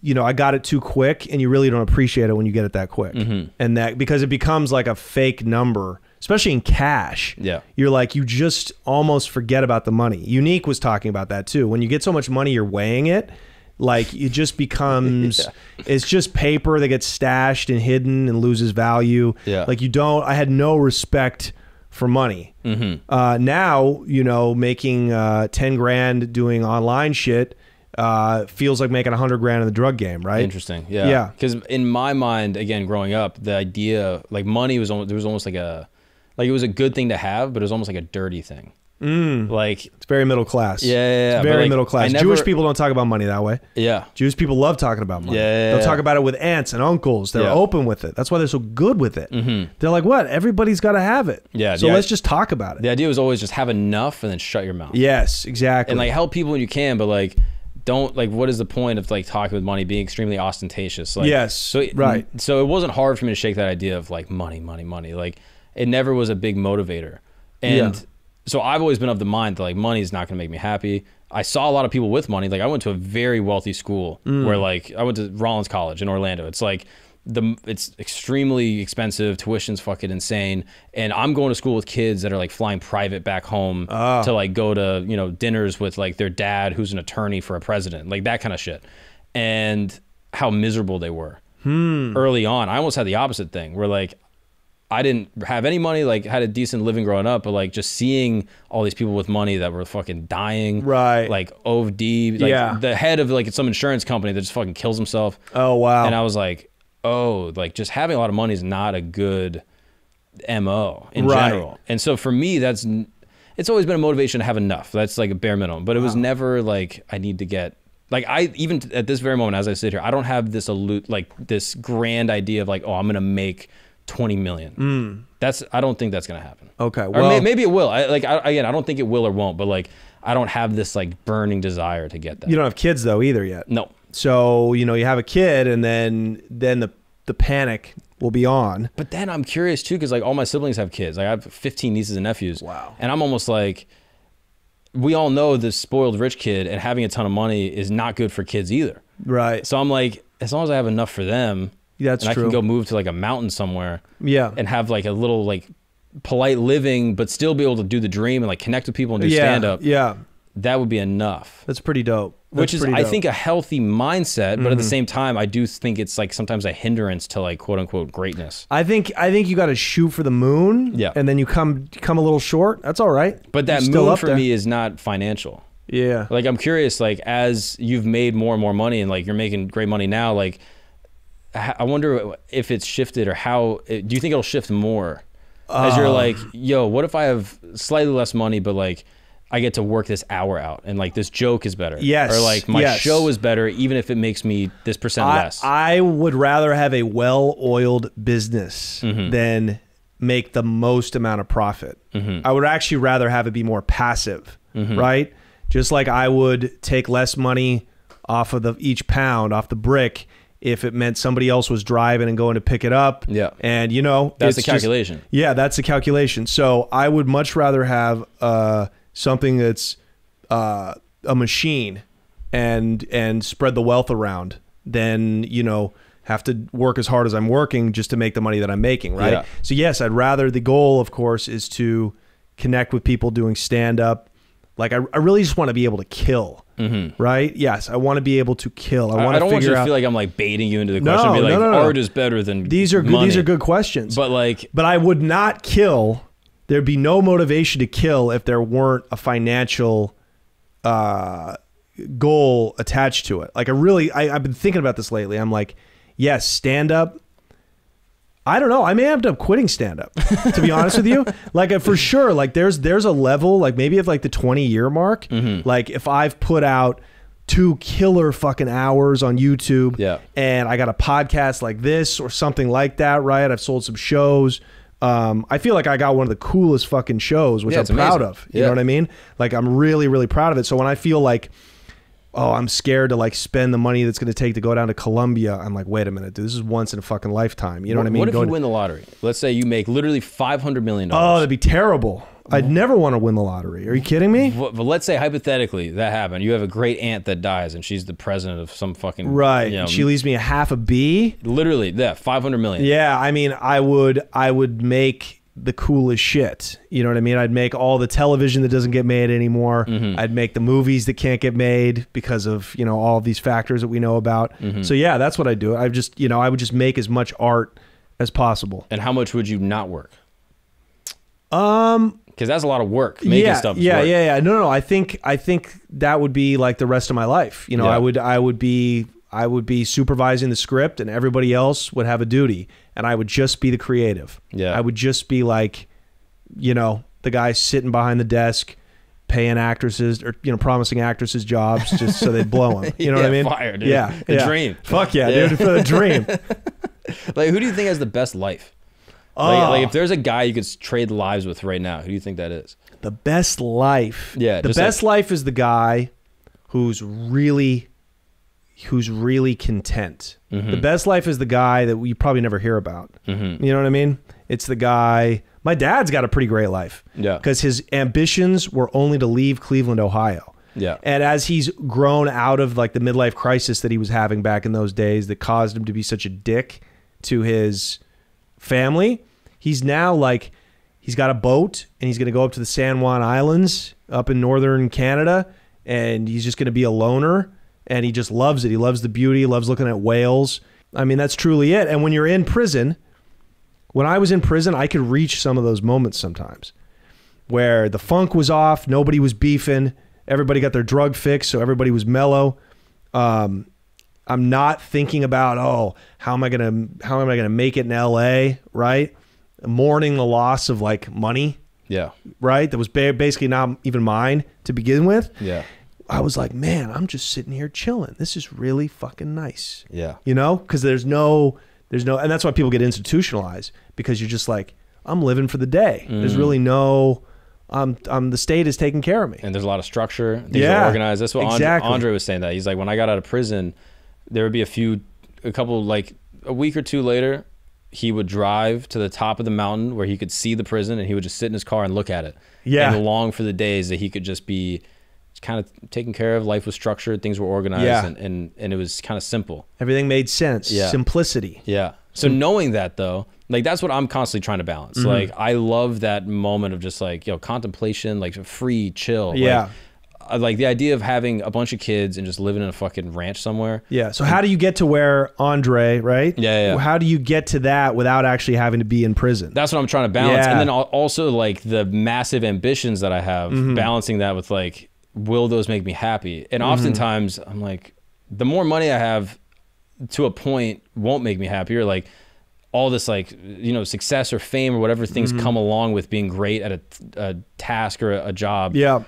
you know I got it too quick, and you really don't appreciate it when you get it that quick, Mm-hmm. and that because it becomes like a fake number, especially in cash. Yeah. you're like you just almost forget about the money. Unique was talking about that too. When you get so much money, you're weighing it. Like it just becomes, [laughs] it's just paper that gets stashed and hidden and loses value. Yeah. Like you don't. I had no respect for money. Mm-hmm. Uh, now, you know, making uh, 10 grand doing online shit uh, feels like making 100 grand in the drug game, right? Interesting. Yeah. Yeah. Because in my mind, again, growing up, the idea like money was almost there was almost like a like it was a good thing to have, but it was almost like a dirty thing. Mm. Like It's very middle class. Yeah, yeah, yeah, very like, middle class. Never- Jewish people don't talk about money that way. yeah. Jewish people love talking about money. Yeah, yeah, They'll yeah. talk about it with aunts and uncles. They're open with it. That's why they're so good with it. Mm-hmm. They're like, what? Everybody's got to have it. Yeah, So let's just talk about it. The idea was always just have enough and then shut your mouth. Yes, exactly. and like help people when you can, but like don't like what is the point of like talking with money being extremely ostentatious? Like Yes, so it- right. So it wasn't hard for me to shake that idea of like money, money, money. Like it never was a big motivator, and so I've always been of the mind that like money is not going to make me happy. I saw a lot of people with money. Like I went to a very wealthy school Mm. where like I went to Rollins College in Orlando. It's like the it's extremely expensive. Tuition's fucking insane. And I'm going to school with kids that are like flying private back home Ah. to like go to you know dinners with like their dad who's an attorney for a president, like that kind of shit. And how miserable they were Hmm. early on. I almost had the opposite thing where like I didn't have any money, like had a decent living growing up, but like just seeing all these people with money that were fucking dying, Right. Like OD, like Yeah. the head of like some insurance company that just fucking kills himself. Oh wow. And I was like, oh, like just having a lot of money is not a good mo in Right. general. And so for me, that's it's always been a motivation to have enough. That's like a bare minimum. But it was never like I need to get like I even at this very moment as I sit here, I don't have this allude like this grand idea of like oh I'm gonna make twenty million. Mm. That's I don't think that's gonna happen. Okay, or well- may, maybe it will. I, like I, again, I don't think it will or won't. But like I don't have this like burning desire to get that. you don't have kids though either yet. no. So you know you have a kid, and then then the the panic will be on. But then I'm curious too, because like all my siblings have kids. Like I have 15 nieces and nephews. Wow. And I'm almost like, we all know this spoiled rich kid and having a ton of money is not good for kids either. Right. So I'm like, as long as I have enough for them, That's and I can go move to like a mountain somewhere Yeah. and have like a little like polite living, but still be able to do the dream and like connect with people and do yeah. stand up. Yeah. That would be enough. That's pretty dope. Which is, pretty I. Mm-hmm. think, a healthy mindset, but at the same time, I do think it's like sometimes a hindrance to like quote unquote greatness. I think I think you got to shoot for the moon. Yeah. And then you come come a little short. That's all right. But that You're moon for there. me is not financial. Yeah. Like I'm curious, like as you've made more and more money and like you're making great money now, like I wonder if it's shifted or how. Do you think it'll shift more as Uh. you're like, yo, what if I have slightly less money, but like I get to work this hour out and like this joke is better, Yes, or like my yes. show is better, even if it makes me this percent I, less. I would rather have a well-oiled business Mm-hmm. than make the most amount of profit. Mm-hmm. I would actually rather have it be more passive, right? Just like I would take less money off of the each pound off the brick if it meant somebody else was driving and going to pick it up. Yeah. and you know That's the it's just- calculation. yeah, that's the calculation. So I would much rather have uh, something that's uh, a machine and and spread the wealth around than you know have to work as hard as I'm working just to make the money that I'm making, right? Yeah. So yes, I'd rather the goal, of course, is to connect with people doing stand up. Like I, I really just want to be able to kill, right? Yes, I want to be able to kill. I Mm-hmm. I, want I to don't want you to out. feel like I'm like baiting you into the No, question. be no, like, no, no. art is better than these are good, money. these are good questions. But like, But I would not kill. There'd be no motivation to kill if there weren't a financial uh, goal attached to it. Like I really, I, I've been thinking about this lately. I'm like, yes, stand up. I don't know. I may end up quitting stand up. [laughs] To be honest with you, like uh, for sure, like there's there's a level, like maybe at like the 20 year mark. Mm-hmm. Like if I've put out two killer fucking hours on YouTube, Yeah. and I got a podcast like this or something like that, right? I've sold some shows. Um, I feel like I got one of the coolest fucking shows, which Yeah, I'm proud amazing. of. You Yeah. know what I mean? Like I'm really, really proud of it. So when I feel like, oh, I'm scared to like spend the money that's going to take to go down to Colombia, I'm like, wait a minute, dude, this is once in a fucking lifetime. You know what, I mean? What if Go you to- win the lottery? Let's say you make literally five hundred million oh, dollars. that'd be terrible. I'd never want to win the lottery. Are you kidding me? but, but let's say hypothetically that happened. You have a great aunt that dies, and she's the president of some fucking Right. You know, she leaves me a half a B. literally, yeah, five hundred million. Yeah, I mean, I would I would make the coolest shit. You know what I mean? I'd make all the television that doesn't get made anymore. Mm-hmm. I'd make the movies that can't get made because of, you know, all these factors that we know about. Mm-hmm. So yeah, that's what I do. I just, you know, I would just make as much art as possible. And how much would you not work? Um Because that's a lot of work. Making yeah, stuff. yeah, work. yeah, yeah. No, no, I think I think that would be like the rest of my life. You know, Yeah. I would I would be I would be supervising the script and everybody else would have a duty and I would just be the creative. Yeah. I would just be like you know, the guy sitting behind the desk paying actresses or you know promising actresses jobs just so they'd blow them. [laughs] You know what I mean? fire, dude. Yeah, The yeah. dream. Fuck yeah, Yeah. dude, for the dream. [laughs] Like, who do you think has the best life? Oh. Like, like, if oh. there's a guy you could trade lives with right now, who do you think that is? The best life. Yeah, The best life is the guy who's really who's really content. Mm-hmm. The best life is the guy that you probably never hear about. You know what I mean? It's the guy. My dad's got a pretty great life. Yeah. Because his ambitions were only to leave Cleveland, Ohio. Yeah. And as he's grown out of like the midlife crisis that he was having back in those days that caused him to be such a dick to his family, he's now like he's got a boat and he's going to go up to the San Juan Islands up in northern Canada and he's just going to be a loner and he just loves it. He loves the beauty, he loves looking at whales. I mean, that's truly it. And when you're in prison, when I was in prison, I could reach some of those moments sometimes where the funk was off, nobody was beefing, everybody got their drug fix, so everybody was mellow. Um, I'm not thinking about oh how am I gonna how am I gonna make it in L.A. right, mourning the loss of like money Yeah. right that was ba- basically not even mine to begin with. Yeah. I was like, man, I'm just sitting here chilling. This is really fucking nice Yeah. you know because there's no there's no and that's why people get institutionalized because you're just like i'm living for the day there's really no um, um the state is taking care of me and there's a lot of structure. Things Yeah, are organized. That's what Andre, exactly. Andre was saying. That he's like, when I got out of prison, there would be a few, a couple, like a week or two later, he would drive to the top of the mountain where he could see the prison, and he would just sit in his car and look at it. Yeah. and long for the days that he could just be kind of taken care of. Life was structured, things were organized, Yeah. and, and and it was kind of simple. everything made sense Yeah. simplicity Yeah. So knowing that though, like that's what I'm constantly trying to balance. Mm-hmm. Like I love that moment of just like, you know, contemplation, like free, chill. Yeah. I like the idea of having a bunch of kids and just living in a fucking ranch somewhere. yeah so how do you get to where andre right Yeah, yeah, how do you get to that without actually having to be in prison That's what I'm trying to balance. Yeah. And then also like the massive ambitions that I have, Mm-hmm. balancing that with like, will those make me happy? And Mm-hmm. oftentimes I'm like, the more money I have to a point won't make me happier. Like all this like, you know, success or fame or whatever things Mm-hmm. come along with being great at a, a task or a, a job. yeah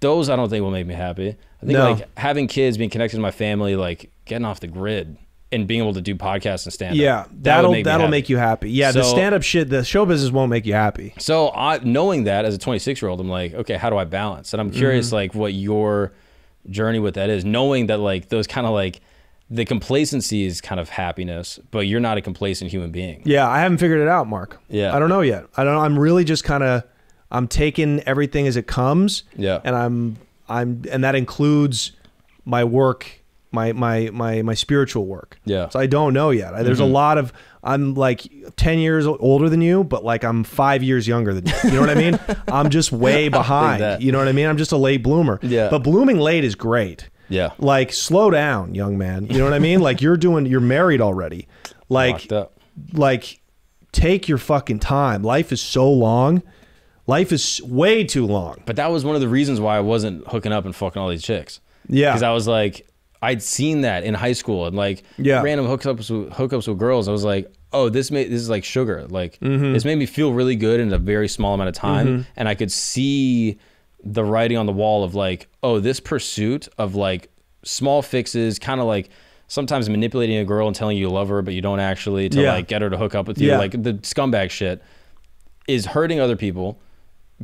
Those I don't think will make me happy. I think No. like having kids, being connected to my family, like getting off the grid and being able to do podcasts and stand yeah up. that that'll make that'll happy. make you happy yeah the stand-up shit the show business won't make you happy So I, knowing that as a 26 year old, I'm like, okay, how do I balance? And I'm curious, Mm-hmm. like, what your journey with that is. Knowing that, like, those kind of like the complacency is kind of happiness, but you're not a complacent human being. Yeah, I haven't figured it out, Mark. Yeah. I don't know yet. I don't know. I'm really just kind of I'm taking everything as it comes. Yeah. And I'm I'm and that includes my work, my my my my spiritual work. Yeah. So I don't know yet. I, there's a mm-hmm. lot of I'm like 10 years older than you, but like I'm 5 years younger than you. You know what I mean? [laughs] I'm just way behind. You know what I mean? I'm just a late bloomer. Yeah. But blooming late is great. Yeah. Like slow down, young man. You know what I mean? Like you're doing you're married already. Like like take your fucking time. Life is so long. Life is way too long. But that was one of the reasons why I wasn't hooking up and fucking all these chicks. Yeah. Because I was like, I'd seen that in high school and like Yeah. random hookups with hookups with girls. I was like, oh, this made this is like sugar. Like Mm-hmm. this made me feel really good in a very small amount of time, and I could see the writing on the wall of like, oh, this pursuit of like small fixes, kind of like sometimes manipulating a girl and telling you you love her, but you don't actually to Yeah. like get her to hook up with you, Yeah. like the scumbag shit is hurting other people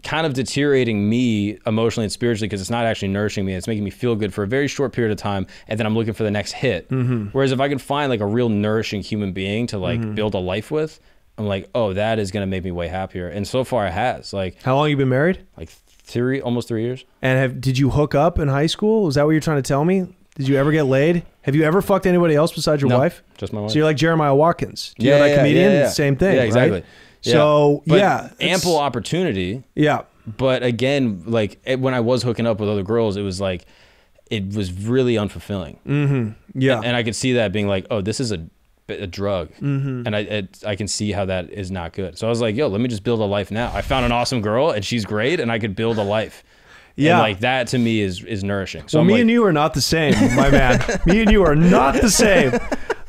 kind of deteriorating me emotionally and spiritually because it's not actually nourishing me. It's making me feel good for a very short period of time, and then I'm looking for the next hit. Mm-hmm. Whereas if I can find like a real nourishing human being to like build a life with, I'm like, oh, that is gonna make me way happier. And so far, it has. Like, How long you been married? like three, almost three years. And have did you hook up in high school? Is that what you're trying to tell me? Did you ever get laid? Have you ever fucked anybody else besides your No, wife? just my wife. So you're like Jeremiah Watkins. Do you Yeah, know that yeah, comedian? yeah, yeah. Same thing. Yeah, right? Yeah. So But yeah, ample opportunity. Yeah. But again, like it, when I was hooking up with other girls, it was like it was really unfulfilling. Yeah. and I could see that being like, oh, this is a, a drug, mm-hmm. and I it, I can see how that is not good. So I was like, yo, let me just build a life now. I found an awesome girl, and she's great, and I could build a life. Yeah. and like that to me is is nourishing. So well, I'm me like, and you are not the same, my man. [laughs] me and you are not the same.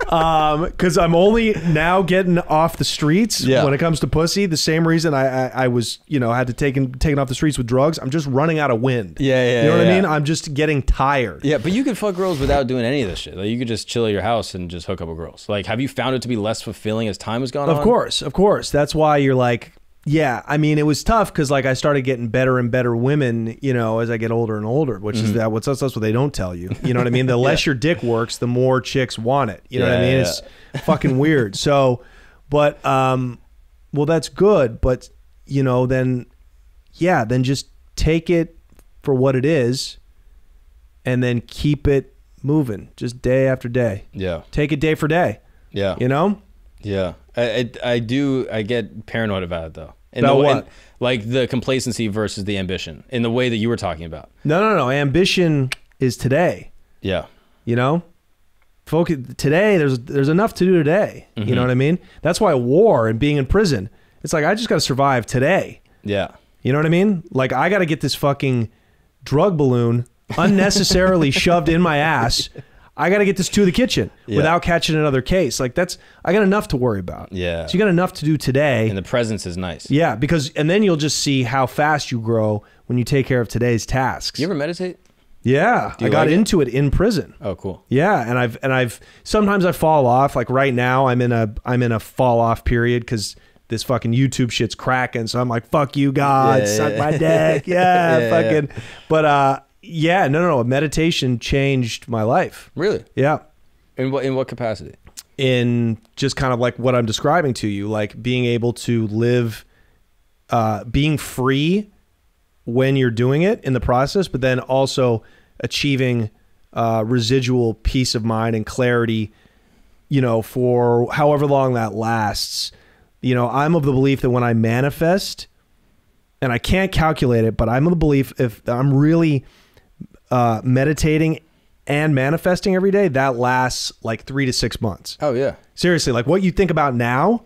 Um, because I'm only now getting off the streets Yeah. when it comes to pussy. The same reason I, I, I was, you know, had to taken taken off the streets with drugs. I'm just running out of wind. Yeah, yeah, You know what yeah. I mean? I'm just getting tired. yeah, but you could fuck girls without doing any of this shit. Like you could just chill at your house and just hook up with girls. Like, have you found it to be less fulfilling as time has gone on? Of course, of course. That's why you're like, yeah. I mean, it was tough because like I started getting better and better women, you know, as I get older and older. Which Mm-hmm. is that what's that's, that's what they don't tell you. You know what I mean? The [laughs] less your dick works, the more chicks want it. You know what I mean? yeah, It's fucking weird. [laughs] So, but um, well, that's good, but you know, then yeah, then just take it for what it is, and then keep it moving, just day after day. Yeah. Take it day for day. Yeah. You know? Yeah, I, I, I do. I get paranoid about it though. In About the, what? in- like the complacency versus the ambition in the way that you were talking about. No, no, no. Ambition is today. Yeah. You know, focus today. There's there's enough to do today. You know mm-hmm. what I mean? That's why war and being in prison. It's like I just got to survive today. Yeah. You know what I mean? Like I got to get this fucking drug balloon unnecessarily [laughs] shoved in my ass. I got to get this to the kitchen Yeah. without catching another case. Like that's I got enough to worry about. Yeah. So you got enough to do today. And the presence is nice. yeah, because and then you'll just see how fast you grow when you take care of today's tasks. You ever meditate? yeah, I got like it? into it in prison. Oh, cool. Yeah, and I've and I've sometimes I fall off. Like right now, I'm in a I'm in a fall off period because this fucking YouTube shit's cracking. So I'm like, fuck you, God, Yeah, suck yeah. my dick, [laughs] yeah, Yeah, fucking. But uh, yeah, no, no, no. Meditation changed my life. Really? Yeah, In what in what capacity? in just kind of like what I'm describing to you, like being able to live, uh, being free when you're doing it in the process, but then also achieving uh, residual peace of mind and clarity, you know, for however long that lasts. You know, I'm of the belief that when I manifest, and I can't calculate it, but I'm of the belief if I'm really uh, meditating and manifesting every day, that lasts like three to six months. Oh yeah. Seriously, like what you think about now,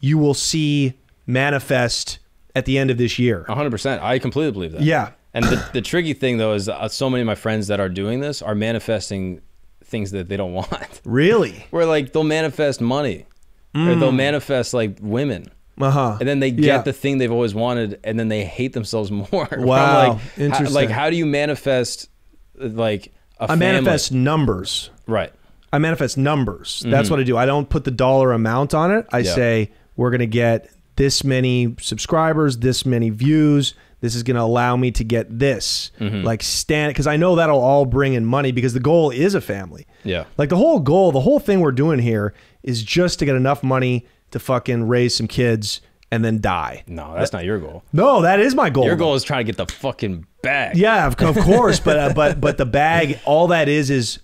you will see manifest at the end of this year. hundred percent. I completely believe that. Yeah. And the, the tricky thing though is uh, so many of my friends that are doing this are manifesting things that they don't [laughs] want. Really? Where like they'll manifest money, or they'll manifest like women, Uh huh. and then they get Yeah. the thing they've always wanted, and then they hate themselves [laughs] more. Wow. like, how- Interesting. like how do you manifest like a I family? manifest numbers. right? I manifest numbers. That's what I do. I don't put the dollar amount on it. I Yeah. say we're going to get this many subscribers, this many views. This is going to allow me to get this. Like stand because I know that'll all bring in money because the goal is a family. Yeah. Like the whole goal, the whole thing we're doing here is just to get enough money to fucking raise some kids and then die. No, that's not your goal. No, that is my goal. Your goal is trying to get the fucking bag. Yeah, of, of [laughs] course, but uh, but but the bag, all that is is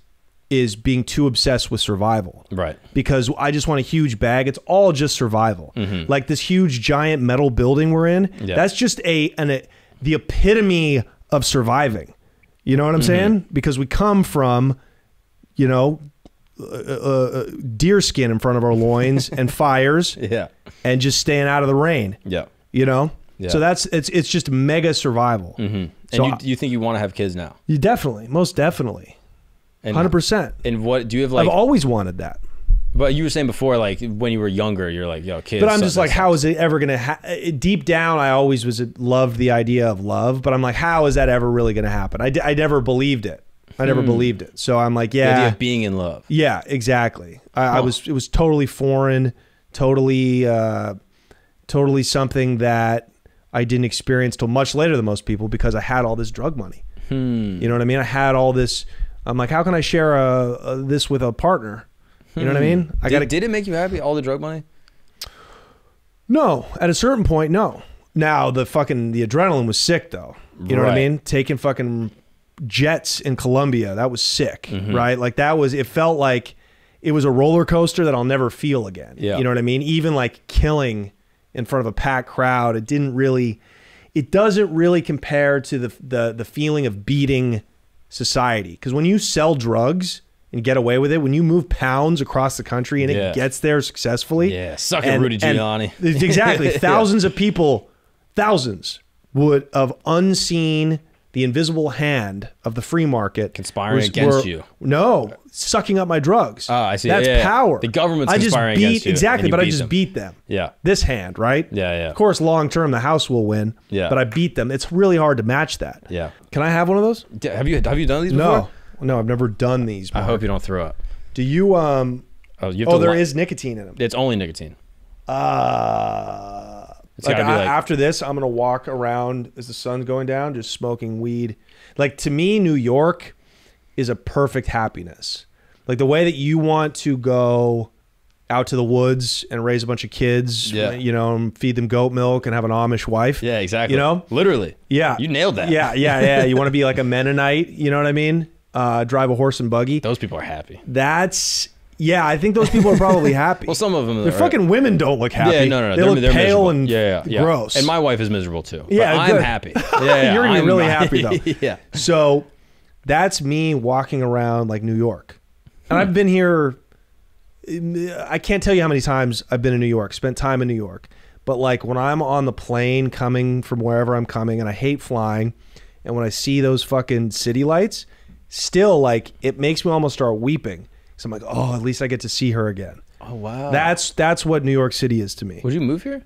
is being too obsessed with survival. Right. Because I just want a huge bag. It's all just survival. Like this huge giant metal building we're in. Yeah. That's just a an a, the epitome of surviving. You know what I'm Mm-hmm. saying? Because we come from, you know, uh, uh, deer skin in front of our loins and [laughs] fires Yeah. and just staying out of the rain. Yeah. You know. Yeah. So that's it's it's just mega survival. And So you, I- you think you want to have kids now? You definitely, most definitely, And hundred percent. And what do you have like? I've always wanted that, but you were saying before, like when you were younger, you're like, yo, kids. but I'm just like, how is it ever gonna? Ha- deep down, I always was loved the idea of love, but I'm like, how is that ever really gonna happen? I, d- I never believed it. I never believed it. So I'm like. Hmm. The idea yeah, of being in love. yeah, exactly. I, I was. It was totally foreign, totally, uh, totally something that I didn't experience till much later than most people because I had all this drug money. Hmm. You know what I mean? I had all this. I'm like, how can I share a, a this with a partner? You know what I mean? I Did, got did it make you happy? All the drug money? No, at a certain point, no. Now the fucking the adrenaline was sick though. You know what I mean? Taking fucking jets in Colombia, that was sick, Mm-hmm. right? Like that was it felt like it was a roller coaster that I'll never feel again. Yeah. You know what I mean? Even like killing in front of a packed crowd, it didn't really it doesn't really compare to the the the feeling of beating society. Cuz when you sell drugs and get away with it, when you move pounds across the country and Yeah. it gets there successfully, Yeah, suck it, Rudy Giuliani. exactly. [laughs] Thousands of people, thousands would have unseen the invisible hand of the free market Conspiring against you. No, sucking up my drugs. Ah, I see. That's Yeah, yeah. power. The government's I just conspiring beat, against you, Exactly, but I just them. beat them. Yeah. This hand, right? Yeah, yeah. Of course, long term, the house will win. Yeah. But I beat them. It's really hard to match that. Yeah. Can I have one of those? Have you have you done these before? No. No, I've never done these. I hope you don't throw up. Do you um Oh, you have Oh, there is nicotine in them. It's only nicotine. Uh, like, gotta be I- like- after this, I'm gonna walk around as the sun's going down, just smoking weed. Like to me, New York is a perfect happiness. Like the way that you want to go out to the woods and raise a bunch of kids. Yeah. You know, and feed them goat milk and have an Amish wife. Yeah, exactly. You know? literally. Yeah. You nailed that. Yeah, yeah, yeah. You want to be like a Mennonite. You know what I mean? Uh, drive a horse and buggy. Those people are happy. That's yeah. I think those people are probably [laughs] happy. Well, some of them. the fucking women don't look happy. Yeah, no, no, no. They they're, look they're pale miserable. and yeah, yeah, yeah. gross. And my wife is miserable too. But Yeah, I'm good. happy. [laughs] Yeah, yeah, You're gonna be I'm- really [laughs] happy, though. yeah. So that's me walking around like New York. And I've been here I can't tell you how many times I've been in New York, spent time in New York. But like when I'm on the plane coming from wherever I'm coming and I hate flying and when I see those fucking city lights, still like it makes me almost start weeping. So I'm like, "Oh, at least I get to see her again." Oh wow. That's that's what New York City is to me. Would you move here?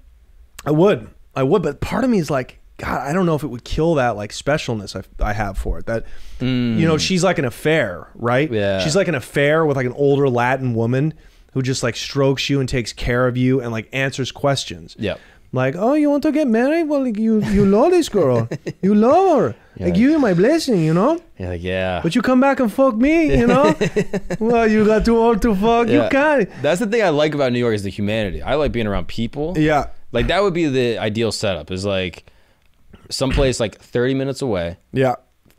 I would. I would, but part of me is like, God, I don't know if it would kill that like specialness I, I have for it. That mm. you know, she's like an affair, right? Yeah. She's like an affair with like an older Latin woman who just like strokes you and takes care of you and like answers questions. Yep. Like, oh, you want to get married? Well, like, you you love this girl, you [laughs] love her. Yeah. Like, you my blessing, you know. Yeah, like, yeah. But you come back and fuck me, you know. [laughs] well, you got too old to fuck. Yeah. You can't. That's the thing I like about New York is the humanity. I like being around people. Yeah. Like that would be the ideal setup. Is like someplace like 30 minutes away, Yeah.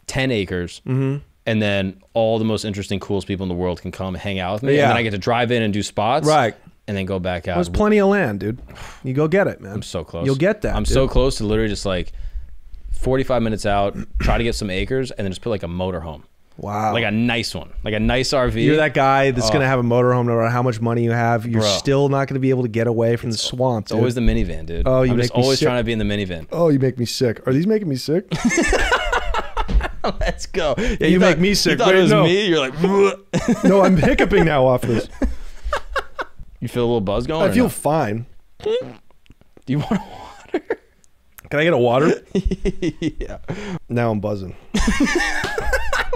10 acres, Mm-hmm. and then all the most interesting, coolest people in the world can come hang out with me. Yeah. And then I get to drive in and do spots. Right. And then go back out. There's plenty of land, dude. You go get it, man. I'm so close. You'll get that. I'm dude. so close to literally just like 45 minutes out, try to get some acres, and then just put like a motorhome. wow. Like a nice one. Like a nice RV. You're that guy that's Oh. gonna have a motorhome no matter how much money you have. You're Bro. still not gonna be able to get away from the swamp. It's always the minivan, dude. Oh, you I'm make just me always sick. trying to be in the minivan. oh, you make me sick. Are these making me sick? [laughs] Let's go. Yeah, you make thought- me sick. You thought Wait, it was no. me. You're like, [laughs] no, I'm hiccuping now off this. You feel a little buzz going. I feel no? fine. Do you want water? [laughs] Can I get a water? [laughs] yeah. now I'm buzzing. [laughs]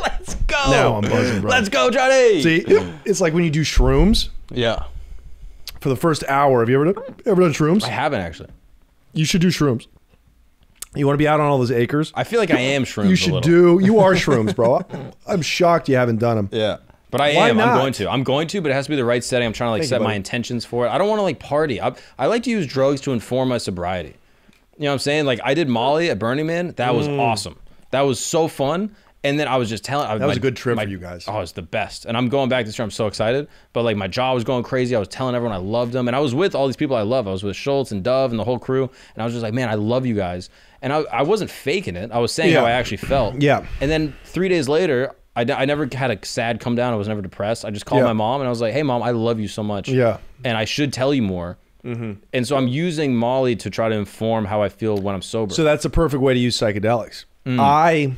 Let's go. Now I'm buzzing, bro. Let's go, Johnny. See, [clears throat] it's like when you do shrooms Yeah. for the first hour. Have you ever done, ever done shrooms? I haven't actually. You should do shrooms. You want to be out on all those acres? I feel like I am shrooms. You should do. You are shrooms, bro. I'm shocked you haven't done them. Yeah. But I Why am. not? I'm going to. I'm going to, but it has to be the right setting. I'm trying to like Thank set you, my intentions for it. I don't want to like party. I, I like to use drugs to inform my sobriety. You know what I'm saying? Like I did Molly at Burning Man. That was awesome. That was so fun. And then I was just telling. Mm. That was a good trip for you guys. Oh, it's the best. And I'm going back this year. I'm so excited. But like my jaw was going crazy. I was telling everyone I loved them, and I was with all these people I love. I was with Schulz and Dove and the whole crew, and I was just like, man, I love you guys. And I, I wasn't faking it. I was saying Yeah. how I actually felt. Yeah. And then three days later, I, I never had a sad come down. I was never depressed. I just called Yeah. my mom and I was like, hey, mom, I love you so much. Yeah. And I should tell you more. Mm-hmm. And so I'm using Molly to try to inform how I feel when I'm sober. So that's a perfect way to use psychedelics. Mm. I,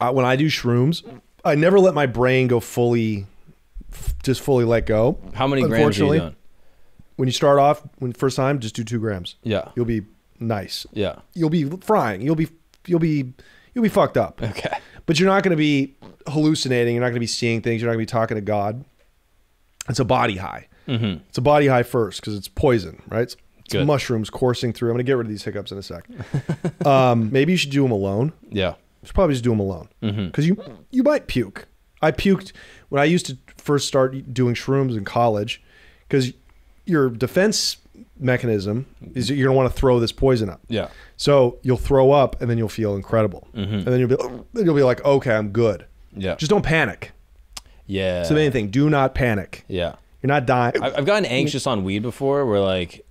I, when I do shrooms, I never let my brain go fully, f- just fully let go. how many grams are you Unfortunately, doing? When you start off, when first time, just do two grams. Yeah. You'll be nice. Yeah. You'll be frying. You'll be, you'll be, you'll be fucked up. Okay. But you're not going to be hallucinating. You're not going to be seeing things. You're not going to be talking to God. It's a body high. Mm-hmm. It's a body high first because it's poison, right? It's, it's mushrooms coursing through. I'm going to get rid of these hiccups in a sec. [laughs] um, maybe you should do them alone. Yeah. You should probably just do them alone Mm-hmm. because you you might puke. I puked when I used to first start doing shrooms in college because your defense mechanism is that you're going to want to throw this poison up. Yeah. So you'll throw up and then you'll feel incredible, Mm-hmm. and then you'll be you'll be like, okay, I'm good. Yeah. Just don't panic. yeah. It's the main thing. Do not panic. Yeah. You're not dying, I've gotten anxious on weed before where like,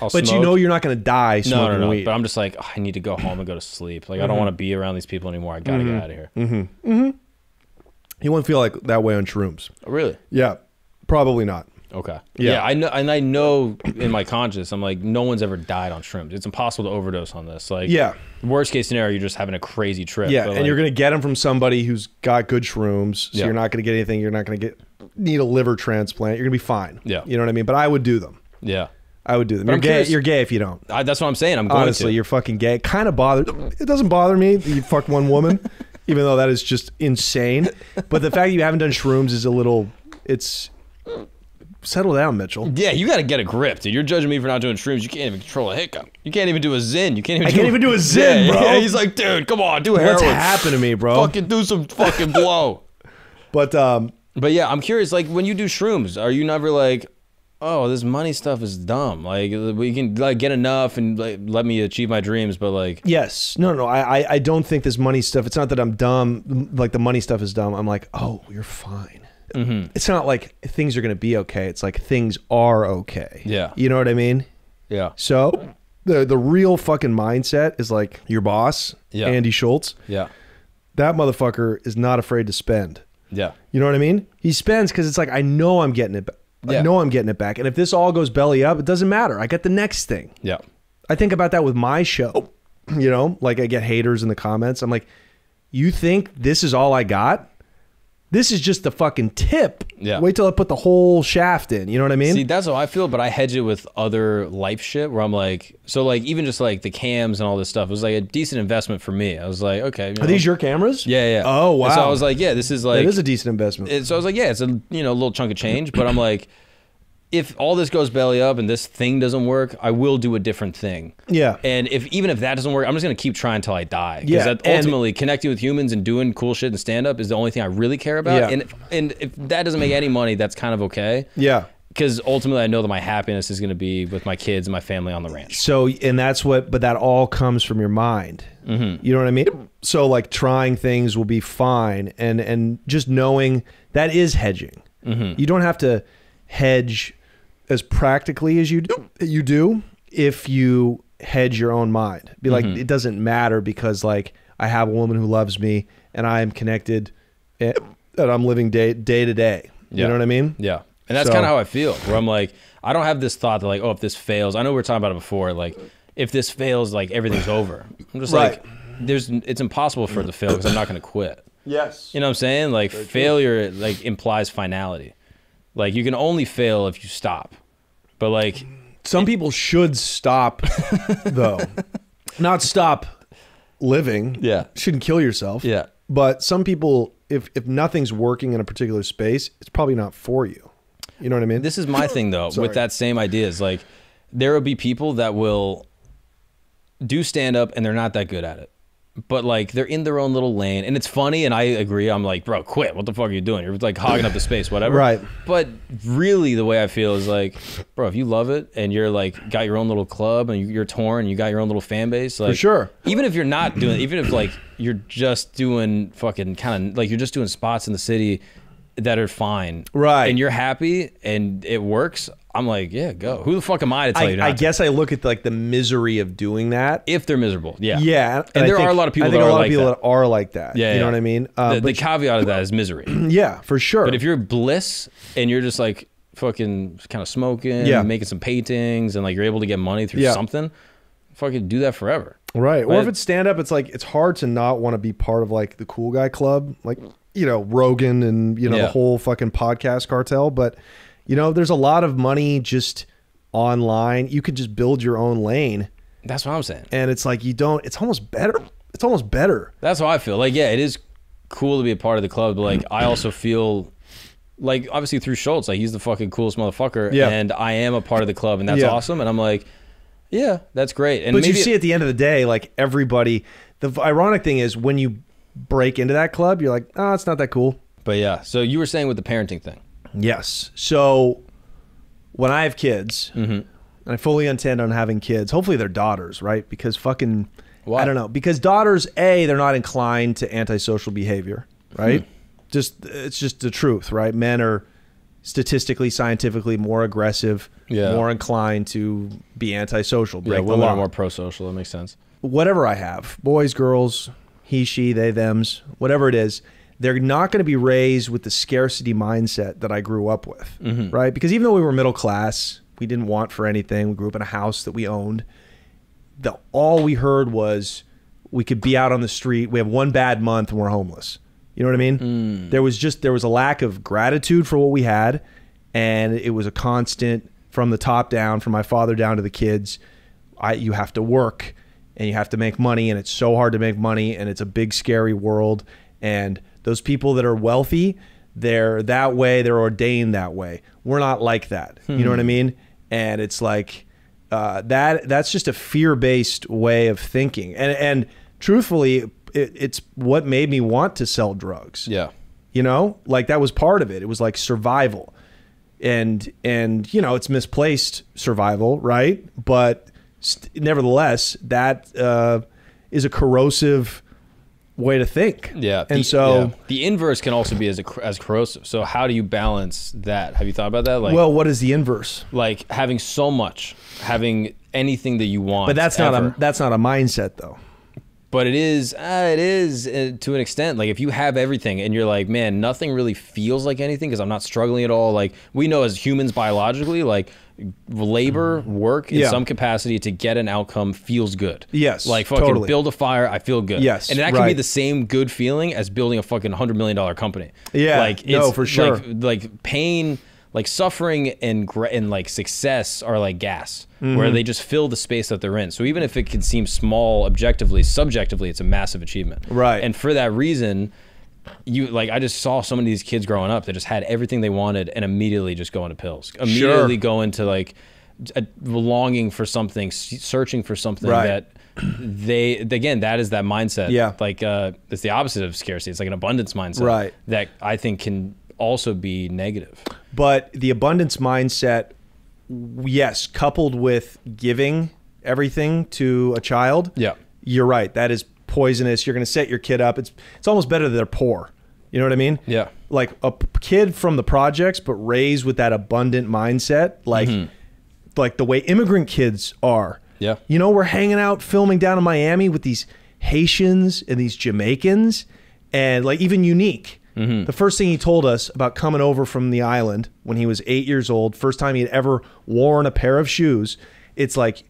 I'll but you know you're not going to die no, smoking no, no. weed. But I'm just like, "Oh, I need to go home and go to sleep. Like, I don't Mm-hmm. want to be around these people anymore. I gotta get out of here. Mm-hmm. You won't feel like that way on shrooms. Oh, really? Yeah, probably not. Okay. Yeah. Yeah. I know, and I know in my conscience, I'm like, no one's ever died on shrooms. It's impossible to overdose on this. Like, Yeah. Worst case scenario, you're just having a crazy trip. Yeah, and like, you're gonna get them from somebody who's got good shrooms, so Yeah. you're not gonna get anything. You're not gonna get need a liver transplant. You're gonna be fine. Yeah. you know what I mean. But I would do them. Yeah. I would do them. But You're gay. curious- You're gay if you don't. I, that's what I'm saying. I'm going Honestly, to. you're fucking gay. Kind of bothered. It doesn't bother me that you fucked one woman, [laughs] even though that is just insane. But the fact that you haven't done shrooms is a little. It's settle down, Mitchell. yeah, you got to get a grip, dude. You're judging me for not doing shrooms. You can't even control a hiccup. You can't even do a Zyn. You can't even. I do can't even do a Zyn, Yeah, bro. yeah. He's like, dude, come on, do a What's happened to me, bro? Fucking do some fucking blow. [laughs] But um, But yeah, I'm curious. Like when you do shrooms, are you never like, oh, this money stuff is dumb. Like we can like get enough and like, let me achieve my dreams, but like Yes. No, no. I, I, I don't think this money stuff. It's not that I'm dumb. Like the money stuff is dumb. I'm like, oh, you're fine. Mm-hmm. It's not like things are gonna be okay. It's like things are okay. Yeah. You know what I mean? yeah, So the the real fucking mindset is like your boss, Yeah. Andy Schulz. yeah, That motherfucker is not afraid to spend. yeah, You know what I mean? He spends because it's like I know I'm getting it. Back. I Yeah. know I'm getting it back. And if this all goes belly up, it doesn't matter. I get the next thing. yeah. I think about that with my show. You know, like I get haters in the comments. I'm like, you think this is all I got? This is just the fucking tip. Yeah. Wait till I put the whole shaft in. You know what I mean? See, that's how I feel, but I hedge it with other life shit where I'm like, so like even just like the cams and all this stuff it was like a decent investment for me. I was like, okay, you Are these your cameras? yeah, yeah. Oh wow. And so I was like, yeah, this is like it is a decent investment. so I was like, yeah, it's a you know a little chunk of change, but I'm like, if all this goes belly up and this thing doesn't work, I will do a different thing. yeah. And if even if that doesn't work, I'm just gonna keep trying until I die. Yeah, Because and- ultimately, connecting with humans and doing cool shit and stand up is the only thing I really care about. Yeah. And and if that doesn't make any money, that's kind of okay. yeah. Because ultimately, I know that my happiness is gonna be with my kids and my family on the ranch. So, and that's what, but that all comes from your mind. Mm-hmm. You know what I mean? So, like trying things will be fine, and and just knowing that is hedging. Mm-hmm. You don't have to hedge as practically as you do, you do if you hedge your own mind. Be like, Mm-hmm. it doesn't matter because like I have a woman who loves me, and I am connected, and, and I'm living day day to day. You Yeah. know what I mean? Yeah. And that's So- kind of how I feel, where I'm like, I don't have this thought that like, oh, if this fails, I know we were talking about it before, like, if this fails, like everything's over. I'm just Right. like, there's, it's impossible for it to fail because I'm not gonna quit. Yes. You know what I'm saying? Like failure like implies finality. Like you can only fail if you stop. But like Some people should stop, [laughs] though. Not stop living. Yeah. Shouldn't kill yourself. Yeah. But some people, if if nothing's working in a particular space, it's probably not for you. You know what I mean? this is my thing though with that same idea is like there will be people that will do stand up and they're not that good at it. But like they're in their own little lane and it's funny and I agree. I'm like, bro, quit. What the fuck are you doing? You're like hogging up the space, whatever. Right. But really the way I feel is like, bro, if you love it and you're like got your own little club and you- you're torn, you got your own little fan base, like sure. Even if you're not doing even if like you're just doing fucking kind of like you're just doing spots in the city that are fine. Right. And you're happy and it works, I'm like, yeah, go. Who the fuck am I to tell you I, not I to? guess I look at like the misery of doing that. if they're miserable. Yeah. Yeah, And, I there think- are a lot of people I think that a are lot like of people that. that. are like that. Yeah, you know what I mean. Uh, the, the caveat of that is misery. [clears throat] yeah, for sure. But if you're bliss and you're just like fucking kind of smoking, Yeah. making some paintings, and like you're able to get money through Yeah. something, fucking do that forever. Right. Or if it's stand up, it's like it's hard to not want to be part of like the cool guy club, like you know Rogan and you know Yeah. the whole fucking podcast cartel. But you know, there's a lot of money just online. You could just build your own lane, That's what I'm saying. and it's like you don't. It's almost better. It's almost better. That's how I feel. Like, yeah, it is cool to be a part of the club, but like, I also feel like obviously through Schulz, like he's the fucking coolest motherfucker, Yeah. and I am a part of the club, and that's Yeah. awesome. And I'm like, yeah, that's great. And But you see, at the end of the day, like everybody. The ironic thing is when you break into that club, you're like, oh, it's not that cool. but yeah. So you were saying with the parenting thing, Yes. So when I have kids, Mm-hmm. and I fully intend on having kids, hopefully they're daughters, right? Because fucking, Why? I don't know. Because daughters, a, they're not inclined to antisocial behavior, right? Hmm. Just it's just the truth, right? Men are statistically, scientifically more aggressive, Yeah. more inclined to be antisocial, yeah, break the women are more pro-social. That makes sense. whatever I have, boys, girls, he, she, they, thems, whatever it is, they're not going to be raised with the scarcity mindset that I grew up with, mm-hmm. right? Because even though we were middle class, we didn't want for anything. We grew up in a house that we owned. The all we heard was we could be out on the street. We have one bad month and we're homeless. You know what I mean? Mm. There was just there was a lack of gratitude for what we had, and it was a constant from the top down, from my father down to the kids. I you have to work and you have to make money, and it's so hard to make money, and it's a big scary world. And those people that are wealthy, they're that way. They're ordained that way. We're not like that. You know what I mean? And it's like uh, that. That's just a fear based way of thinking. And and truthfully, it, it's what made me want to sell drugs. Yeah. You know, like that was part of it. It was like survival, and and you know it's misplaced survival, right? But st- nevertheless, that uh, is a corrosive way to think. Yeah, and the, so. yeah. the inverse can also be as a, as corrosive. So how do you balance that? Have you thought about that? Like, Well, what is the inverse? like having so much, having anything that you want. But that's not a that's not a mindset though. But it is, uh, it is uh, to an extent. Like if you have everything and you're like, man, nothing really feels like anything because I'm not struggling at all. Like we know as humans biologically, like labor, work in Yeah. some capacity to get an outcome feels good. Yes, Like fucking totally. build a fire, I feel good. Yes, and that can be the same good feeling as building a fucking hundred million dollar company. Yeah, like no, it's for sure. Like, like pain like suffering and and like success are like gas Mm-hmm. where they just fill the space that they're in so even if it can seem small objectively subjectively it's a massive achievement Right. and for that reason you like i just saw so many of these kids growing up that just had everything they wanted and immediately just go into pills immediately go into like a longing for something searching for something Right. that they again that is that mindset Yeah. like uh it's the opposite of scarcity it's like an abundance mindset Right. that i think can also be negative But the abundance mindset, yes, coupled with giving everything to a child, Yeah. you're right. That is poisonous. You're going to set your kid up. It's it's almost better that they're poor. You know what I mean? Yeah. Like a kid from the projects, but raised with that abundant mindset, like like the way immigrant kids are. Yeah. You know, we're hanging out filming down in Miami with these Haitians and these Jamaicans and like even unique. Mm-hmm. The first thing he told us about coming over from the island when he was eight years old, first time he had ever worn a pair of shoes, it's like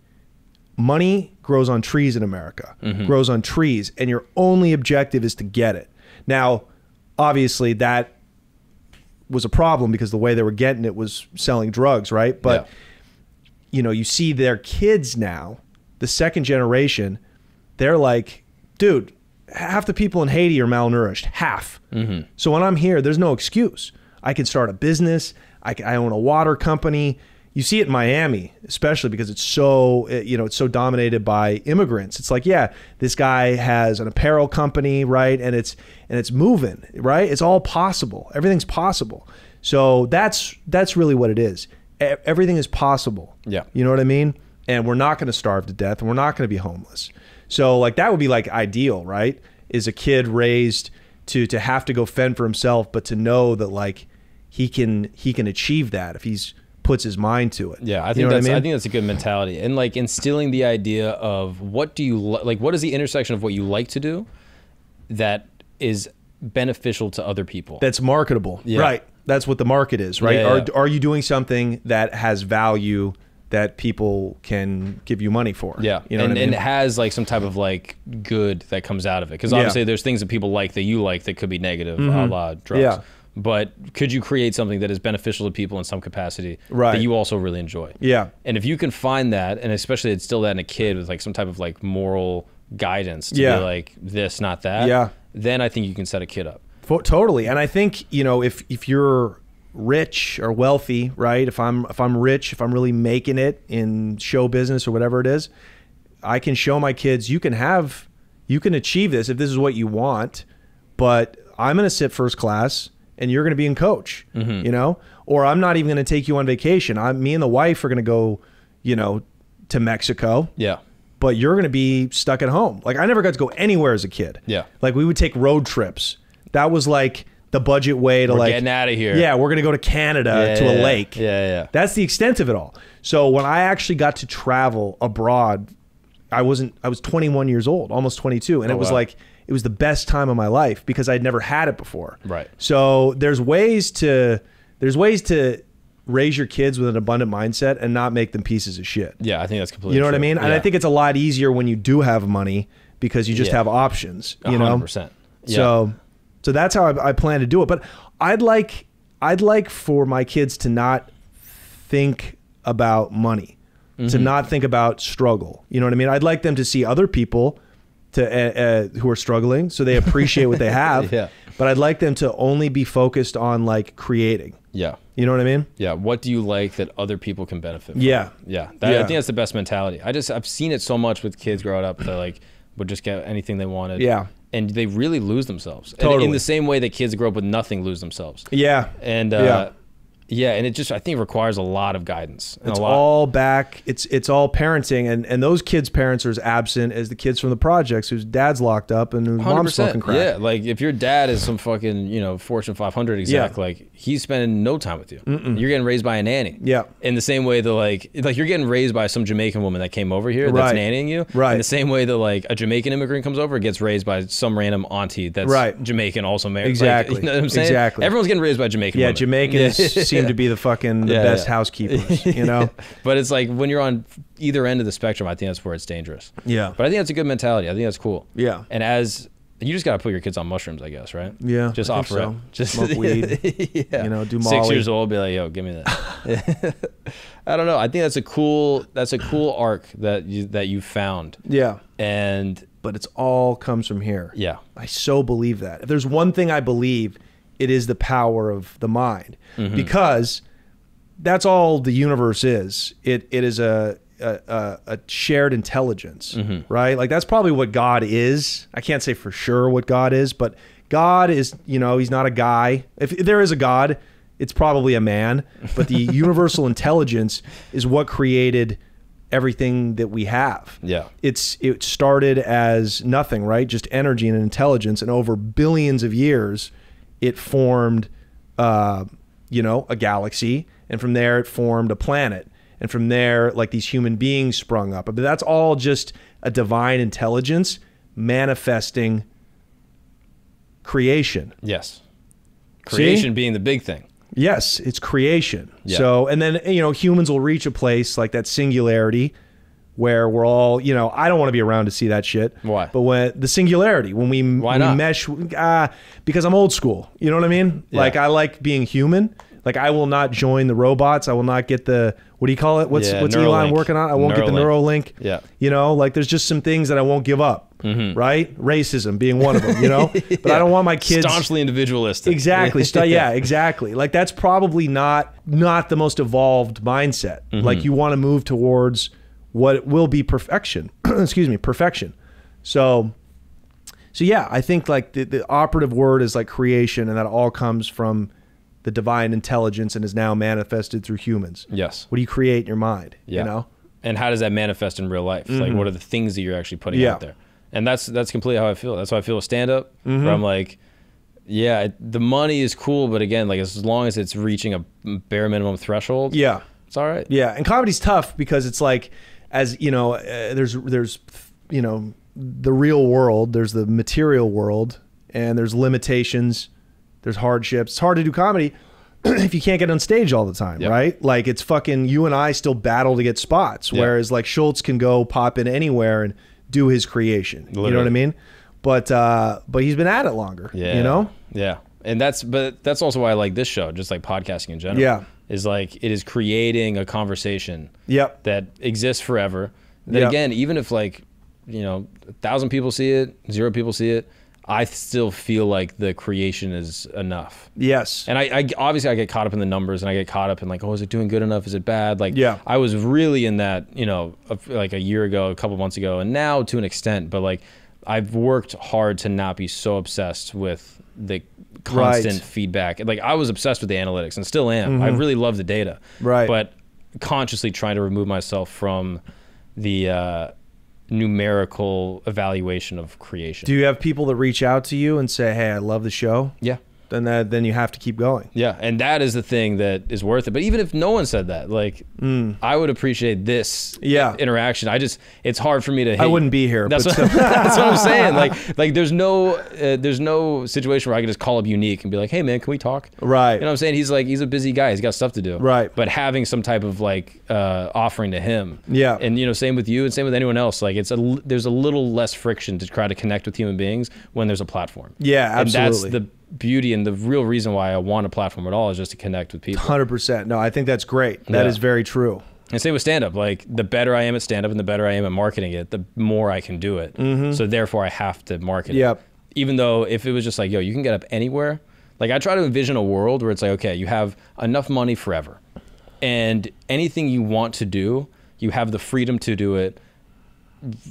money grows on trees in America, Mm-hmm. grows on trees, and your only objective is to get it. Now, obviously, that was a problem because the way they were getting it was selling drugs, right? But Yeah. you know, you see their kids now, the second generation, they're like, dude, half the people in Haiti are malnourished, half. So when I'm here, there's no excuse. I can start a business. I, can, I own a water company. You see it in Miami, especially because it's so you know it's so dominated by immigrants. It's like, yeah, this guy has an apparel company, right? And it's and it's moving, right? It's all possible. Everything's possible. So that's that's really what it is. Everything is possible. Yeah. You know what I mean? And we're not going to starve to death and we're not going to be homeless. So like that would be like ideal, right? Is a kid raised to to have to go fend for himself but to know that like he can he can achieve that if he's puts his mind to it. Yeah, I You think know that's I, mean? think that's a good mentality, and like instilling the idea of what do you li- like? What is the intersection of what you like to do that is beneficial to other people? that's marketable. Yeah. Right. That's what the market is, right? Yeah, Are yeah. are you doing something that has value that people can give you money for? yeah, You know and, what I and it has like some type of like good that comes out of it because Yeah. obviously there's things that people like that you like that could be negative, a la drugs. Mm-hmm. Yeah. But could you create something that is beneficial to people in some capacity Right. that you also really enjoy? yeah. And if you can find that, and especially instill that in a kid with like some type of like moral guidance to Yeah. be like this, not that, Yeah. then I think you can set a kid up. Fo- Totally. And I think, you know, if if you're rich or wealthy, right? If I'm if I'm rich, if I'm really making it in show business or whatever it is, I can show my kids you can have you can achieve this if this is what you want, but I'm going to sit first class and you're going to be in coach, mm-hmm. you know? Or I'm not even going to take you on vacation. I me and the wife are going to go, you know, to Mexico Yeah. but you're going to be stuck at home. Like I never got to go anywhere as a kid. Yeah. Like we would take road trips. That was like the budget way to We're like getting out of here. Yeah, we're going to go to Canada Yeah, to a yeah, lake. yeah, yeah. That's the extent of it all. So when I actually got to travel abroad, I wasn't I was 21 years old, almost 22, and Oh, it was wow. like it was the best time of my life because I'd never had it before. Right. So there's ways to there's ways to raise your kids with an abundant mindset and not make them pieces of shit. Yeah, I think that's completely You know what I true. mean? And I think it's a lot easier when you do have money because you just Yeah. have options. You know, 100%. Yeah. So, so that's how I, I plan to do it. But I'd like, I'd like for my kids to not think about money, Mm-hmm. to not think about struggle. You know what I mean? I'd like them to see other people to uh, uh, who are struggling, so they appreciate what they [laughs] have. Yeah. But I'd like them to only be focused on like creating. yeah. You know what I mean? Yeah. What do you like that other people can benefit from? Yeah. Yeah. That, I think that's the best mentality. I just, I've seen it so much with kids growing up that like would just get anything they wanted. Yeah. and they really lose themselves. And Totally. in the same way that kids grow up with nothing lose themselves. Yeah. And uh, Yeah. Yeah. and it just I think requires a lot of guidance. And It's a lot. all back. It's it's all parenting, and and those kids' parents are as absent as the kids from the projects whose dad's locked up and whose mom's 100%. smoking crack. Yeah, like if your dad is some fucking you know Fortune 500 exec, Yeah. like he's spending no time with you. You're getting raised by a nanny. Yeah. In the same way that like like you're getting raised by some Jamaican woman that came over here that's Right. nannying you. Right. In the same way that like a Jamaican immigrant comes over, gets raised by some random auntie that's Right. Jamaican also married. Like, [laughs] Exactly. you know what I'm saying? Exactly. Everyone's getting raised by Jamaican. Yeah, women. Jamaicans [laughs] Yeah. to be the fucking the Yeah, best yeah. housekeepers, [laughs] you know? [laughs] But it's like when you're on either end of the spectrum, I think that's where it's dangerous. Yeah. But I think that's a good mentality. I think that's cool. Yeah. And as you just gotta put your kids on mushrooms, I guess, right? Yeah, Just I offer so. it. [laughs] Just Smoke weed, yeah. you know, do Six years old, be like, yo, give me that. I don't know. I think that's a cool. That's a cool [clears throat] arc that you that you found. Yeah. And But it's all comes from here. yeah, I so believe that. If there's one thing I believe, it is the power of the mind. Mm-hmm. Because that's all the universe is. It it is a a, a, shared intelligence, Mm-hmm. right? Like that's probably what God is. I can't say for sure what God is, but God is, you know, he's not a guy. If there is a God, it's probably a man, but the [laughs] universal intelligence is what created everything that we have yeah, it's it started as nothing, right? Just energy and intelligence, and over billions of years, it formed, uh, you know, a galaxy, and from there it formed a planet, and from there, like these human beings sprung up. But that's all just a divine intelligence manifesting creation. yes. See? Creation being the big thing. Yes, it's creation. Yeah. So, and then, you know, humans will reach a place like that singularity where we're all, you know, I don't want to be around to see that shit. Why? But when the singularity, when we, Why we not? mesh, uh, because I'm old school. You know what I mean? Yeah. Like, I like being human. Like, I will not join the robots. I will not get the, what do you call it? What's, Yeah, what's Elon working on? I won't get the Neuralink. Neuralink. Yeah. You know, like, there's just some things that I won't give up. Mm-hmm. Right? Racism being one of them, you know? [laughs] But I don't want my kids. Staunchly individualistic. Exactly. [laughs] Yeah, exactly. Like that's probably not not the most evolved mindset. Mm-hmm. Like you want to move towards what will be perfection. [clears throat] Excuse me, perfection. So so yeah, I think like the, the operative word is like creation and that all comes from the divine intelligence and is now manifested through humans. Yes. What do you create in your mind? Yeah. You know? And how does that manifest in real life? Like, what are the things that you're actually putting Mm-hmm. Yeah. out there? And that's that's completely how I feel. That's how I feel with stand up. Mm-hmm. Where I'm like, yeah, it, the money is cool, but again, like as long as it's reaching a bare minimum threshold, Yeah. it's all right. Yeah, and comedy's tough because it's like, as you know, uh, there's there's you know the real world, there's the material world, and there's limitations, there's hardships. It's hard to do comedy [clears throat] if you can't get on stage all the time, Yep. right? Like it's fucking you and I still battle to get spots, Yeah. whereas like Schulz can go pop in anywhere and do his creation. You know what I mean? But uh, but he's been at it longer. Yeah. You know? Yeah. And that's but that's also why I like this show, just like podcasting in general. Yeah. Is like it is creating a conversation Yep. that exists forever. Then Yeah. again, even if like, you know, a thousand people see it, zero people see it, I still feel like the creation is enough. Yes. And I, I obviously I get caught up in the numbers and I get caught up in like, oh, is it doing good enough? Is it bad? Like, Yeah. I was really in that, you know, like a year ago, a couple months ago, and now to an extent, but like I've worked hard to not be so obsessed with the constant Right. feedback. Like I was obsessed with the analytics and still am. I really love the data. Mm-hmm. Right. But consciously trying to remove myself from the uh, numerical evaluation of creation. do you have people that reach out to you and say, "Hey, I love the show"? yeah. Then that then you have to keep going. Yeah, and that is the thing that is worth it. But even if no one said that, like I would appreciate this Mm. Yeah. interaction. I just it's hard for me to. Hate. I wouldn't be here. That's but what, [laughs] that's what I'm saying. [laughs] Like like there's no uh, there's no situation where I can just call up Unique and be like, hey man, can we talk? Right. You know what I'm saying? He's like he's a busy guy. He's got stuff to do. Right. But having some type of like uh, offering to him. Yeah. And you know, same with you and same with anyone else. Like it's a there's a little less friction to try to connect with human beings when there's a platform. Yeah, And that's absolutely. the beauty and the real reason why I want a platform at all is just to connect with people. Hundred percent. No, I think that's great. That is Yeah. very true. And same with stand up. Like the better I am at stand up and the better I am at marketing it, the more I can do it. So therefore I have to market Mm-hmm. Yep. it. Even though if it was just like, yo, you can get up anywhere. Like I try to envision a world where it's like, okay, you have enough money forever. And anything you want to do, you have the freedom to do it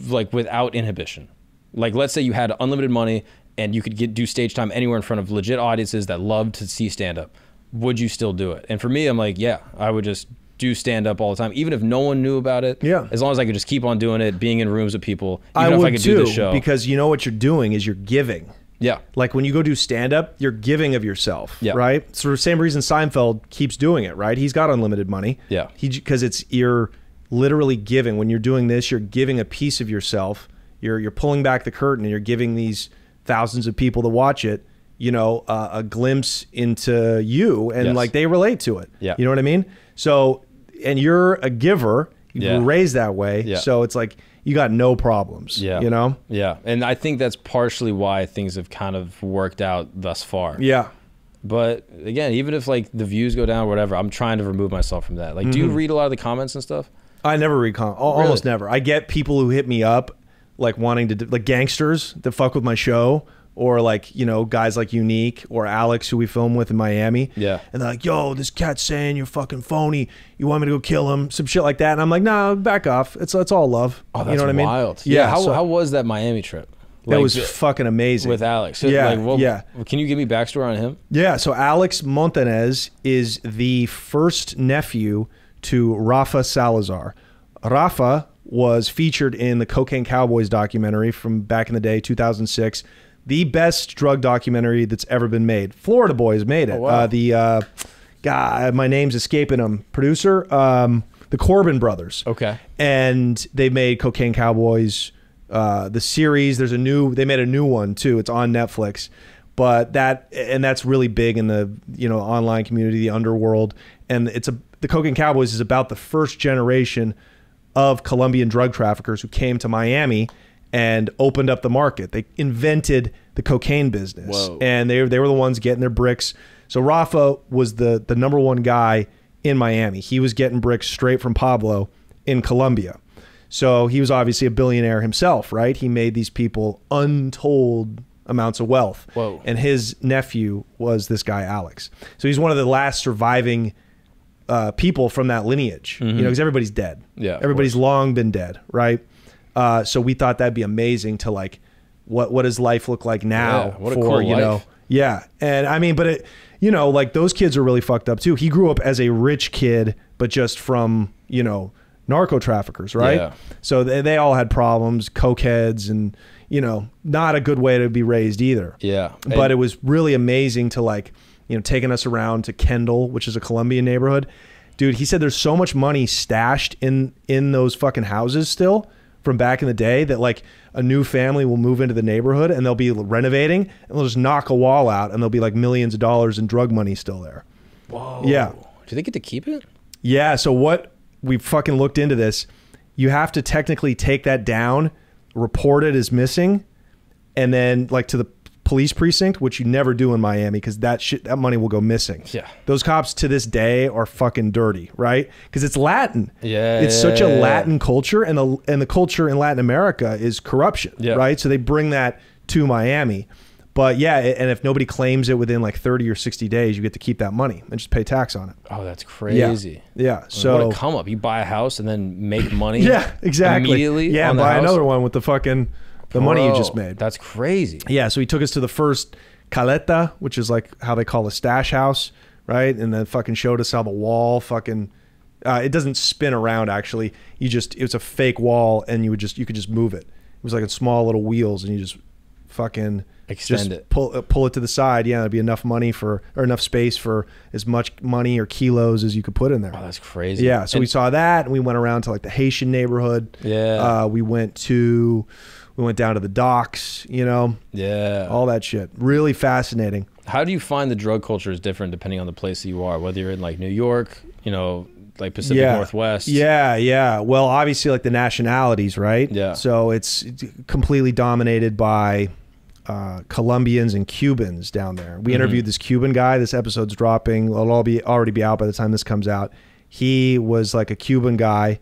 like without inhibition. Like, let's say you had unlimited money and you could get do stage time anywhere in front of legit audiences that love to see stand up. Would you still do it? And for me, I'm like, yeah, I would just do stand up all the time, even if no one knew about it. Yeah. As long as I could just keep on doing it, being in rooms with people, even I if would I could too, do the show. because you know what you're doing is you're giving. yeah. Like when you go do stand up, you're giving of yourself, Yeah. right? So the same reason Seinfeld keeps doing it, right? He's got unlimited money. Yeah. He because it's you're literally giving. When you're doing this, you're giving a piece of yourself. You're you're pulling back the curtain and you're giving these thousands of people to watch it, you know, uh, a glimpse into you and Yes. like they relate to it. Yeah. You know what I mean? So and you're a giver. You Yeah. were raised that way. Yeah. So it's like you got no problems. Yeah. You know? Yeah. And I think that's partially why things have kind of worked out thus far. Yeah. But again, even if like the views go down or whatever, I'm trying to remove myself from that. Like, do Mm-hmm. you read a lot of the comments and stuff? I never read comments, almost Really? never. I get people who hit me up like wanting to do, like gangsters that fuck with my show or like, you know, guys like Unique or Alex who we film with in Miami. Yeah. And they're like, "Yo, this cat's saying you're fucking phony. You want me to go kill him?" Some shit like that. And I'm like, "No, back off. It's it's all love." Oh, that's you know what I mean? wild. Yeah. how, so how was that Miami trip? that Like, was uh, fucking amazing. with Alex. So, Yeah, Like, what, yeah. Can you give me backstory on him? Yeah, so Alex Montanez is the first nephew to Rafa Salazar. Rafa was featured in the Cocaine Cowboys documentary from back in the day, 2006. The best drug documentary that's ever been made. Florida Boys made it. Oh, wow. uh, the uh, guy, my name's escaping him. Producer, um, the Corben brothers Okay. and they made Cocaine Cowboys uh, the series. There's a new they made a new one too. It's on Netflix, but that and that's really big in the you know online community, the underworld, and it's a the Cocaine Cowboys is about the first generation of Colombian drug traffickers who came to Miami and opened up the market. They invented the cocaine business, Whoa. and they they were the ones getting their bricks. So Rafa was the the number one guy in Miami. He was getting bricks straight from Pablo in Colombia. So he was obviously a billionaire himself, right? He made these people untold amounts of wealth. Whoa. And his nephew was this guy Alex. So he's one of the last surviving uh, people from that lineage. You know, because everybody's dead. Mm-hmm. Yeah, everybody's course. long been dead, right? Uh, so we thought that'd be amazing to like, what what does life look like now Yeah, what a for cool you know? life. Yeah, and I mean, but it, you know, like those kids are really fucked up too. He grew up as a rich kid, but just from you know narco traffickers, right? Yeah. So they, they all had problems, cokeheads, and you know, not a good way to be raised either. Yeah. But And- it was really amazing to like, you know, taking us around to Kendall, which is a Colombian neighborhood. Dude, he said there's so much money stashed in in those fucking houses still from back in the day that like a new family will move into the neighborhood and they'll be renovating and they'll just knock a wall out and there'll be like millions of dollars in drug money still there. Whoa. Yeah. Do they get to keep it? Yeah, so what we fucking looked into this. You have to technically take that down, report it as missing, and then like to the police precinct, which you never do in Miami because that shit that money will go missing. Yeah. Those cops to this day are fucking dirty, right? Because it's Latin. Yeah, It's yeah, such yeah, a yeah. Latin culture and the and the culture in Latin America is corruption. Yeah. Right. So they bring that to Miami. But yeah, and if nobody claims it within like 30 or 60 days, you get to keep that money and just pay tax on it. Oh, that's crazy. Yeah. what So a come up. You buy a house and then make money. [laughs] Yeah, exactly. Immediately. Yeah, buy house? another one with the fucking the money you just made. That's crazy. Yeah, so he took us to the first caleta, which is like how they call a stash house, right? And then fucking showed us how the wall fucking uh, it doesn't spin around actually. You just it's a fake wall and you would just you could just move it. It was like in small little wheels and you just fucking Extend just it. pull uh, pull it to the side. Yeah, there'd be enough money for or enough space for as much money or kilos as you could put in there. Oh, that's crazy. Yeah, so And- we saw that, and we went around to like the Haitian neighborhood. Yeah. uh, we went to, we went down to the docks. You know, Yeah. all that shit. Really fascinating. How do you find the drug culture is different depending on the place that you are? Whether you're in like New York, you know, like Pacific yeah, Northwest. Yeah, yeah. Well, obviously, like the nationalities, right? Yeah. So it's completely dominated by uh, Colombians and Cubans down there. We interviewed this Cuban guy. This episode's dropping. It'll all be already be out by the time this comes out. He was like a Cuban guy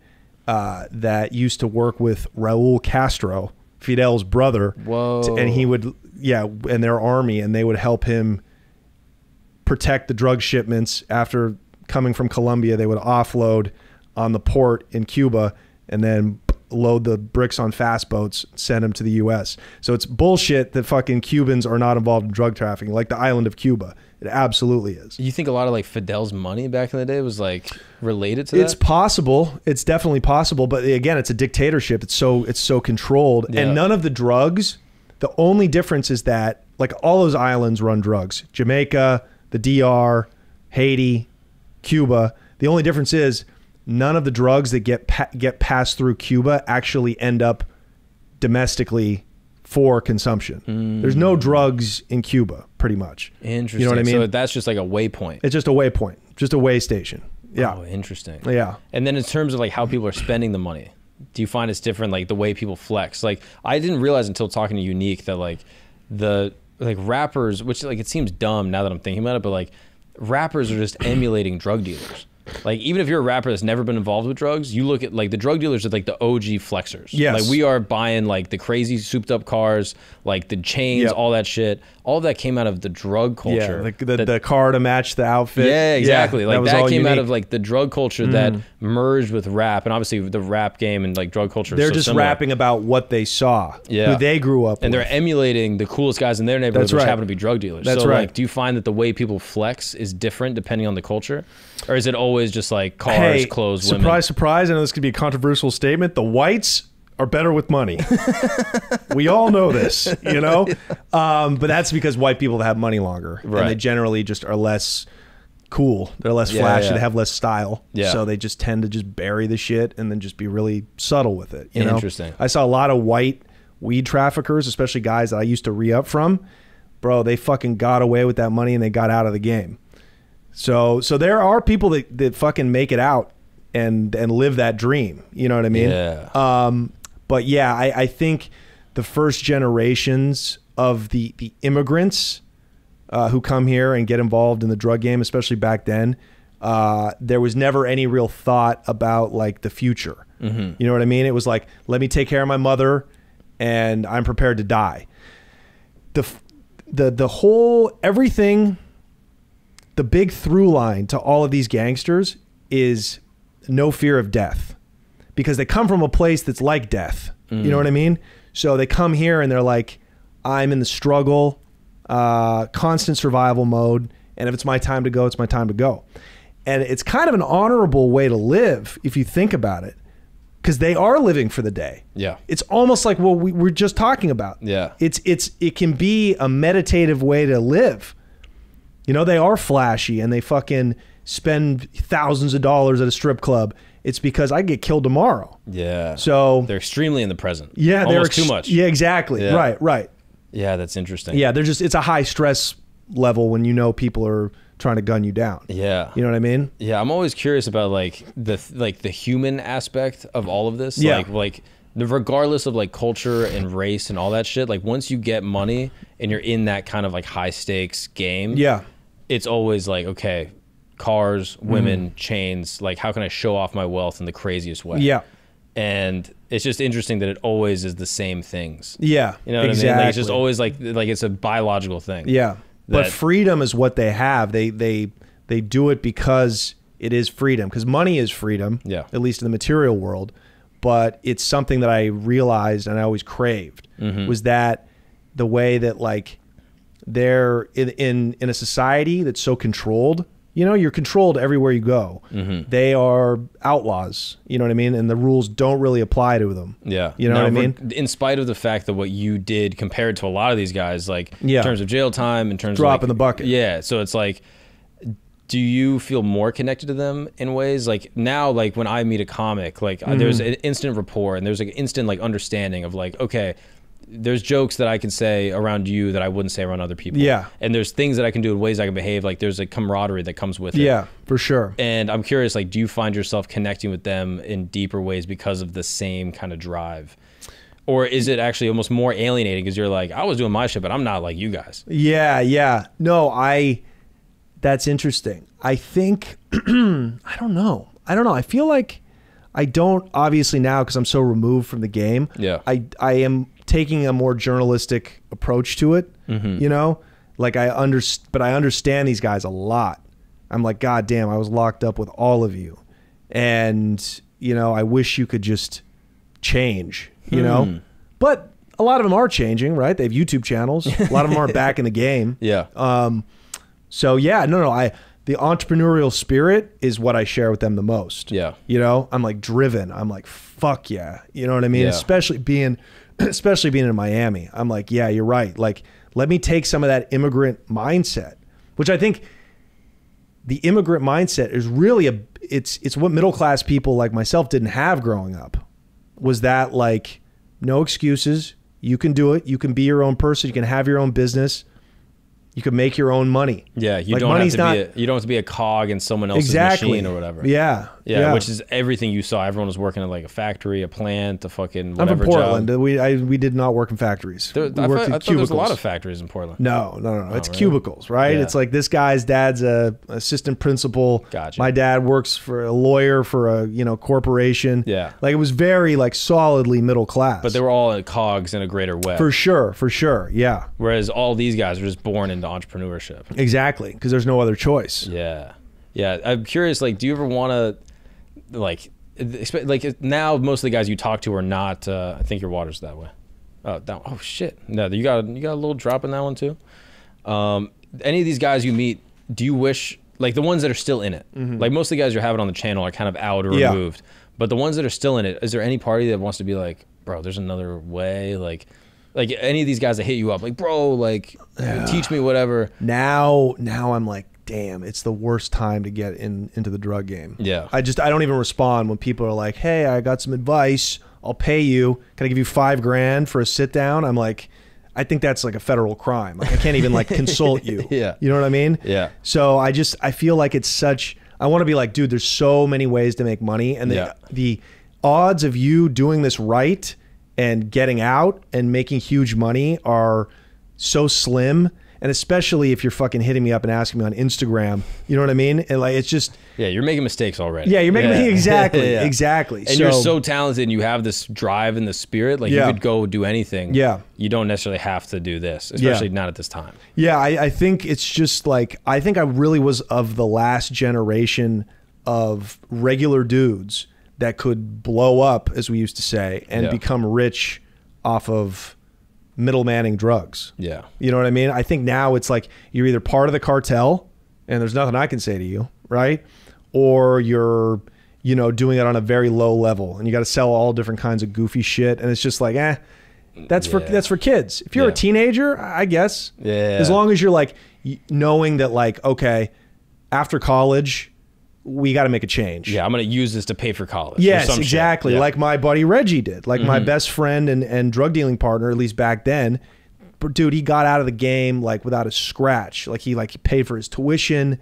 uh, that used to work with Raul Castro, Fidel's brother. Whoa. And he would, yeah, and their army, and they would help him protect the drug shipments after coming from Colombia. They would offload on the port in Cuba and then load the bricks on fast boats, send them to the U.S. So it's bullshit that fucking Cubans are not involved in drug trafficking, like the island of Cuba. It absolutely is. You think a lot of like Fidel's money back in the day was like related to It's that? It's possible. It's definitely possible, but again, it's a dictatorship. It's so it's so controlled, Yeah. and none of the drugs. The only difference is that like all those islands run drugs. Jamaica, the DR, Haiti, Cuba. The only difference is none of the drugs that get pa- get passed through Cuba actually end up domestically for consumption. There's no mm. drugs in Cuba, pretty much. Interesting. You know what I mean? So that's just like a waypoint. It's just a waypoint, just a way station. Yeah, Oh, interesting. yeah. And then in terms of like how people are spending the money, do you find it's different like the way people flex? Like I didn't realize until talking to Unique that like the like rappers, which like it seems dumb now that I'm thinking about it, but like rappers are just emulating drug dealers. Like even if you're a rapper that's never been involved with drugs, you look at like the drug dealers are like the OG flexers. Yes. Like we are buying like the crazy souped up cars, like the chains, Yep. all that shit. All of that came out of the drug culture. Yeah, the, the, that- the car to match the outfit. yeah, exactly. like was that all came out unique. Mm. of like the drug culture that merged with rap, and obviously the rap game and like drug culture. They're so just similar. rapping about what they saw, Yeah. who they grew up and with. they're emulating the coolest guys in their neighborhood, That's which right. happen to be drug dealers. That's so, right. like, do you find that the way people flex is different depending on the culture, or is it always just like cars, hey, clothes, surprise, women? surprise! I know this could be a controversial statement. The whites are better with money. we all know this, you know, [laughs] um, but that's because white people have money longer, and they generally just are less cool. They're less Yeah, flashy. yeah. They have less style. Yeah. So they just tend to just bury the shit and then just be really subtle with it. You know? Interesting. I saw a lot of white weed traffickers, especially guys that I used to re up from. Bro, they fucking got away with that money and they got out of the game. So so there are people that, that fucking make it out and and live that dream. You know what I mean? Yeah. Um, but yeah, I, I think the first generations of the the immigrants uh, who come here and get involved in the drug game, especially back then, uh, there was never any real thought about like the future. You know what I mean? It was like, let me take care of my mother, and I'm prepared to die. The the the whole everything, the big through line to all of these gangsters is no fear of death because they come from a place that's like death. You know what I mean? So they come here and they're like, I'm in the struggle, uh, constant survival mode. And if it's my time to go, it's my time to go. And it's kind of an honorable way to live if you think about it because they are living for the day. Yeah. It's almost like what we were just talking about. Yeah. It's, it's, it can be a meditative way to live. You know, they are flashy and they fucking spend thousands of dollars at a strip club. It's because I get killed tomorrow. yeah. So they're extremely in the present. yeah, they're almost too much. Yeah, exactly. Yeah. Right, right. Yeah, that's interesting. Yeah, they're just it's a high stress level when you know people are trying to gun you down. Yeah. You know what I mean? Yeah, I'm always curious about like the like the human aspect of all of this. Yeah. Like like the- regardless of like culture and race and all that shit. Like once you get money and you're in that kind of like high stakes game. Yeah. It's always like okay, cars, women, chains. Like how can I show off my wealth in the craziest way? Mm. Yeah. And it's just interesting that it always is the same things. Yeah. You know what exactly. I mean? Like it's just always like like it's a biological thing. Yeah. But freedom is what they have. They they they do it because it is freedom. Because money is freedom. Yeah. At least in the material world. But it's something that I realized and I always craved Mm-hmm. was that the way that like they're in in in a society that's so controlled. You know, you're controlled everywhere you go. Mm-hmm. They are outlaws. You know what I mean? And the rules don't really apply to them. Yeah. You know Now, what I mean? In spite of the fact that what you did compared to a lot of these guys, like Yeah. in terms of jail time, in terms Drop of like, in the bucket. Yeah. So it's like, do you feel more connected to them in ways like now, like when I meet a comic, like uh there's Mm-hmm. an instant rapport and there's like instant like understanding of like, okay, there's jokes that I can say around you that I wouldn't say around other people. Yeah. And there's things that I can do in ways I can behave. Like there's a camaraderie that comes with it. Yeah, for sure. And I'm curious, like, do you find yourself connecting with them in deeper ways because of the same kind of drive? Or is it actually almost more alienating because you're like, I was doing my shit, but I'm not like you guys? Yeah, yeah. No, I. That's interesting. I think [clears throat] I don't know. I don't know. I feel like I don't obviously now because I'm so removed from the game. Yeah. I I am taking a more journalistic approach to it. Mm-hmm. You know, like I under, but I understand these guys a lot. I'm like, God damn, I was locked up with all of you, and you know, I wish you could just change, you know? But a lot of them are changing, right? They have YouTube channels. A lot of them are [laughs] back in the game. Yeah. Um, so yeah, no, no, I the entrepreneurial spirit is what I share with them the most. Yeah. You know, I'm like driven. I'm like, fuck yeah. You know what I mean? Yeah. Especially being [clears throat] especially being in Miami. I'm like, yeah, you're right. Like, let me take some of that immigrant mindset, which I think the immigrant mindset is really a it's it's what middle class people like myself didn't have growing up. Was that like no excuses, you can do it, you can be your own person, you can have your own business, you can make your own money. Yeah, you Like, don't have to not- be a, you don't have to be a cog in someone else's exactly machine or whatever. Yeah, Yeah, which is everything you saw. Everyone was working at like a factory, a plant, a fucking I'm from Portland. job. We I, we did not work in factories. There, we I, thought, worked in thought there was a lot of factories in Portland. No, no, no, no. Oh, it's really? cubicles, right? Yeah. It's like this guy's dad's a assistant principal. Gotcha. My dad works for a lawyer for a you know corporation. Yeah. like it was very like solidly middle class. But they were all cogs in a greater web. for sure, for sure. Yeah, Whereas all these guys are just born into entrepreneurship. exactly. Because there's no other choice. Yeah, yeah. I'm curious. Like, do you ever want to, like, like now most of the guys you talk to are not. Uh, I think your water's that way. Oh, that, oh shit. No, you got you got a little drop in that one too. Um, any of these guys you meet, do you wish like the ones that are still in it? Like most of the guys you're having on the channel are kind of out or Mm-hmm. Yeah. removed. But the ones that are still in it, is there any party that wants to be like, bro, there's another way? Like, like any of these guys that hit you up, like, bro, like, teach me whatever. Now, now I'm like, damn, it's the worst time to get in into the drug game. Yeah. I just I don't even respond when people are like, "Hey, I got some advice. I'll pay you. Can I give you five grand for a sit down?" I'm like, I think that's like a federal crime. Like I can't even like consult [laughs] you. Yeah. You know what I mean? Yeah. So I just I feel like it's such. I want to be like, dude. There's so many ways to make money, and the Yeah. the odds of you doing this right and getting out and making huge money are so slim. And especially if you're fucking hitting me up and asking me on Instagram, you know what I mean? And like, it's just, Yeah, you're making mistakes already. yeah, you're making me [laughs] exactly, Yeah. exactly. And you're so talented and you have this drive and the spirit. Like Yeah. you could go do anything. Yeah. You don't necessarily have to do this, especially not at this time. Yeah, I, I think it's just like I think I really was of the last generation of regular dudes that could blow up, as we used to say, and Yeah. become rich off of middlemaning drugs. Yeah. You know what I mean? I think now it's like you're either part of the cartel, and there's nothing I can say to you, right? Or you're, you know, doing it on a very low level, and you got to sell all different kinds of goofy shit, and it's just like, eh, that's for that's for kids. If you're Yeah. a teenager, I guess, Yeah. as long as you're like knowing that, like, okay, after college, we got to make a change. Yeah, I'm gonna use this to pay for college. or Yes, some exactly. Yeah. Mm-hmm. Like my buddy Reggie did. Like my best friend and, and drug dealing partner, at least back then. But dude, he got out of the game like without a scratch. Like he like he paid for his tuition,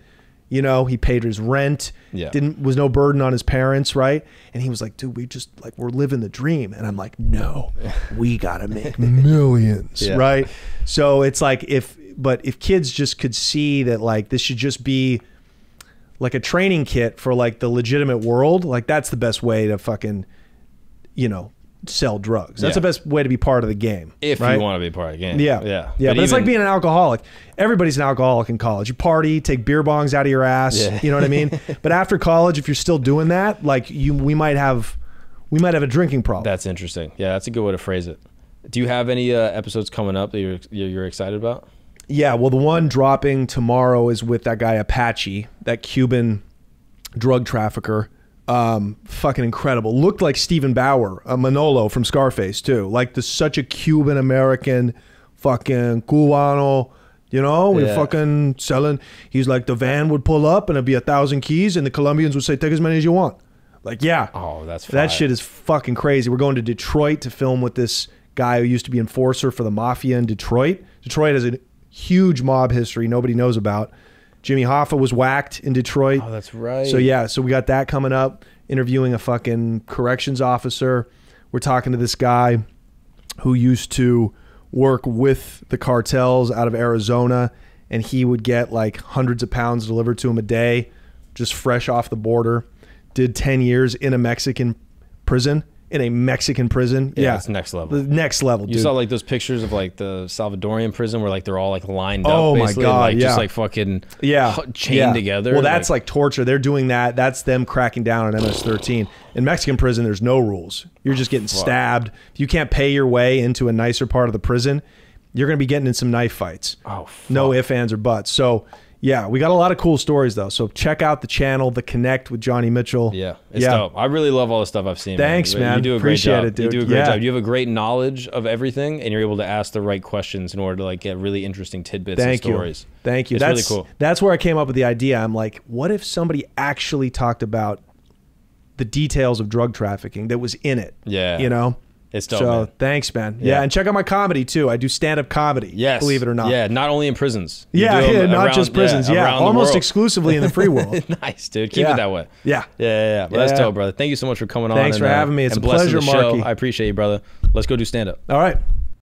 you know, he paid his rent. Yeah. Didn't was no burden on his parents, right? And he was like, dude, we just like we're living the dream. And I'm like, no, [laughs] we gotta make [laughs] millions. Yeah. Right. So it's like if but if kids just could see that like this should just be like a training kit for like the legitimate world, like that's the best way to fucking, you know, sell drugs. That's Yeah. the best way to be part of the game. if right? you want to be part of the game. Yeah, Yeah. yeah. But, it's like being an alcoholic. Everybody's an alcoholic in college. You party, take beer bongs out of your ass. Yeah. You know what I mean? [laughs] but after college, if you're still doing that, like you, we might have, we might have a drinking problem. That's interesting. Yeah, that's a good way to phrase it. Do you have any uh, episodes coming up that you're you're excited about? Yeah, well, the one dropping tomorrow is with that guy Apache, that Cuban drug trafficker. Um, fucking incredible. Looked like Steven Bauer, a Manolo from Scarface too. Like the such a Cuban American, fucking Cubano. You know, we're Yeah. fucking selling. He's like the van would pull up and it'd be a thousand keys, and the Colombians would say, "Take as many as you want." Like, yeah, Oh, that's that shit is fucking crazy. We're going to Detroit to film with this guy who used to be enforcer for the mafia in Detroit. Detroit has a huge mob history nobody knows about. Jimmy Hoffa was whacked in Detroit. Oh, that's right. So yeah, so we got that coming up. Interviewing a fucking corrections officer. We're talking to this guy who used to work with the cartels out of Arizona, and he would get like hundreds of pounds delivered to him a day, just fresh off the border. Did ten years in a Mexican prison in a Mexican prison. Yeah, it's next level. The next level, You dude. saw like those pictures of like the Salvadorian prison where like they're all like lined Oh up. my God, and, like, yeah. Just like fucking yeah, chained yeah. together. Well, that's like, torture. They're doing that. That's them cracking down on MS-13. In Mexican prison, there's no rules. You're just getting stabbed. If you can't pay your way into a nicer part of the prison, you're going to be getting in some knife fights. Oh, no ifs, ands, or buts. So. Yeah, we got a lot of cool stories though. So check out the channel, The Connect with Johnny Mitchell. Yeah, it's dope. I really love all the stuff I've seen. Thanks, man. man. You do a Appreciate great it, job. dude. You do a great Yeah. job. You have a great knowledge of everything, and you're able to ask the right questions in order to like get really interesting tidbits Thank and you. stories. Thank you. It's that's really cool. That's where I came up with the idea. I'm like, what if somebody actually talked about the details of drug trafficking that was in it? Yeah. You know? It's dope. so man. thanks, man. Yeah. Yeah. and check out my comedy too. I do stand up comedy. Yes, Believe it or not. Yeah, not only in prisons. You Yeah, yeah, [laughs] not around- just prisons. Yeah, the almost exclusively in the free world. [laughs] nice, dude. Keep Yeah. it that way. Yeah. Yeah, yeah, yeah. Well, That's Yeah. dope, brother. Thank you so much for coming on. Thanks and, for uh, having me. It's a pleasure. Marky. I appreciate you, brother. Let's go do stand up. All right.